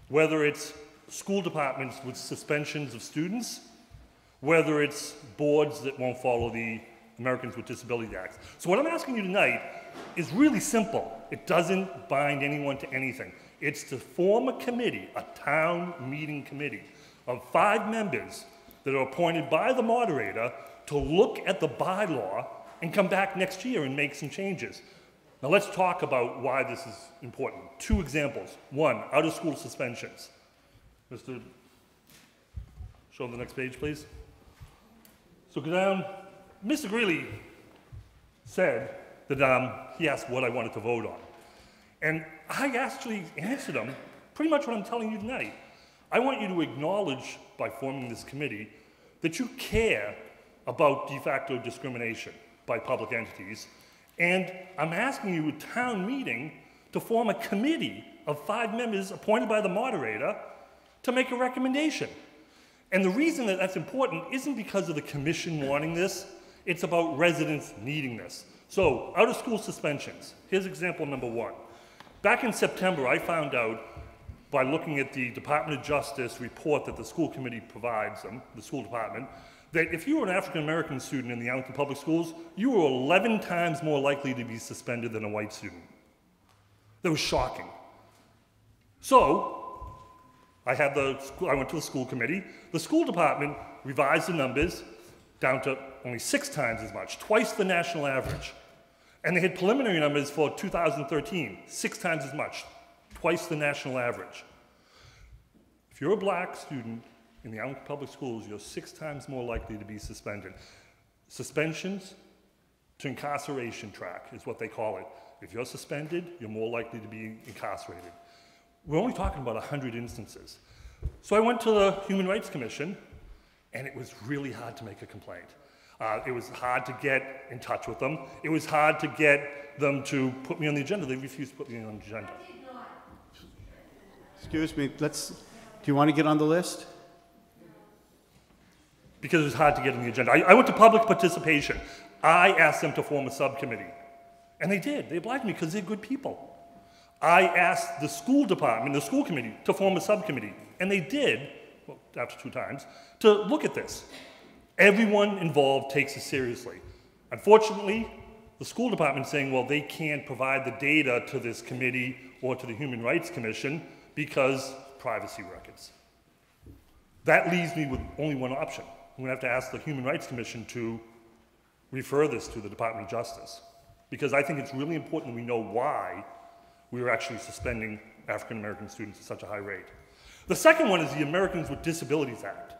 whether it's school departments with suspensions of students, whether it's boards that won't follow the Americans with Disabilities Act. So what I'm asking you tonight is really simple. It doesn't bind anyone to anything. It's to form a committee, a town meeting committee of five members that are appointed by the moderator to look at the bylaw and come back next year and make some changes. Now let's talk about why this is important. Two examples. One, out-of-school suspensions. Mr. Show the next page, please. So go down. Mr. Greeley said that um, he asked what I wanted to vote on. And I actually answered him pretty much what I'm telling you tonight. I want you to acknowledge by forming this committee that you care about de facto discrimination by public entities. And I'm asking you at town meeting to form a committee of five members appointed by the moderator to make a recommendation. And the reason that that's important isn't because of the commission wanting this, it's about residents needing this. So, out of school suspensions. Here's example number one. Back in September, I found out by looking at the Department of Justice report that the school committee provides them, the school department, that if you were an African American student in the Arlington Public Schools, you were 11 times more likely to be suspended than a white student. That was shocking. So, I had the I went to the school committee. The school department revised the numbers down to only six times as much, twice the national average. And they had preliminary numbers for 2013, six times as much, twice the national average. If you're a black student in the Arlington Public Schools, you're six times more likely to be suspended. Suspensions to incarceration track is what they call it. If you're suspended, you're more likely to be incarcerated. We're only talking about 100 instances. So I went to the Human Rights Commission, and it was really hard to make a complaint. Uh, it was hard to get in touch with them. It was hard to get them to put me on the agenda. They refused to put me on the agenda. Excuse me, let's, do you want to get on the list? because it was hard to get on the agenda. I, I went to public participation. I asked them to form a subcommittee. And they did. They obliged me because they're good people. I asked the school department, the school committee, to form a subcommittee. And they did, well, after two times, to look at this. Everyone involved takes it seriously. Unfortunately, the school department saying, well, they can't provide the data to this committee or to the Human Rights Commission because privacy records. That leaves me with only one option. I'm going to have to ask the Human Rights Commission to refer this to the Department of Justice. Because I think it's really important we know why we are actually suspending African American students at such a high rate. The second one is the Americans with Disabilities Act.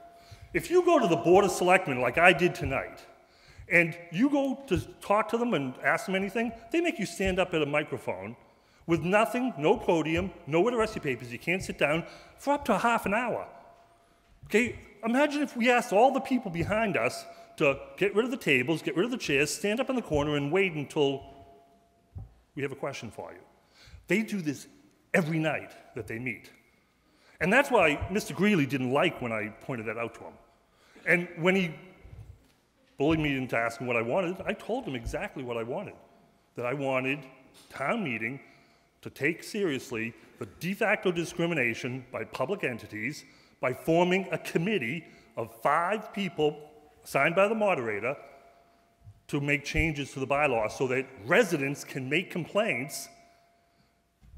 If you go to the Board of Selectmen like I did tonight, and you go to talk to them and ask them anything, they make you stand up at a microphone with nothing, no podium, rest your papers, you can't sit down, for up to half an hour. Okay, imagine if we asked all the people behind us to get rid of the tables, get rid of the chairs, stand up in the corner, and wait until we have a question for you. They do this every night that they meet. And that's why Mr. Greeley didn't like when I pointed that out to him. And when he bullied me into asking what I wanted, I told him exactly what I wanted. That I wanted town meeting to take seriously the de facto discrimination by public entities by forming a committee of five people signed by the moderator to make changes to the bylaw so that residents can make complaints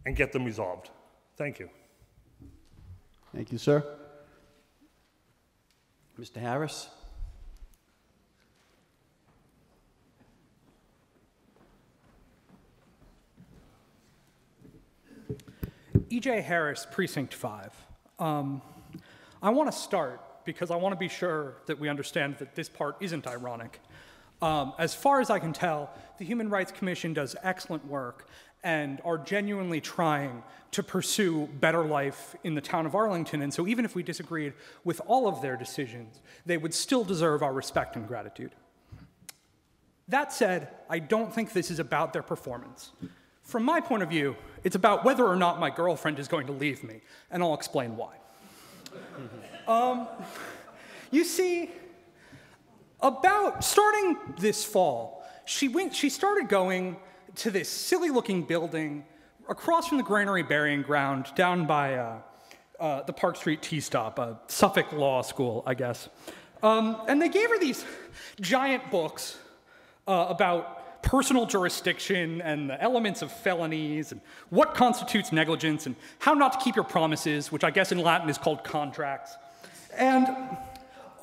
and get them resolved. Thank you. Thank you, sir. Mr. Harris? EJ Harris, Precinct 5. Um, I want to start because I want to be sure that we understand that this part isn't ironic. Um, as far as I can tell, the Human Rights Commission does excellent work and are genuinely trying to pursue better life in the town of Arlington. And so, even if we disagreed with all of their decisions, they would still deserve our respect and gratitude. That said, I don't think this is about their performance. From my point of view, it's about whether or not my girlfriend is going to leave me, and I'll explain why. um, you see, about starting this fall, she went. She started going to this silly-looking building across from the Granary Burying Ground, down by uh, uh, the Park Street T Stop, uh, Suffolk Law School, I guess. Um, and they gave her these giant books uh, about personal jurisdiction and the elements of felonies and what constitutes negligence and how not to keep your promises, which I guess in Latin is called contracts. And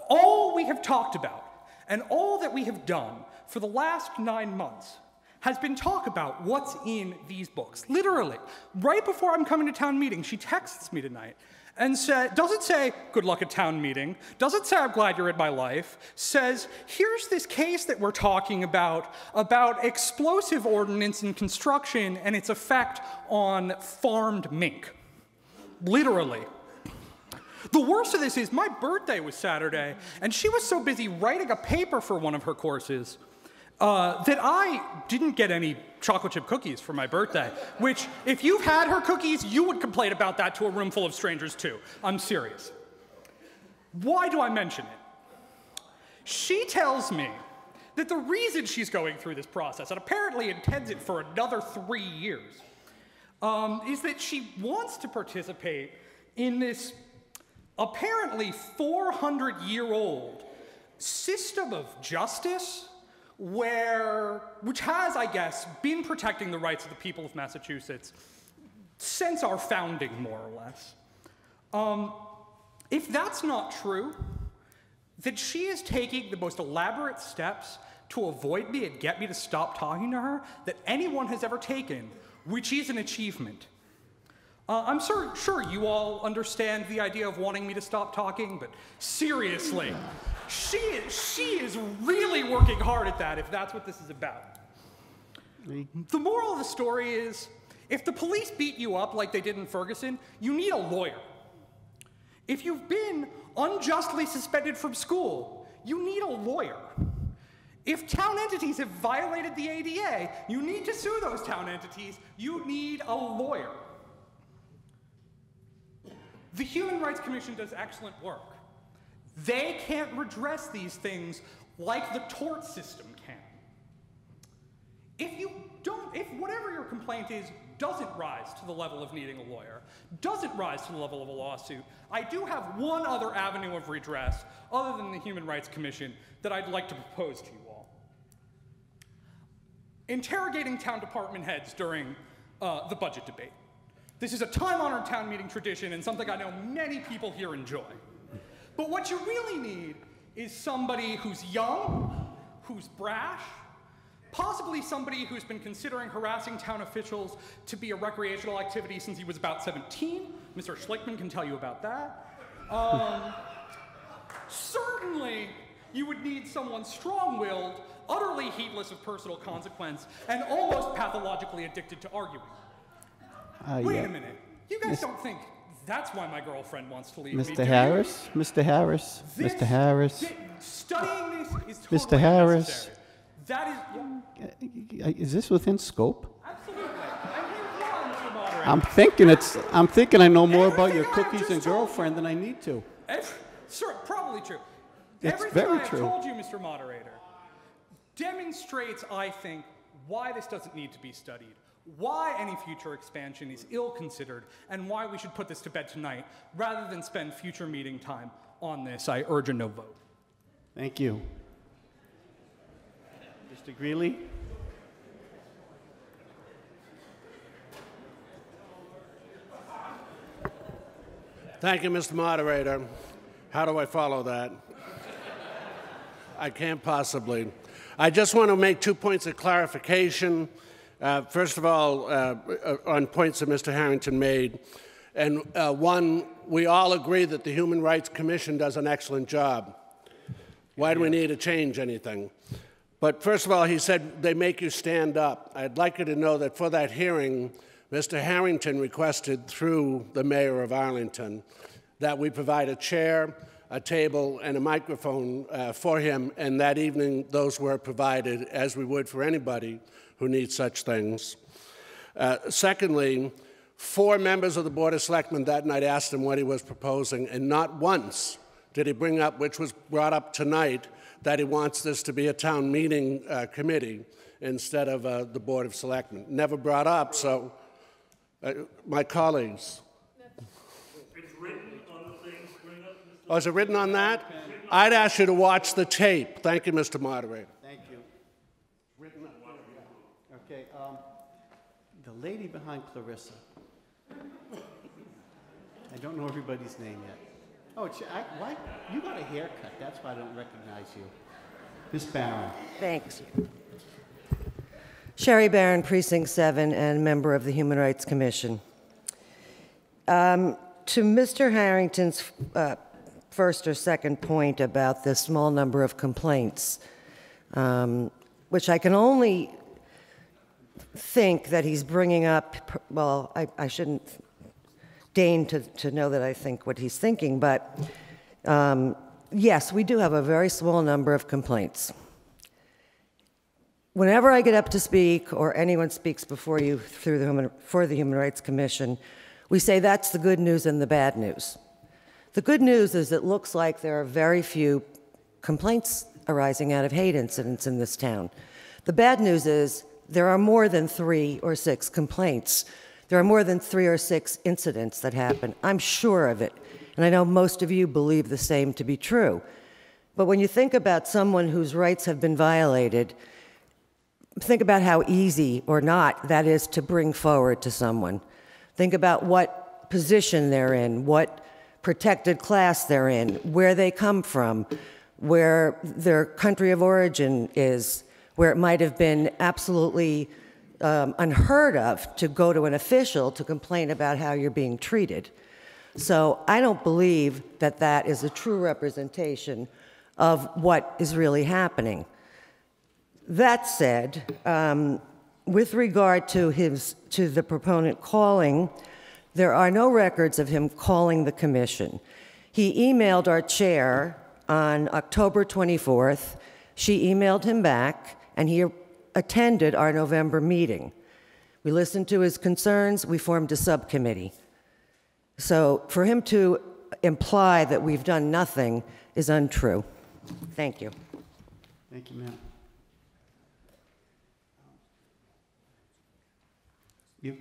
all we have talked about and all that we have done for the last nine months has been talk about what's in these books. Literally, right before I'm coming to town meeting, she texts me tonight and said, doesn't say, good luck at town meeting, doesn't say, I'm glad you're in my life, says, here's this case that we're talking about, about explosive ordnance in construction and its effect on farmed mink. Literally. The worst of this is my birthday was Saturday, and she was so busy writing a paper for one of her courses uh, that I didn't get any chocolate chip cookies for my birthday. Which, if you've had her cookies, you would complain about that to a room full of strangers too. I'm serious. Why do I mention it? She tells me that the reason she's going through this process, and apparently intends it for another three years, um, is that she wants to participate in this apparently 400 year old system of justice where, which has, I guess, been protecting the rights of the people of Massachusetts since our founding, more or less. Um, if that's not true, that she is taking the most elaborate steps to avoid me and get me to stop talking to her that anyone has ever taken, which is an achievement. Uh, I'm sure, sure you all understand the idea of wanting me to stop talking, but seriously, she is, she is really working hard at that if that's what this is about. The moral of the story is if the police beat you up like they did in Ferguson, you need a lawyer. If you've been unjustly suspended from school, you need a lawyer. If town entities have violated the ADA, you need to sue those town entities. You need a lawyer. The Human Rights Commission does excellent work. They can't redress these things like the tort system can. If you don't, if whatever your complaint is doesn't rise to the level of needing a lawyer, doesn't rise to the level of a lawsuit, I do have one other avenue of redress other than the Human Rights Commission that I'd like to propose to you all. Interrogating town department heads during uh, the budget debate. This is a time honored town meeting tradition and something I know many people here enjoy. But what you really need is somebody who's young, who's brash, possibly somebody who's been considering harassing town officials to be a recreational activity since he was about 17. Mr. Schlichtman can tell you about that. Um, certainly, you would need someone strong willed, utterly heedless of personal consequence, and almost pathologically addicted to arguing. Uh, Wait yeah. a minute. You guys don't think that's why my girlfriend wants to leave me, Mr. you? Harris, Mr. Harris, This- Mr. Harris, thi- Studying this is Mr. Harris. unnecessary. That is, yeah, Uh, Is this within scope? absolutely. I'm here for Mr. Moderator. I'm thinking it's. I'm thinking I know more about your cookies and girlfriend than I need to. Ev- sure, probably true. It's Everything very I true. told you, Mr. Moderator, demonstrates, I think, why this doesn't need to be studied, why any future expansion is ill considered, and why we should put this to bed tonight rather than spend future meeting time on this. I urge a no vote. Thank you. Mr. Greeley? Thank you, Mr. Moderator. How do I follow that? I can't possibly. I just want to make two points of clarification. Uh, First of all, uh, uh, on points that Mr. Harrington made, and uh, one, we all agree that the Human Rights Commission does an excellent job. Why do we need to change anything? But first of all, he said they make you stand up. I'd like you to know that for that hearing, Mr. Harrington requested through the mayor of Arlington that we provide a chair, a table, and a microphone uh, for him, and that evening those were provided, as we would for anybody who needs such things. Uh, secondly, four members of the Board of Selectmen that night asked him what he was proposing, and not once did he bring up, which was brought up tonight, that he wants this to be a town meeting uh, committee instead of uh, the Board of Selectmen. Never brought up, so uh, my colleagues. Oh, is it written on that? I'd ask you to watch the tape. Thank you, Mr. Moderator. Thank you. Okay, um, the lady behind Clarissa. I don't know everybody's name yet. Oh, it's, I, why, you got a haircut, that's why I don't recognize you. Miss Barron. Thanks. Sherry Barron, Precinct 7, and member of the Human Rights Commission. Um, to Mr. Harrington's uh, first or second point about the small number of complaints, um, which I can only think that he's bringing up, well, I, I shouldn't deign to, to know that I think what he's thinking, but um, yes, we do have a very small number of complaints. Whenever I get up to speak, or anyone speaks before you through the Human, for the Human Rights Commission, we say that's the good news and the bad news. The good news is it looks like there are very few complaints arising out of hate incidents in this town. The bad news is there are more than three or six complaints. There are more than three or six incidents that happen. I'm sure of it. And I know most of you believe the same to be true. But when you think about someone whose rights have been violated, think about how easy or not that is to bring forward to someone. Think about what position they're in, what protected class they're in, where they come from, where their country of origin is, where it might have been absolutely um, unheard of to go to an official to complain about how you're being treated. So I don't believe that that is a true representation of what is really happening. That said, um, with regard to his to the proponent calling, there are no records of him calling the commission. He emailed our chair on October 24th. She emailed him back, and he attended our November meeting. We listened to his concerns. We formed a subcommittee. So for him to imply that we've done nothing is untrue. Thank you. Thank you, ma'am. You.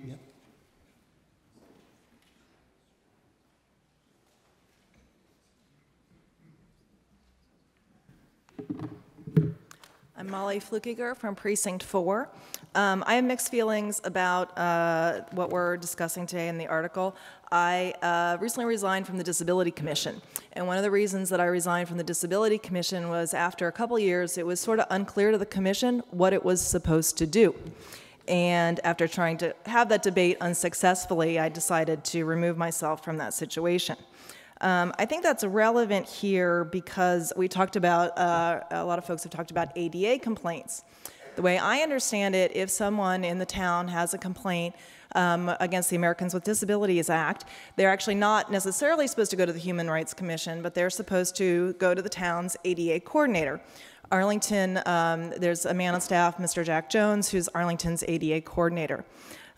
I'm Molly Flukiger from Precinct 4. Um, I have mixed feelings about uh, what we're discussing today in the article. I uh, recently resigned from the Disability Commission, and one of the reasons that I resigned from the Disability Commission was after a couple years, it was sort of unclear to the Commission what it was supposed to do. And after trying to have that debate unsuccessfully, I decided to remove myself from that situation. Um, I think that's relevant here because we talked about, uh, a lot of folks have talked about ADA complaints. The way I understand it, if someone in the town has a complaint um, against the Americans with Disabilities Act, they're actually not necessarily supposed to go to the Human Rights Commission, but they're supposed to go to the town's ADA coordinator. Arlington, um, there's a man on staff, Mr. Jack Jones, who's Arlington's ADA coordinator.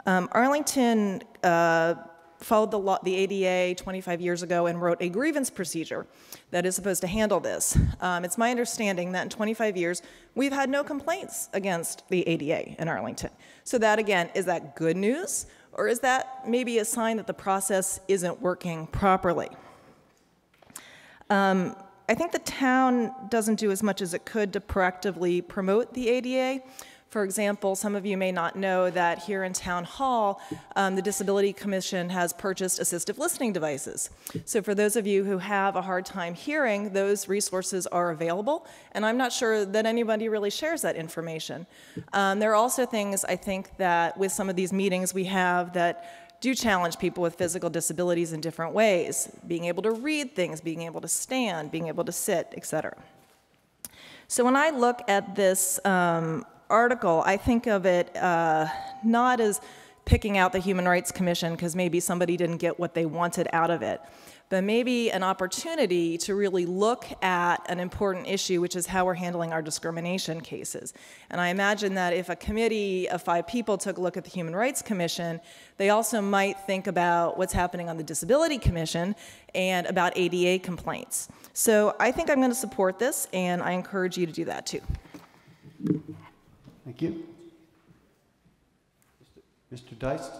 Um, Arlington uh, followed the, law, the ADA 25 years ago and wrote a grievance procedure that is supposed to handle this. Um, it's my understanding that in 25 years, we've had no complaints against the ADA in Arlington. So that again, is that good news? Or is that maybe a sign that the process isn't working properly? Um, I think the town doesn't do as much as it could to proactively promote the ADA. For example, some of you may not know that here in Town Hall, um, the Disability Commission has purchased assistive listening devices. So for those of you who have a hard time hearing, those resources are available, and I'm not sure that anybody really shares that information. Um, there are also things I think that with some of these meetings we have that do challenge people with physical disabilities in different ways, being able to read things, being able to stand, being able to sit, etc. So when I look at this um, article, I think of it uh, not as picking out the Human Rights Commission because maybe somebody didn't get what they wanted out of it, but maybe an opportunity to really look at an important issue, which is how we're handling our discrimination cases. And I imagine that if a committee of five people took a look at the Human Rights Commission, they also might think about what's happening on the Disability Commission and about ADA complaints. So I think I'm going to support this, and I encourage you to do that too. Thank you. Mr. Deist?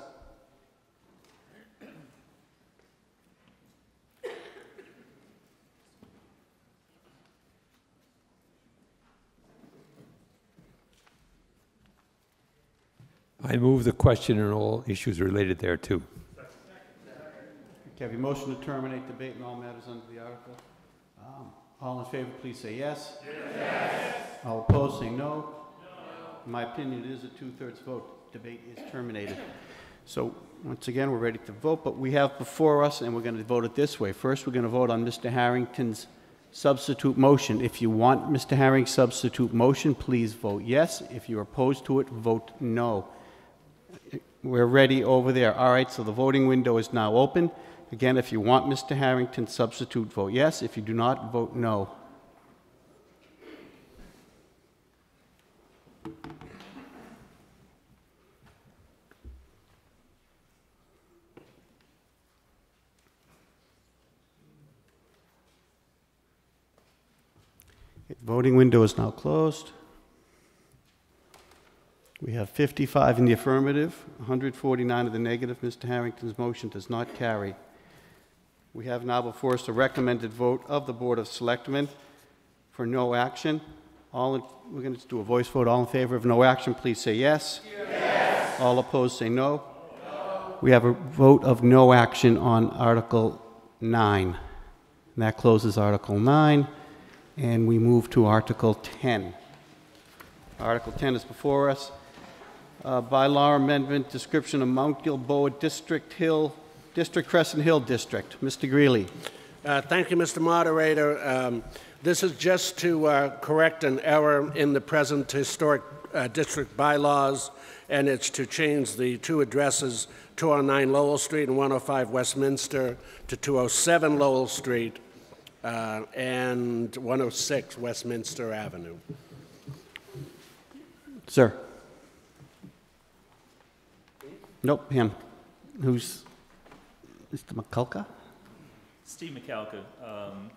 I move the question and all issues related thereto. Okay, have a motion to terminate debate on all matters under the article? Um, All in favor, please say yes. Yes. All opposed, say no. In my opinion, it is a two-thirds vote. Debate is terminated. So, once again, we're ready to vote, but we have before us, and we're going to vote it this way. First, we're going to vote on Mr. Harrington's substitute motion. If you want Mr. Harring's substitute motion, please vote yes. If you're opposed to it, vote no. We're ready over there. All right, so the voting window is now open. Again, if you want Mr. Harrington's substitute, vote yes. If you do not, vote no. Voting window is now closed. We have 55 in the affirmative, 149 in the negative. Mr. Harrington's motion does not carry. We have now before us the recommended vote of the Board of Selectmen for no action. All, in- we're going to do a voice vote. All in favor of no action, please say yes. Yes. All opposed, say no. No. We have a vote of no action on Article 9. And that closes Article 9, and we move to Article 10. Article 10 is before us. Uh, Bylaw amendment, description of Mount Gilboa District Hill, District Crescent Hill District. Mr. Greeley. Uh, Thank you, Mr. Moderator. Um, This is just to uh, correct an error in the present historic uh, district bylaws, and it's to change the two addresses, 209 Lowell Street and 105 Westminster, to 207 Lowell Street uh, and 106 Westminster Avenue. Sir. Nope, him. Who's, Mr. Makowka? Steve Makowka, um,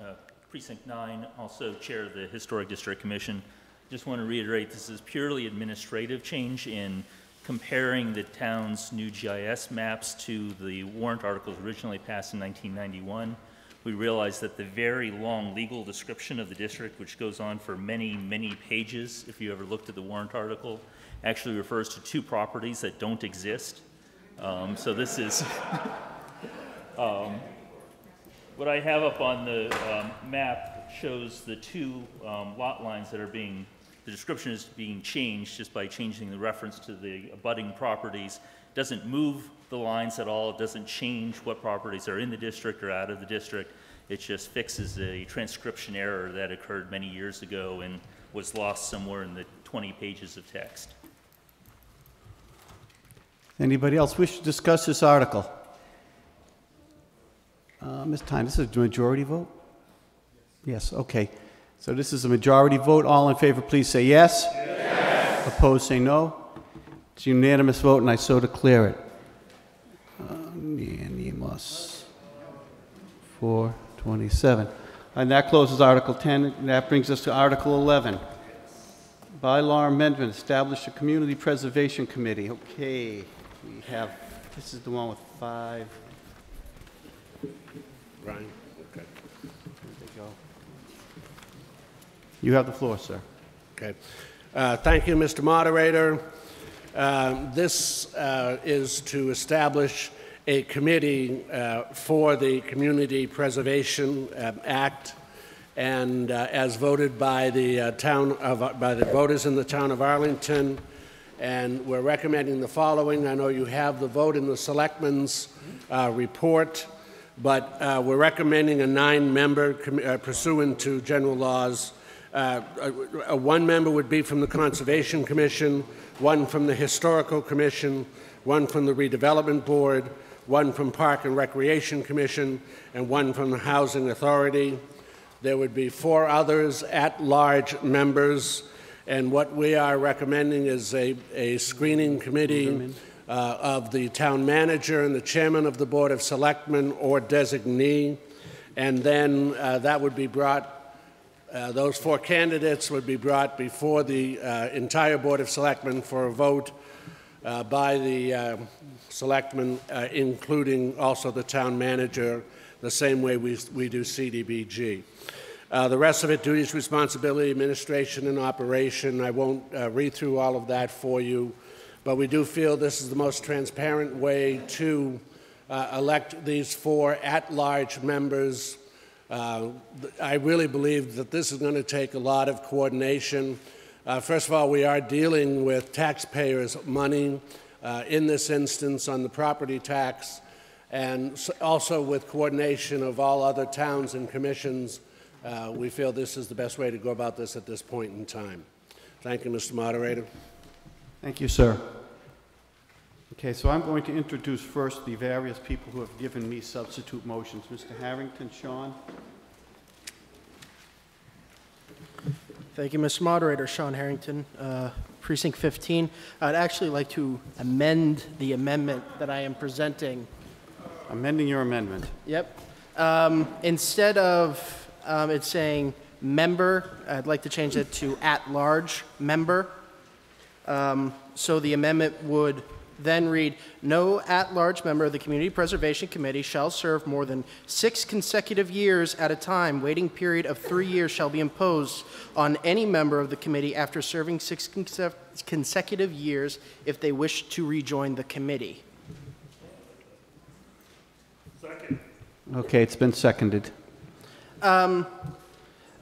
uh, Precinct 9, also Chair of the Historic District Commission. Just want to reiterate, this is purely administrative change in comparing the town's new GIS maps to the warrant articles originally passed in 1991. We realize that the very long legal description of the district, which goes on for many, many pages, if you ever looked at the warrant article, actually refers to two properties that don't exist. Um, So this is, um, what I have up on the um, map shows the two um, lot lines that are being, the description is being changed just by changing the reference to the abutting properties. Doesn't move the lines at all, it doesn't change what properties are in the district or out of the district. It just fixes a transcription error that occurred many years ago and was lost somewhere in the 20 pages of text. Anybody else wish to discuss this article? Uh, Ms. Tyne, this is a majority vote? Yes, okay. So this is a majority vote. All in favor, please say yes. Yes. Opposed, say no. It's a unanimous vote, and I so declare it. Uh, Unanimous. Four, twenty-seven. And that closes Article 10, and that brings us to Article 11. Bylaw amendment, establish a community preservation committee. Okay, we have, this is the one with five. Ryan, Okay. There they go. You have the floor, sir. Okay. Uh, Thank you, Mr. Moderator. Um, This uh, is to establish a committee uh, for the Community Preservation um, Act, and uh, as voted by the uh, town of, by the voters in the town of Arlington, and we're recommending the following. I know you have the vote in the Selectmen's uh, report, but uh, we're recommending a nine-member uh, pursuant to general laws. Uh, a- a One member would be from the Conservation Commission, one from the Historical Commission, one from the Redevelopment Board, one from Park and Recreation Commission, and one from the Housing Authority. There would be four others at-large members, and what we are recommending is a, a screening committee uh, of the town manager and the chairman of the Board of Selectmen or designee, and then uh, that would be brought uh, Those four candidates would be brought before the uh, entire Board of Selectmen for a vote uh, by the uh, selectmen, uh, including also the town manager, the same way we we do CDBG. Uh, The rest of it, duties, responsibility, administration, and operation, I won't uh, read through all of that for you, but we do feel this is the most transparent way to uh, elect these four at-large members I really believe that this is going to take a lot of coordination. Uh, First of all, we are dealing with taxpayers' money uh, in this instance on the property tax, and also with coordination of all other towns and commissions. Uh, We feel this is the best way to go about this at this point in time. Thank you, Mr. Moderator. Thank you, sir. Okay, so I'm going to introduce first the various people who have given me substitute motions. Mr. Harrington, Sean? Thank you, Mr. Moderator. Sean Harrington, uh, Precinct 15. I'd actually like to amend the amendment that I am presenting. Amending your amendment. Yep. Um, Instead of um, it saying member, I'd like to change it to at-large member. Um, So the amendment would then read, "No at-large member of the Community Preservation Committee shall serve more than six consecutive years at a time. Waiting period of three years shall be imposed on any member of the committee after serving six conse- consecutive years if they wish to rejoin the committee." Second. Okay, it's been seconded. Um,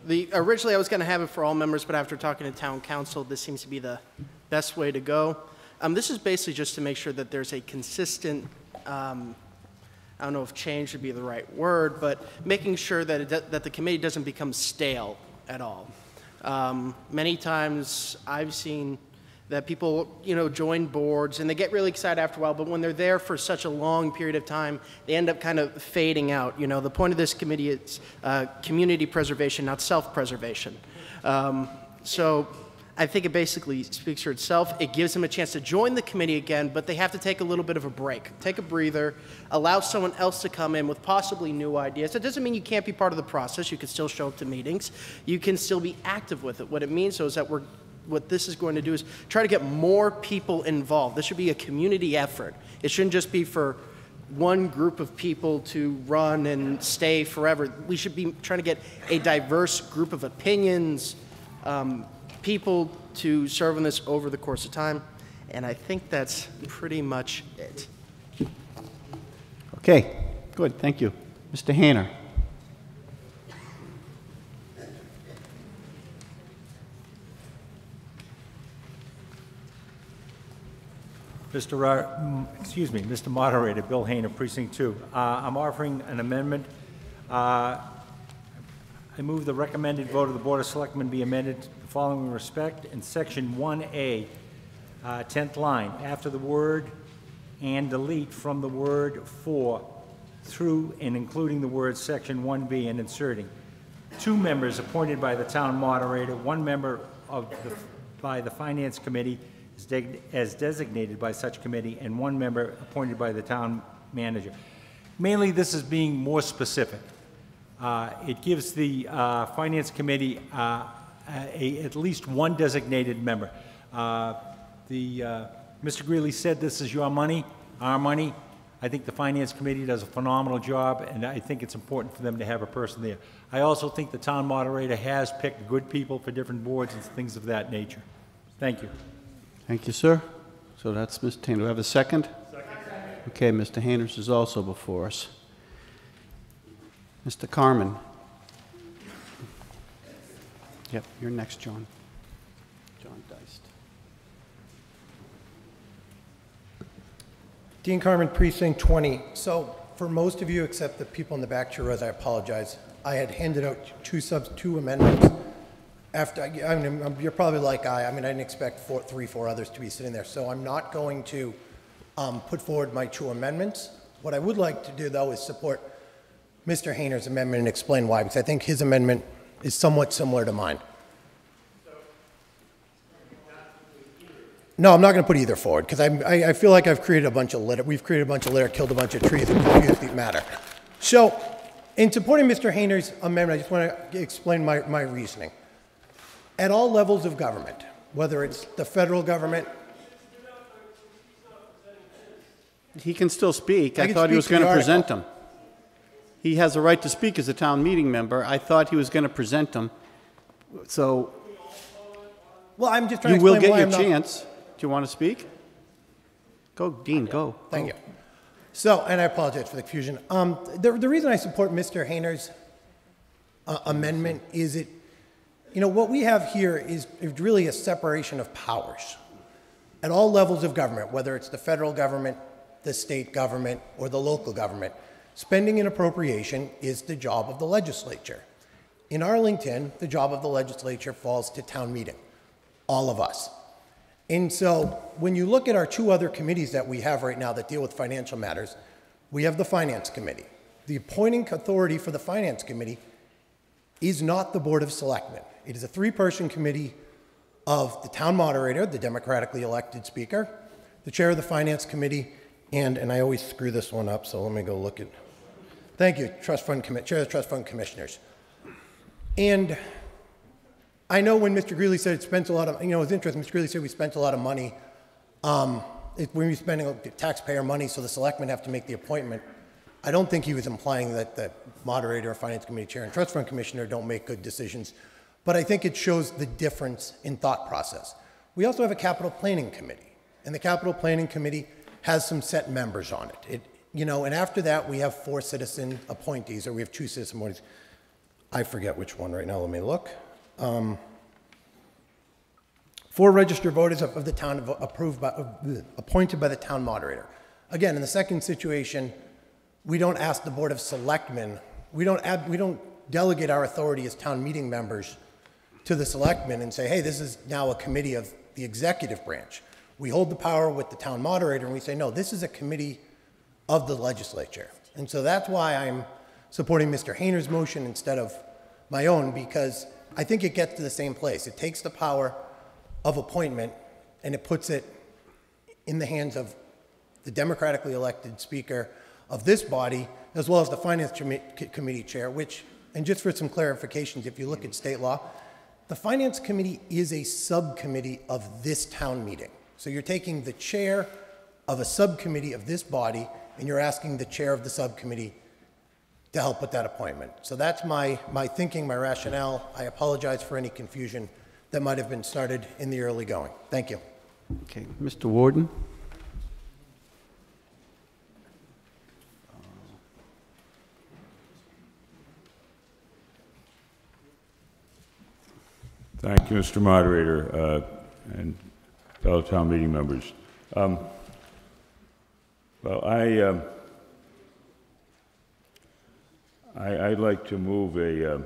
the, originally, I was going to have it for all members, but after talking to town counsel, this seems to be the best way to go. Um, this is basically just to make sure that there's a consistent, um, I don't know if change would be the right word, but making sure that, it, that the committee doesn't become stale at all. Um, many times I've seen that people, you know, join boards and they get really excited after a while, but when they're there for such a long period of time, they end up kind of fading out. You know, the point of this committee is uh, community preservation, not self-preservation. Um, so I think it basically speaks for itself. It gives them a chance to join the committee again, but they have to take a little bit of a break, take a breather, allow someone else to come in with possibly new ideas. It doesn't mean you can't be part of the process. You can still show up to meetings. You can still be active with it. What it means, though, is that we're what this is going to do is try to get more people involved. This should be a community effort. It shouldn't just be for one group of people to run and stay forever. We should be trying to get a diverse group of opinions, um, people to serve on this over the course of time. And I think that's pretty much it. Okay, good, thank you. Mr. Hayner? Mr. Ra- mm, excuse me, Mr. Moderator, Bill Hayner, Precinct 2. Uh, I'm offering an amendment. Uh, I move the recommended vote of the Board of Selectmen be amended to the following respect. In Section 1A, uh, 10th line, after the word "and" delete from the word "for" through and including the words Section 1B and inserting two members appointed by the town moderator, one member of the, by the Finance Committee as deg- as designated by such committee, and one member appointed by the town manager. Mainly, this is being more specific. Uh, It gives the uh, Finance Committee uh, a, at least one designated member. Uh, The, uh, Mr. Greeley said this is your money, our money. I think the Finance Committee does a phenomenal job, and I think it's important for them to have a person there. I also think the town moderator has picked good people for different boards and things of that nature. Thank you. Thank you, sir. So that's Mr. Tanner. Do I have a second? Second. Okay, Mr. Hayner's is also before us. Mr. Carman. Yep, you're next, John. John Deyst. Dean Carman, Precinct 20. So for most of you, except the people in the back chair rows, I apologize. I had handed out two subs, two amendments. After, I I mean, you're probably like I, I mean, I didn't expect four, three, four others to be sitting there. So I'm not going to um, put forward my two amendments. What I would like to do, though, is support Mr. Hayner's amendment and explain why, because I think his amendment is somewhat similar to mine. No, I'm not going to put either forward because I, I feel like I've created a bunch of litter. We've created a bunch of litter, killed a bunch of trees, and confused the matter. So, in supporting Mr. Hayner's amendment, I just want to explain my, my reasoning. At all levels of government, whether it's the federal government, He can still speak. I I thought he was going to present them. He has a right to speak as a town meeting member. I thought he was going to present them. So well, I'm just trying you to will explain get why your I'm not. chance. Do you want to speak? Go, Dean, go. Thank you. So, and I apologize for the confusion. Um, the, the reason I support Mr. Hayner's uh, amendment is it, you know, what we have here is, is really a separation of powers at all levels of government, whether it's the federal government, the state government, or the local government. Spending and appropriation is the job of the legislature. In Arlington, the job of the legislature falls to town meeting, all of us. And so when you look at our two other committees that we have right now that deal with financial matters, we have the Finance Committee. The appointing authority for the Finance Committee is not the Board of Selectmen. It is a three-person committee of the town moderator, the democratically elected speaker, the chair of the Finance Committee, and, and I always screw this one up, so let me go look at, thank you, Trust Fund, Commi- Chair of the Trust Fund Commissioners. And I know when Mr. Greeley said it spent a lot of, you know, it was interesting, Mr. Greeley said we spent a lot of money. Um, it, when we're spending taxpayer money, so the selectmen have to make the appointment. I don't think he was implying that the moderator, or finance committee chair, and trust fund commissioner don't make good decisions. But I think it shows the difference in thought process. We also have a capital planning committee, and the capital planning committee has some set members on it. It, you know, and after that, we have four citizen appointees, or we have two citizen appointees. I forget which one right now. Let me look. Um, four registered voters of, of the town of- approved by, uh, appointed by the town moderator. Again, in the second situation, we don't ask the Board of Selectmen, we don't, ab, we don't delegate our authority as town meeting members to the selectmen and say, hey, this is now a committee of the executive branch. We hold the power with the town moderator and we say, no, this is a committee of the legislature. And so that's why I'm supporting Mr. Hayner's motion instead of my own, because I think it gets to the same place. It takes the power of appointment and it puts it in the hands of the democratically elected speaker of this body, as well as the finance Commi- committee chair, which, and just for some clarifications, if you look at state law, the finance committee is a subcommittee of this town meeting. So you're taking the chair of a subcommittee of this body and you're asking the chair of the subcommittee to help with that appointment. So that's my, my thinking, my rationale. I apologize for any confusion that might have been started in the early going. Thank you. Okay, Mr. Worden? Thank you, Mr. Moderator, uh, and fellow town meeting members. Um, Well, I, um, I- I'd like to move a, um,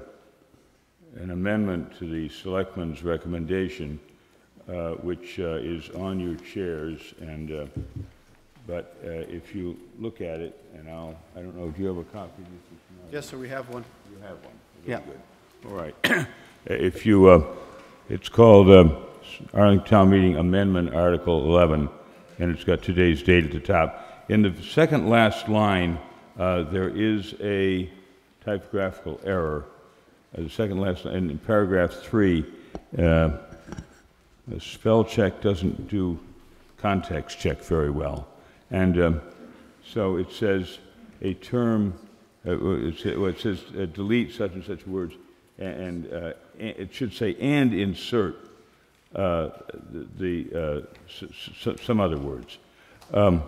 an amendment to the selectman's recommendation, uh, which uh, is on your chairs, and, uh, but uh, if you look at it, and I'll, I don't know, do you have a copy? Yes, sir, we have one. You have one? Yeah. Good. All right. If you, uh, it's called um, Arlington Town Meeting Amendment Article 11, and it's got today's date at the top. In the second last line, uh, there is a typographical error. Uh, The second last, line in paragraph three, uh, spell check doesn't do context check very well. And um, so it says a term, uh, it well, it says uh, delete such and such words, and uh, a- it should say and insert uh, the, the, uh, some other words. Um,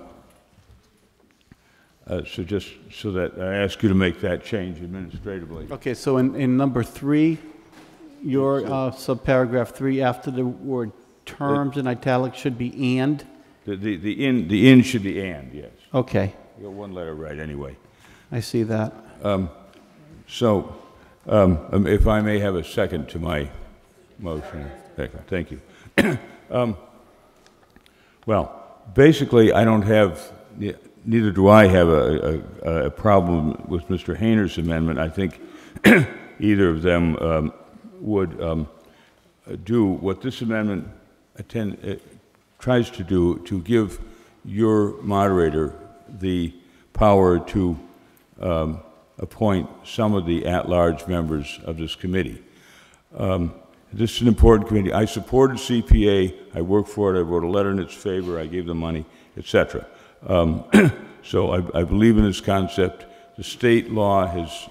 uh, So just, so that, I ask you to make that change administratively. Okay, so in, in number three, your uh, subparagraph three, after the word terms in italics should be and? The, the, the in, the in should be and, yes. Okay, You got one letter right, anyway. I see that. Um, So, um, um, if I may have a second to my motion. Thank- Thank you. Um, Well, basically, I don't have, neither do I have a, a, a problem with Mr. Hayner's amendment. I think either of them um, would um, do what this amendment attend, uh, tries to do, to give your moderator the power to um, appoint some of the at-large members of this committee. Um, This is an important committee. I supported CPA, I worked for it, I wrote a letter in its favor, I gave them money, et cetera. Um, So I, I believe in this concept. The state law has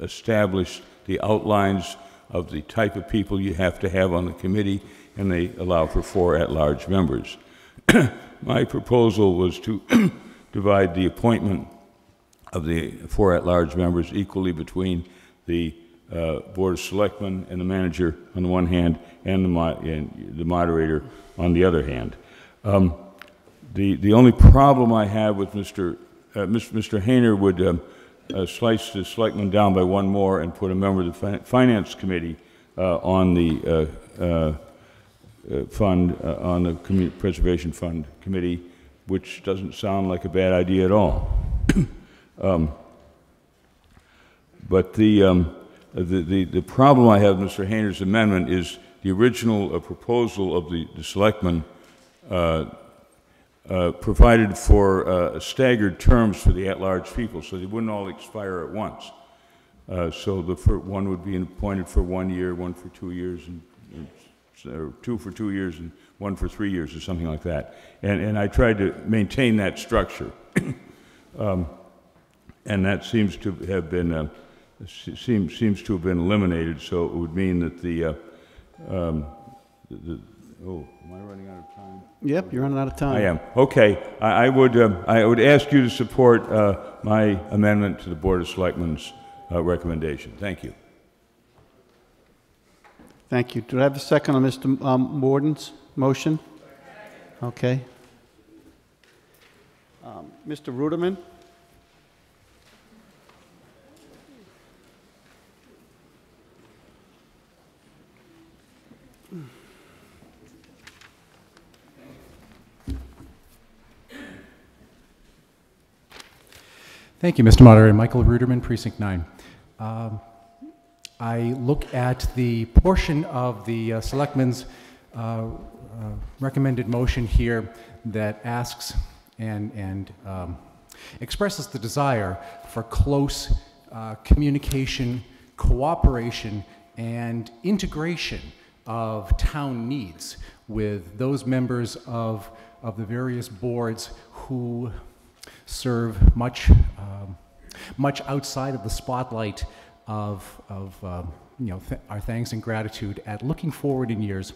established the outlines of the type of people you have to have on the committee, and they allow for four at-large members. My proposal was to divide the appointment of the four at-large members equally between the uh, Board of Selectmen and the manager on the one hand, and the mo- and the moderator on the other hand. Um, The, the only problem I have with Mr., uh, Mr. Hayner would um, uh, slice the selectmen down by one more and put a member of the Fin- Finance Committee uh, on the uh, uh, uh, fund, on the Community Preservation Fund Committee, which doesn't sound like a bad idea at all. Um, But the, um, the, the, the problem I have with Mr. Hayner's amendment is the original proposal of the, the selectmen uh, provided for uh, staggered terms for the at-large people, so they wouldn't all expire at once. Uh, So the one would be appointed for one year, one for two years, and, and two for two years, and one for three years, or something like that. And, and I tried to maintain that structure. Um, And that seems to have been, uh, se- seems, seems to have been eliminated, so it would mean that the, uh, um, the- oh, am I running out of time? Yep, you're running out of time. I am. Okay. I, I would, um, I would ask you to support uh, my amendment to the Board of Selectmen's uh, recommendation. Thank you. Thank you. Do I have a second on Mr. um, Worden's motion? Okay. Um, Mr. Ruderman? Thank you, Mr. Moderator. Michael Ruderman, Precinct 9. Um, I look at the portion of the uh, Selectmen's uh, uh, recommended motion here that asks and, and um, expresses the desire for close uh, communication, cooperation, and integration of town needs with those members of, of the various boards who serve much, um, much outside of the spotlight of, of um, you know, th- our thanks and gratitude at looking forward in years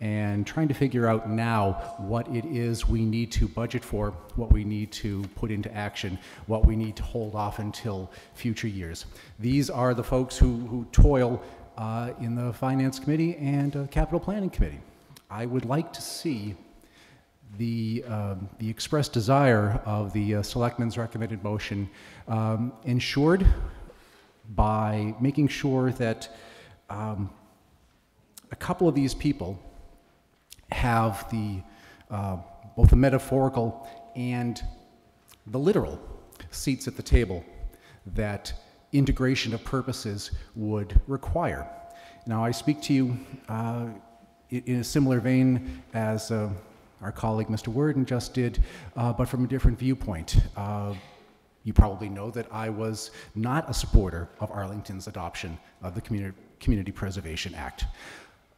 and trying to figure out now what it is we need to budget for, what we need to put into action, what we need to hold off until future years. These are the folks who, who toil uh, in the Finance Committee and uh, Capital Planning Committee. I would like to see the, um, the expressed desire of the uh, selectmen's recommended motion um, ensured by making sure that um, a couple of these people have the uh, both the metaphorical and the literal seats at the table that integration of purposes would require. Now, I speak to you uh, in a similar vein as uh, our colleague Mr. Worden just did, uh, but from a different viewpoint. Uh, you probably know that I was not a supporter of Arlington's adoption of the Community, Community Preservation Act.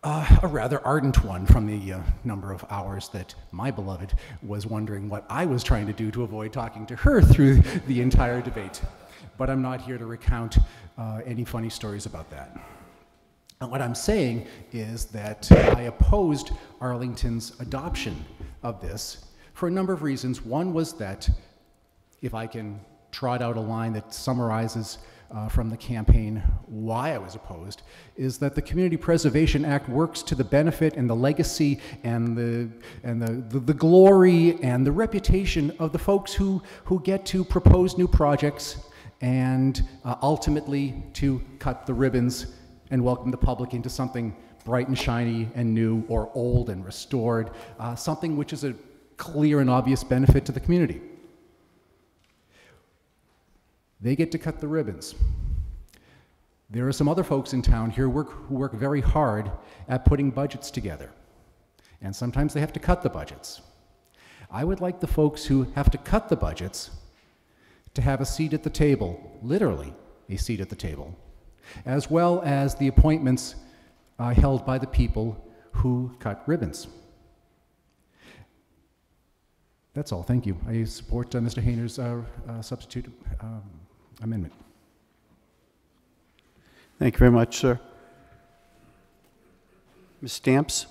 Uh, a rather ardent one from the uh, number of hours that my beloved was wondering what I was trying to do to avoid talking to her through the entire debate. But I'm not here to recount uh, any funny stories about that. And what I'm saying is that I opposed Arlington's adoption of this for a number of reasons. One was that, if I can trot out a line that summarizes uh, from the campaign why I was opposed, is that the Community Preservation Act works to the benefit and the legacy and the, and the, the, the glory and the reputation of the folks who, who get to propose new projects and uh, ultimately to cut the ribbons and welcome the public into something bright and shiny and new or old and restored, uh, something which is a clear and obvious benefit to the community. They get to cut the ribbons. There are some other folks in town here work, who work very hard at putting budgets together. And sometimes they have to cut the budgets. I would like the folks who have to cut the budgets to have a seat at the table, literally a seat at the table, as well as the appointments uh, held by the people who cut ribbons. That's all. Thank you. I support uh, Mr. Hayner's uh, uh, substitute um, amendment. Thank you very much, sir. Ms. Stamps?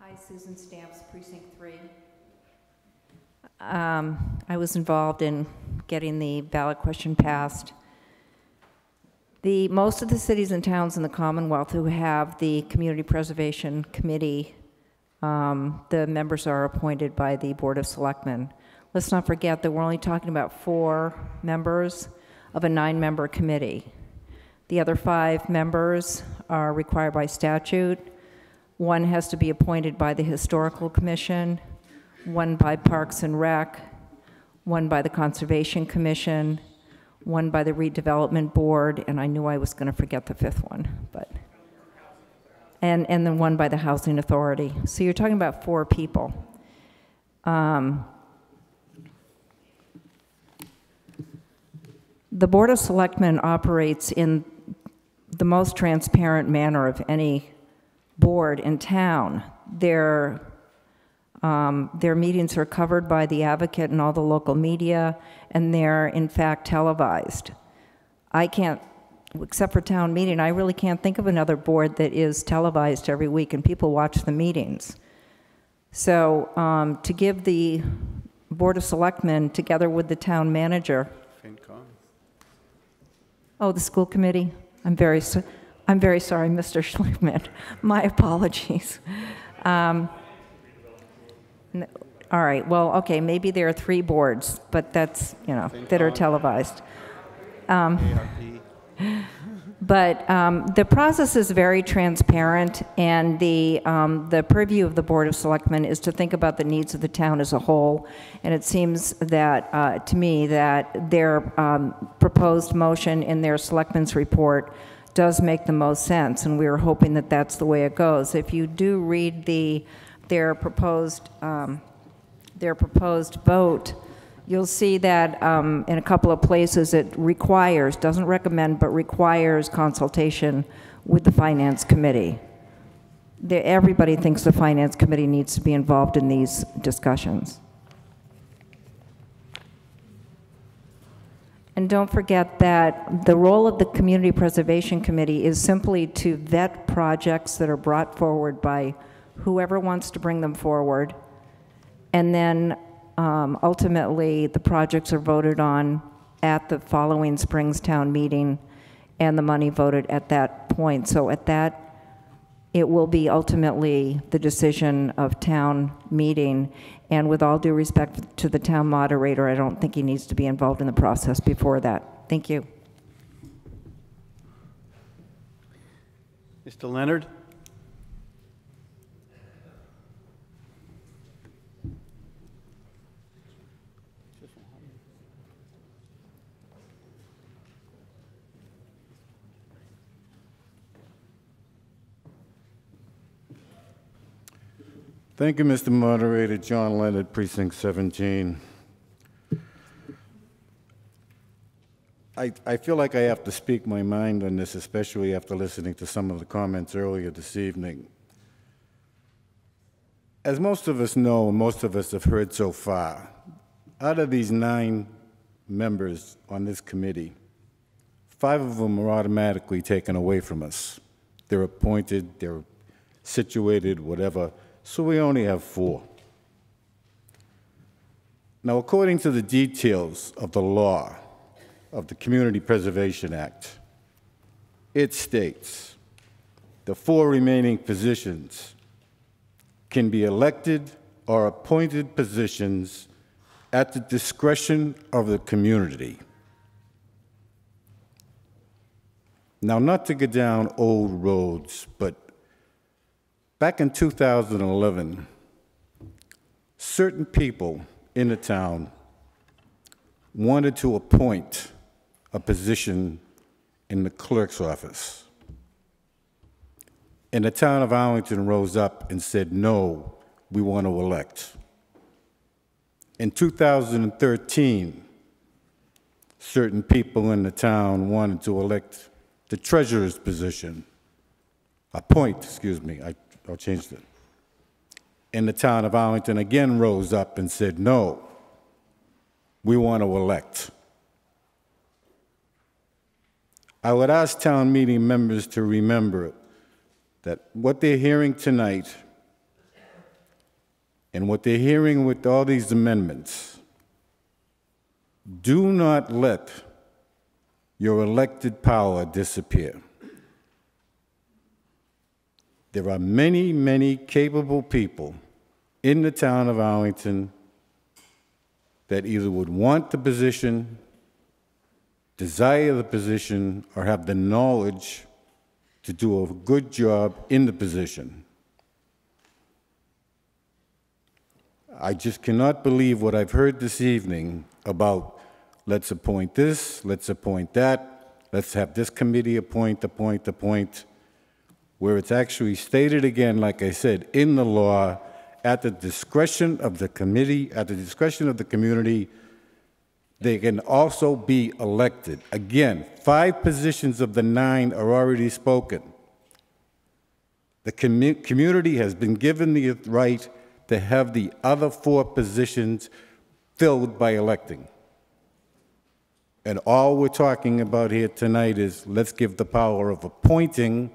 Hi, Susan Stamps, Precinct 3. Um, I was involved in getting the ballot question passed. The, most of the cities and towns in the Commonwealth who have the Community Preservation Committee, um, the members are appointed by the Board of Selectmen. Let's not forget that we're only talking about four members of a nine-member committee. The other five members are required by statute. One has to be appointed by the Historical Commission, one by Parks and Rec, one by the Conservation Commission, one by the Redevelopment Board, and I knew I was going to forget the fifth one, but, and, and then one by the Housing Authority. So you're talking about four people. Um, the Board of Selectmen operates in the most transparent manner of any board in town. Their, um, their meetings are covered by the advocate and all the local media, and they're in fact televised. I can't, except for town meeting, I really can't think of another board that is televised every week and people watch the meetings. So um, to give the Board of Selectmen, together with the town manager. Oh, the school committee? I'm very, so- I'm very sorry, Mr. Schlichtman. My apologies. Um, n- All right, well, okay, maybe there are three boards, but that's, you know, that are televised. Um, But um, the process is very transparent, and the, um, the purview of the Board of Selectmen is to think about the needs of the town as a whole. And it seems that, uh, to me, that their um, proposed motion in their Selectmen's report does make the most sense, and we are hoping that that's the way it goes. If you do read the, their proposed, um, their proposed vote, you'll see that um, in a couple of places it requires, doesn't recommend, but requires consultation with the Finance Committee. There- Everybody thinks the Finance Committee needs to be involved in these discussions. And don't forget that the role of the Community Preservation Committee is simply to vet projects that are brought forward by whoever wants to bring them forward. And then um, ultimately, the projects are voted on at the following Springs Town meeting and the money voted at that point. So at that, it will be ultimately the decision of town meeting. And with all due respect to the town moderator, I don't think he needs to be involved in the process before that. Thank you. Mr. Leonard? Thank you, Mr. Moderator. John Leonard, Precinct 17. I, I feel like I have to speak my mind on this, especially after listening to some of the comments earlier this evening. as most of us know, and most of us have heard so far, out of these nine members on this committee, five of them are automatically taken away from us. They're appointed, they're situated, whatever, so we only have four. Now, according to the details of the law of the Community Preservation Act, it states the four remaining positions can be elected or appointed positions at the discretion of the community. Now, not to go down old roads, but back in 2011, certain people in the town wanted to appoint a position in the clerk's office. And the town of Arlington rose up and said, no, we want to elect. In 2013, certain people in the town wanted to elect the treasurer's position, appoint, excuse me, I, I changed it. And the town of Arlington again rose up and said, no, we want to elect. I would ask town meeting members to remember that what they're hearing tonight and what they're hearing with all these amendments, do not let your elected power disappear. There are many, many capable people in the town of Arlington that either would want the position, desire the position, or have the knowledge to do a good job in the position. I just cannot believe what I've heard this evening about let's appoint this, let's appoint that, let's have this committee appoint, appoint, appoint, where it's actually stated again, like I said, in the law, at the discretion of the committee, at the discretion of the community, they can also be elected. Again, five positions of the nine are already spoken. The commu- community has been given the right to have the other four positions filled by electing. And all we're talking about here tonight is let's give the power of appointing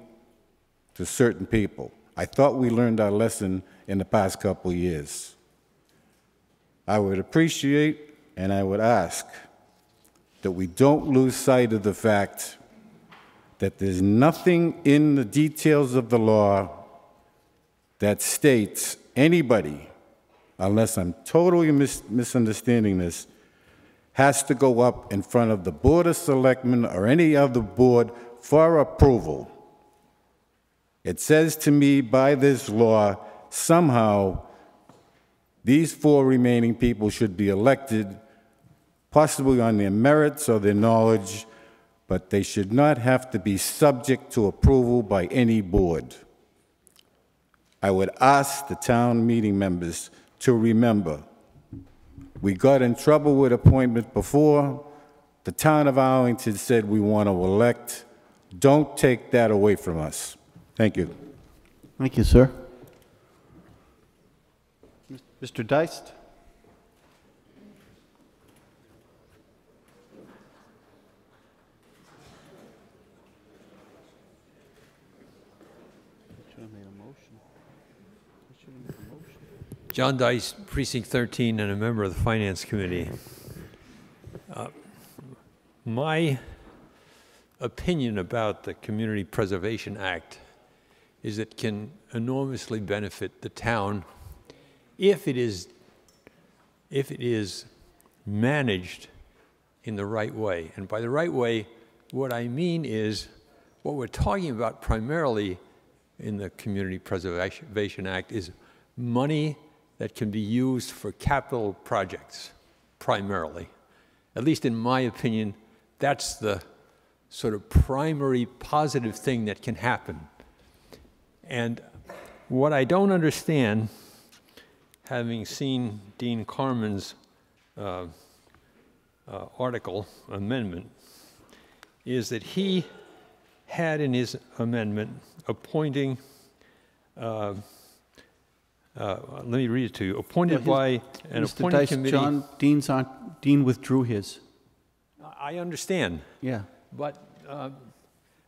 to certain people. I thought we learned our lesson in the past couple years. I would appreciate and I would ask that we don't lose sight of the fact that there's nothing in the details of the law that states anybody, unless I'm totally mis- misunderstanding this, has to go up in front of the Board of Selectmen or any other board for approval. It says to me by this law, somehow, these four remaining people should be elected, possibly on their merits or their knowledge, but they should not have to be subject to approval by any board. I would ask the town meeting members to remember, we got in trouble with appointments before. The town of Arlington said we want to elect. Don't take that away from us. Thank you. Thank you, sir. Mr. Deyst? John Deyst, Precinct 13, and a member of the Finance Committee. Uh, My opinion about the Community Preservation Act is it can enormously benefit the town if it is, if it is managed in the right way. And by the right way, what I mean is what we're talking about primarily in the Community Preservation Act is money that can be used for capital projects primarily. At least in my opinion, that's the sort of primary positive thing that can happen. And what I don't understand, having seen Dean Carman's uh, uh, article, amendment, is that he had in his amendment appointing uh, uh, let me read it to you. Appointed his- by an Mr. appointing Dice, committee. John, Dean's Dean withdrew his. I understand. Yeah. But uh,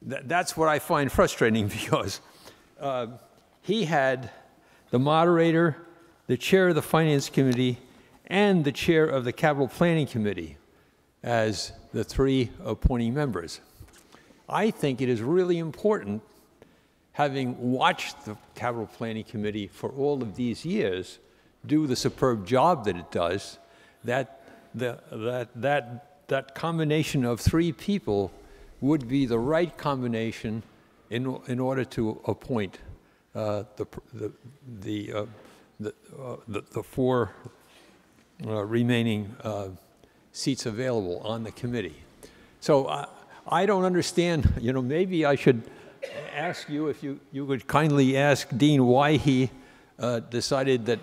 th- that's what I find frustrating because uh, he had the moderator, the chair of the finance committee, and the chair of the capital planning committee as the three appointing members. I think it is really important, having watched the capital planning committee for all of these years do the superb job that it does, that the, that, that, that combination of three people would be the right combination in, in order to appoint uh, the, the, the, uh, the, uh, the, the four uh, remaining uh, seats available on the committee. So I don't understand, you know, maybe I should ask you if you, you would kindly ask Dean why he decided that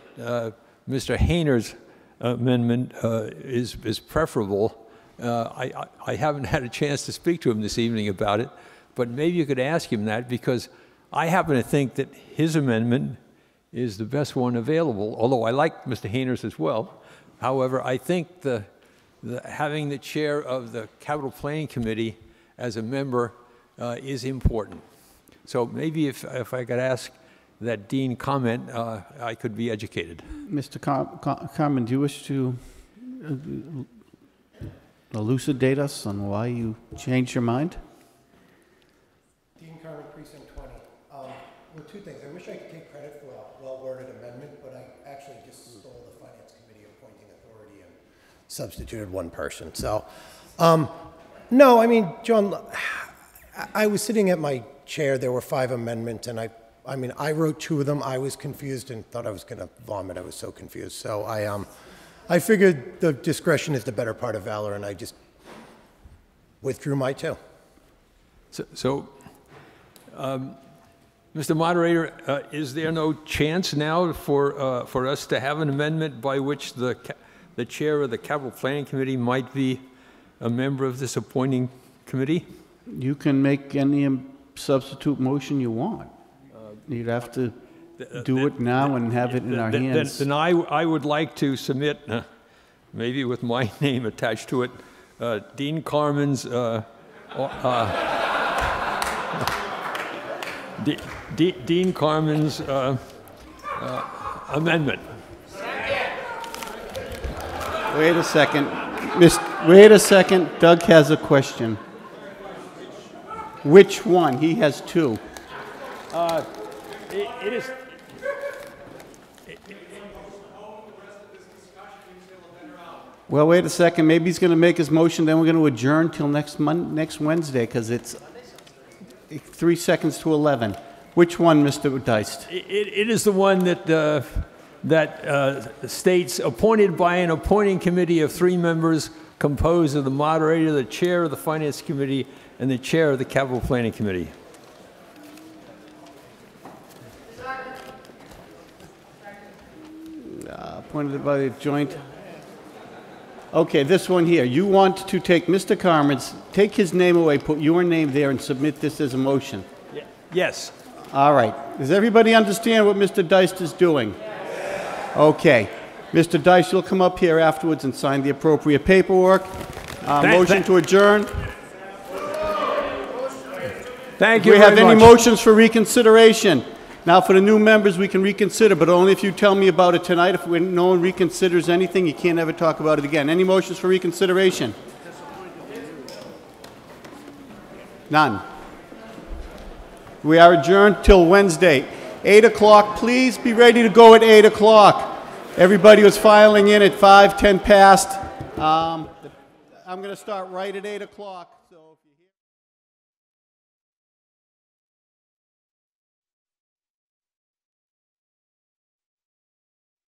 Mr. Hayner's amendment is, is preferable. I, I- I haven't had a chance to speak to him this evening about it, but maybe you could ask him that because I happen to think that his amendment is the best one available, although I like Mr. Hayner's as well. However, I think the, the, having the chair of the capital planning committee as a member uh, is important. So maybe if, if I could ask that Dean comment, uh, I could be educated. Mr. Car- Carman, do you wish to uh, elucidate us on why you changed your mind? Dean Carman, Precinct 20. Um, Well, two things. I wish I could take credit for a well-worded amendment, but I actually just stole the Finance Committee appointing authority and substituted one person. So, um, no, I mean, John, I- I was sitting at my chair, there were five amendments, and I, I mean, I wrote two of them. I was confused and thought I was going to vomit. I was so confused. So I, um, I figured the discretion is the better part of valor, and I just withdrew my two. So, so um, Mr. Moderator, uh, is there no chance now for, uh, for us to have an amendment by which the, the chair of the capital planning committee might be a member of this appointing committee? You can make any um, substitute motion you want. You'd have to do it now and have it in our Then- then- hands. Then I, I would like to submit, uh, maybe with my name attached to it, uh, Dean Carman's, uh, uh, De- De- Dean Carman's uh, uh, amendment. Wait a second. Miss, wait a second. Doug has a question. Which one? He has two. Uh, It it is, Well, wait a second. Maybe he's going to make his motion, then we're going to adjourn till next Mon, next Wednesday, because it's three seconds to 11. Which one, Mr. Deyst? It, it is the one that, uh, that uh, states appointed by an appointing committee of three members composed of the moderator, the chair of the finance committee, and the chair of the capital planning committee. Uh, Appointed by the joint. Okay, this one here. You want to take Mr. Carman's, take his name away, put your name there, and submit this as a motion. Yes. All right. Does everybody understand what Mr. Deyst is doing? Okay. Mr. Deyst, you'll come up here afterwards and sign the appropriate paperwork. Uh, Thank- Motion thank- to adjourn. Thank you. Do we have any much. motions for reconsideration? Now, for the new members, we can reconsider, but only if you tell me about it tonight. If we- no one reconsiders anything, you can't ever talk about it again. Any motions for reconsideration? None. We are adjourned till Wednesday, 8 o'clock. Please be ready to go at 8 o'clock. Everybody was filing in at 5, 10 past. Um, I'm going to start right at 8 o'clock.